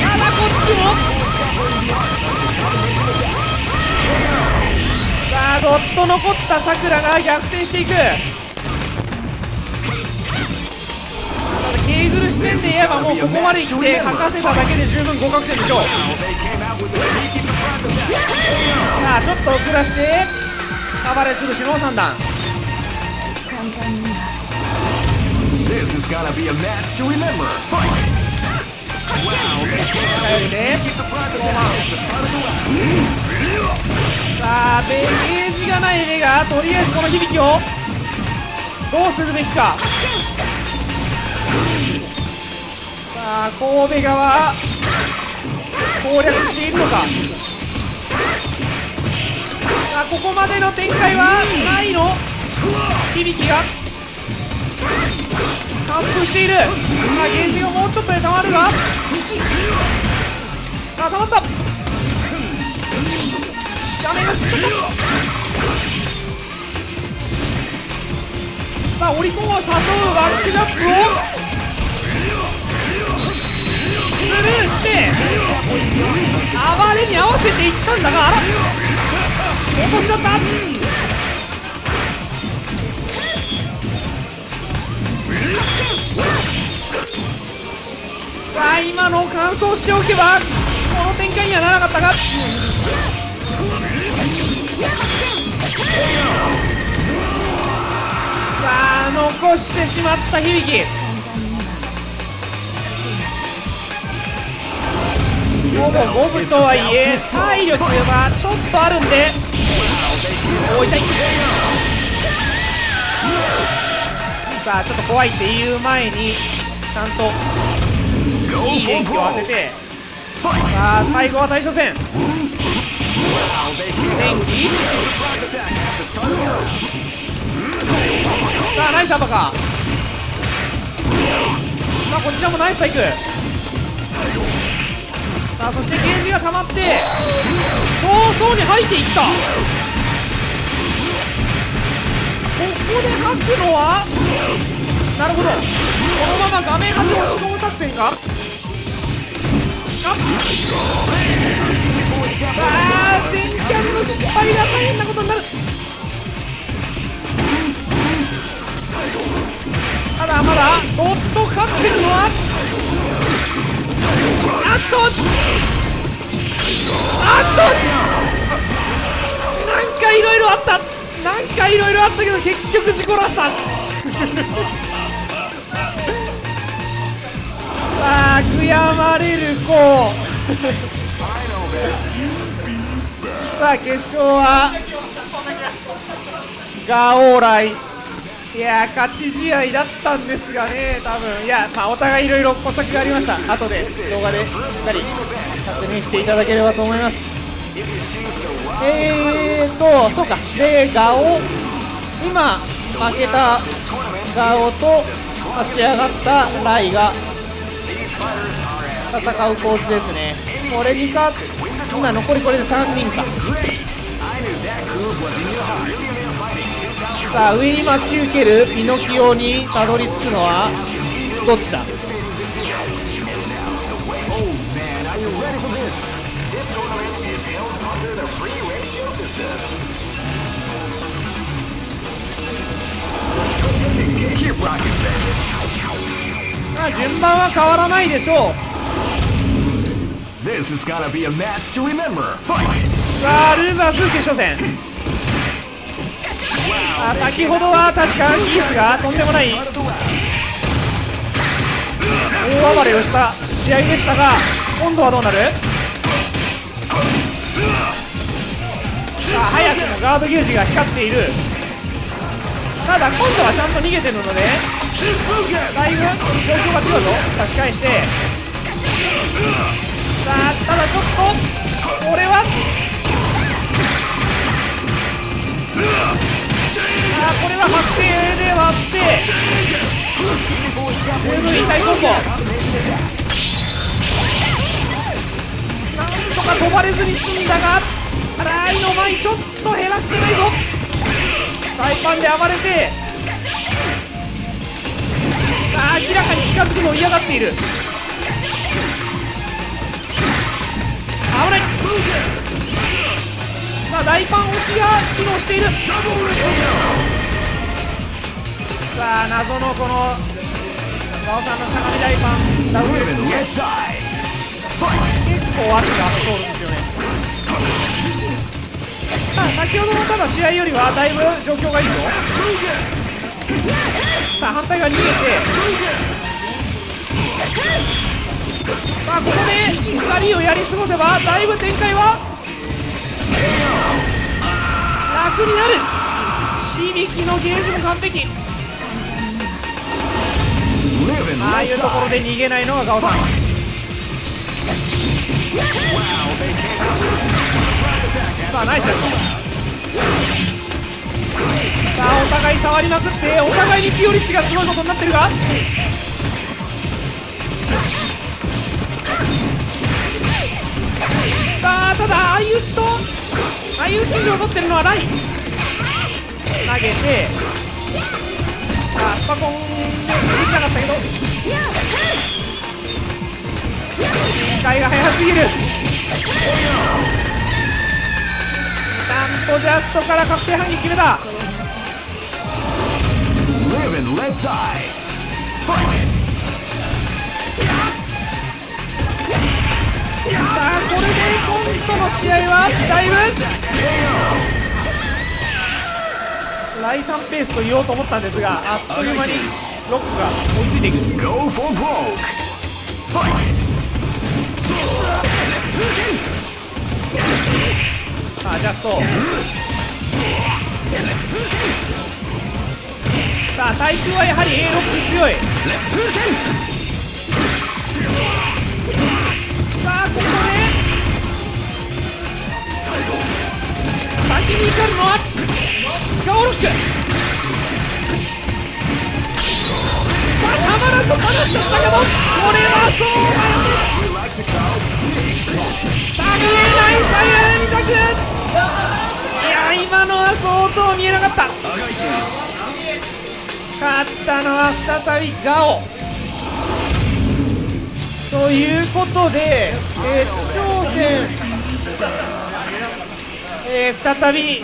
あらこっちもさあどっと残ったさくらが逆転していく。ただケーグル視点で言えばもうここまで来て吐かせただけで十分合格点でしょう。さあちょっと遅らして暴れ潰しの3段。さあベゲージがない目がとりあえずこの響きをどうするべきか神戸側。攻略しているのか。さあここまでの展開はないの。響きが。完封している。さあゲージがもうちょっとで溜まるが。さあ溜まった。画面がちっちゃったさあオリコンは誘うバックジャップを。ルーして暴れに合わせていったんだがあら落としちゃったさあ今のを完走しておけばこの展開にはならなかったがさあ残してしまった響。きほぼ五分とはいえ体力はちょっとあるんでおー痛いさあちょっと怖いっていう前にちゃんといい電気を当ててさあ最後は対処戦電気さあナイスアパかさあこちらもナイスタイクさあそしてゲージが溜まって早々に入っていった。ここで吐くのは？なるほど。このまま画面端押し込む作戦かかあー電キャンの失敗が大変なことになる。ただまだおっと勝ってるのは？あっとあっとなんかいろいろあった。なんかいろいろあったけど結局事故らした。さあ悔やまれる子。さあ決勝はガオーライ。いやー勝ち試合だったんですがね多分。いやまあお互いいろいろ小作がありました。後で動画でしっかり確認していただければと思います。えーとそうか。でガオ。今負けたガオと勝ち上がったライが戦う構図ですね。これにか今残りこれで3人か。さあ上に待ち受けるピノキオにたどり着くのはどっちだ？まあ順番は変わらないでしょう。さあルーザース決勝戦。あ先ほどは確かギースがとんでもない大暴れをした試合でしたが今度はどうなる？さあ早くもガードゲージが光っている。ただ今度はちゃんと逃げてるのでだいぶ状況が違うぞ。差し返して。さあただちょっとこれは？あこれは発生で割って十分痛いコンボなんとか飛ばれずに済んだがライの前ちょっと減らしてないぞ。大パンで暴れてあ明らかに近づくのを嫌がっている。危ない。さあ大パン押しが機能している。さあ謎のこのガオさんのしゃがみ大パンダブル Live and let die. 結構圧が通るんですよね。さあ先ほどのただ試合よりはだいぶ状況がいいぞ。さあ反対側逃げて。さあここで2人をやり過ごせばだいぶ展開は楽になる。響きのゲージも完璧。ああいうところ.で逃げないのがガオさん。さあナイス。ですさあお互い触りまくってお互いにピオリッチがすごいことになってるが。さあただ相打ちと相打ち以上取ってるのはライ投げて。さあスパコンでできなかったけど。展開が早すぎる。ちゃんとジャストから確定反撃決めた。Live and let die. Fight! あこれで今度の試合はだいぶライサンペースと言おうと思ったんですがあっという間にロックが追いついていく Go for broke. Fight! さあジャストささあ対空はやはり A ロック強い先に行かるのはガオロックさあたまらず離しちゃったけどこれはそうだよねさあ見えない左右にタクいや今のは相当見えなかった勝ったのは再びガオということで決勝戦、えー再びウ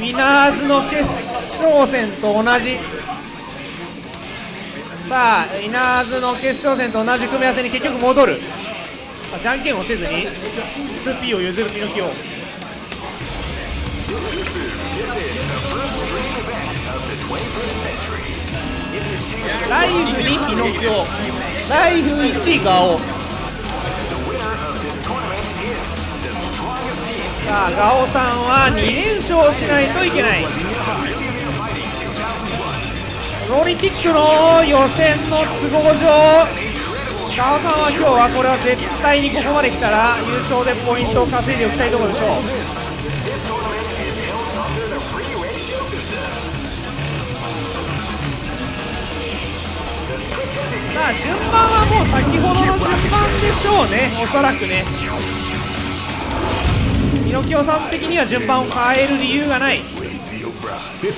ィナーズの決勝戦と同じ。さあウィナーズの決勝戦と同じ組み合わせに結局戻る。じゃんけんをせずに 2P を譲るピノキオライフにピノキオライフ1ガオさあガオさんは2連勝しないといけない。オリンピックの予選の都合上ガオさんは今日はこれは絶対にここまで来たら優勝でポイントを稼いでおきたいところでしょう。さあ順番はもう先ほどの順番でしょうねおそらくね。ピノキオさん的には順番を変える理由がない。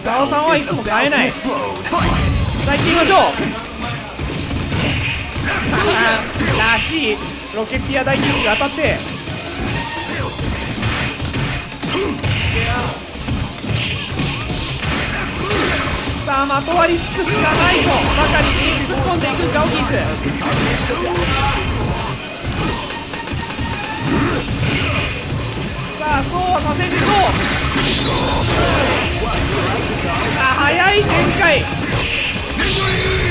ガオさんはいつも変えない。さあ行ってみましょう。らしい。ロケティア大キックが当たって。さあまとわりつくしかないとばかりに突っ込んでいくガオキース。さあそうはさせずとさあ早い展開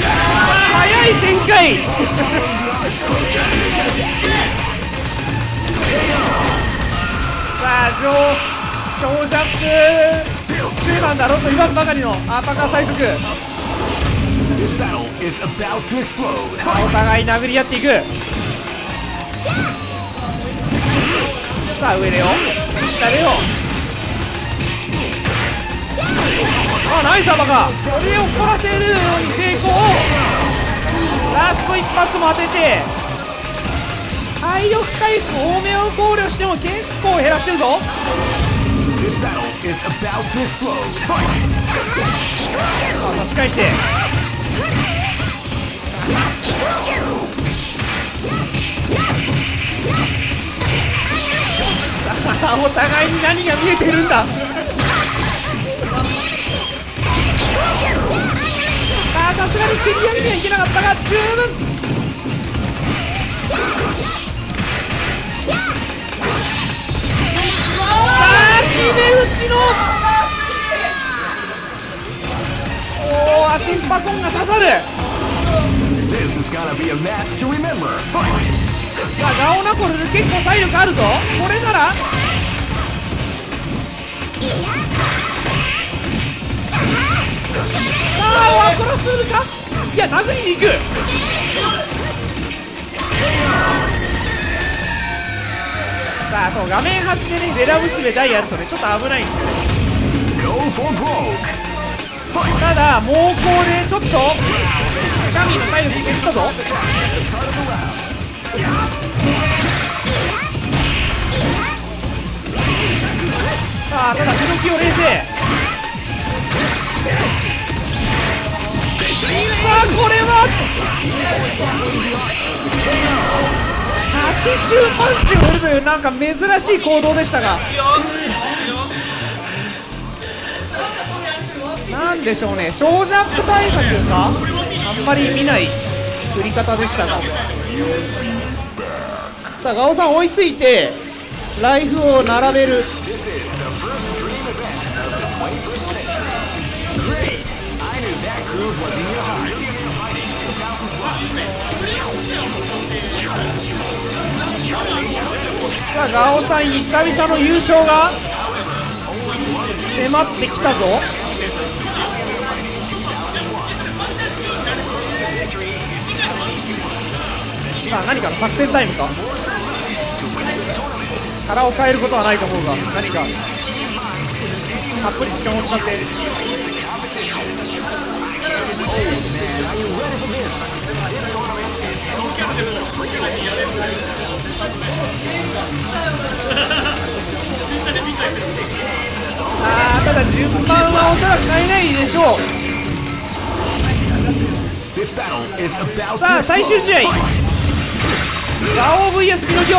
あ早い展開さあ上小ジャンプ中盤だろと言わんばかりのアパカー最速お互い殴り合っていくさあ上でよ。下でよあナイスアバカ。これを怒らせるように成功。ラスト一発も当てて体力回復多めを考慮しても結構減らしてるぞ。This battle is about to explode. Fight! さあ差し返してお互いに何が見えてるんださあさすがに蹴り上げにはいけなかったが十分さあ決め打ちのおおアシスパコンが刺さる This is gonna be a match to remember. Fight! さあガオナコル結構体力あるぞ。これなら。さあワンコラスールか。いや殴りに行く。さあそう画面端でねレラ娘ダイやるとねちょっと危ないんですよ。ねただ猛攻でちょっと神の体力減ったぞ。さあただピノキオ冷静。さあこれは80パンチを振るというなんか珍しい行動でしたが。なんでしょうね小ジャンプ対策か。あんまり見ない振り方でしたが。さあガオさん追いついてライフを並べる。さあガオさん久々の優勝が迫ってきたぞ。さあ何かの作戦タイムか。殻を変えることはないと思うが何かたっぷり時間を使って。あーただ順番はおそらく変えないでしょう。さあ最終試合。ガオ VS ピノキオ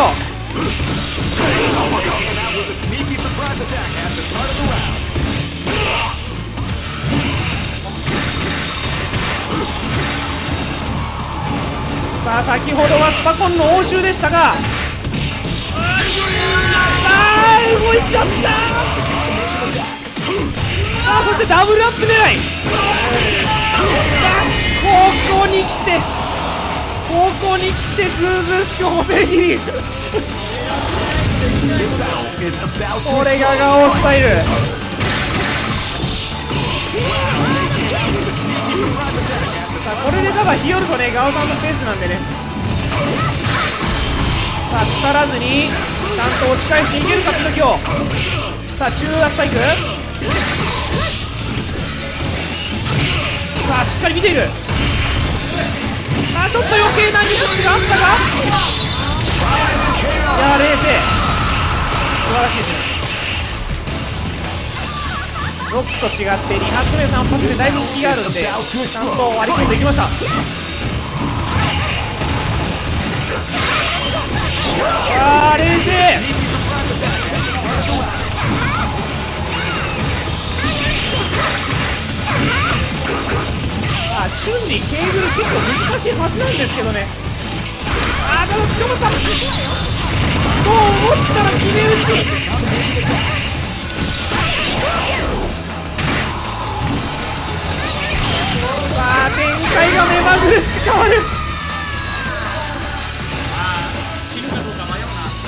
さあ先ほどはスパコンの応酬でしたがあー動いちゃったさあそしてダブルアップ狙い。ここに来てここに来てずうずうしく補正切り This battle is about to これがガオスタイル。さあこれでただ日和とねガオさんのペースなんでね。さあ腐らずにちゃんと押し返していけるかピノキオさあ中出したいくさあしっかり見ている。さあちょっと余計な荷物があったが。いやー冷静。素晴らしいですね。ロックと違って2発目3発目だいぶ隙があるんでちゃんと割り込んでいきました。あー冷静。あチュンリーケーブル結構難しいはずなんですけどね。あーただ捕まった。思ったら決め打ちさあ展開が目まぐるしく変わる。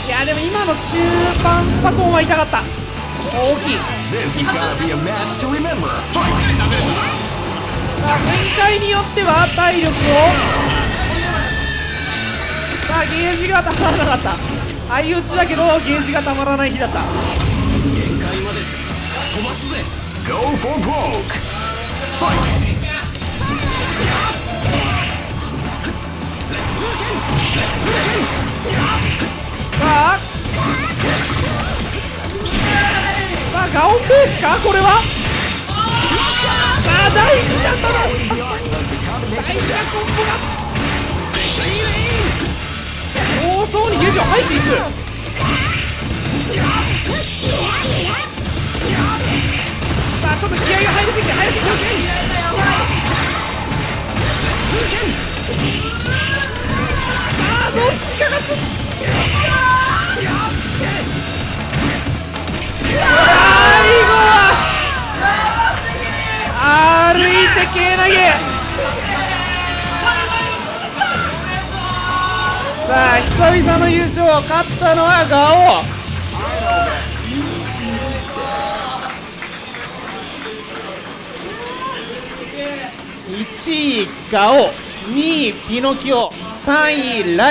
いやでも今の中盤スパコンは痛かった。大きい。さあ展開によっては体力を。さあゲージがたらなかった。相打ちだけどゲージがたまらない日だった。Go for broke. さあさあガオンペースか？これは？さあ大事なただ大事なコンボが早々にゲージを入っていく。さあちょっと気合が入りすぎて早すぎるさあどっちかがつ最後は歩い。て軽投げさあ久々の優勝を勝ったのはガオ。1位ガオ2位ピノキオ3位ライ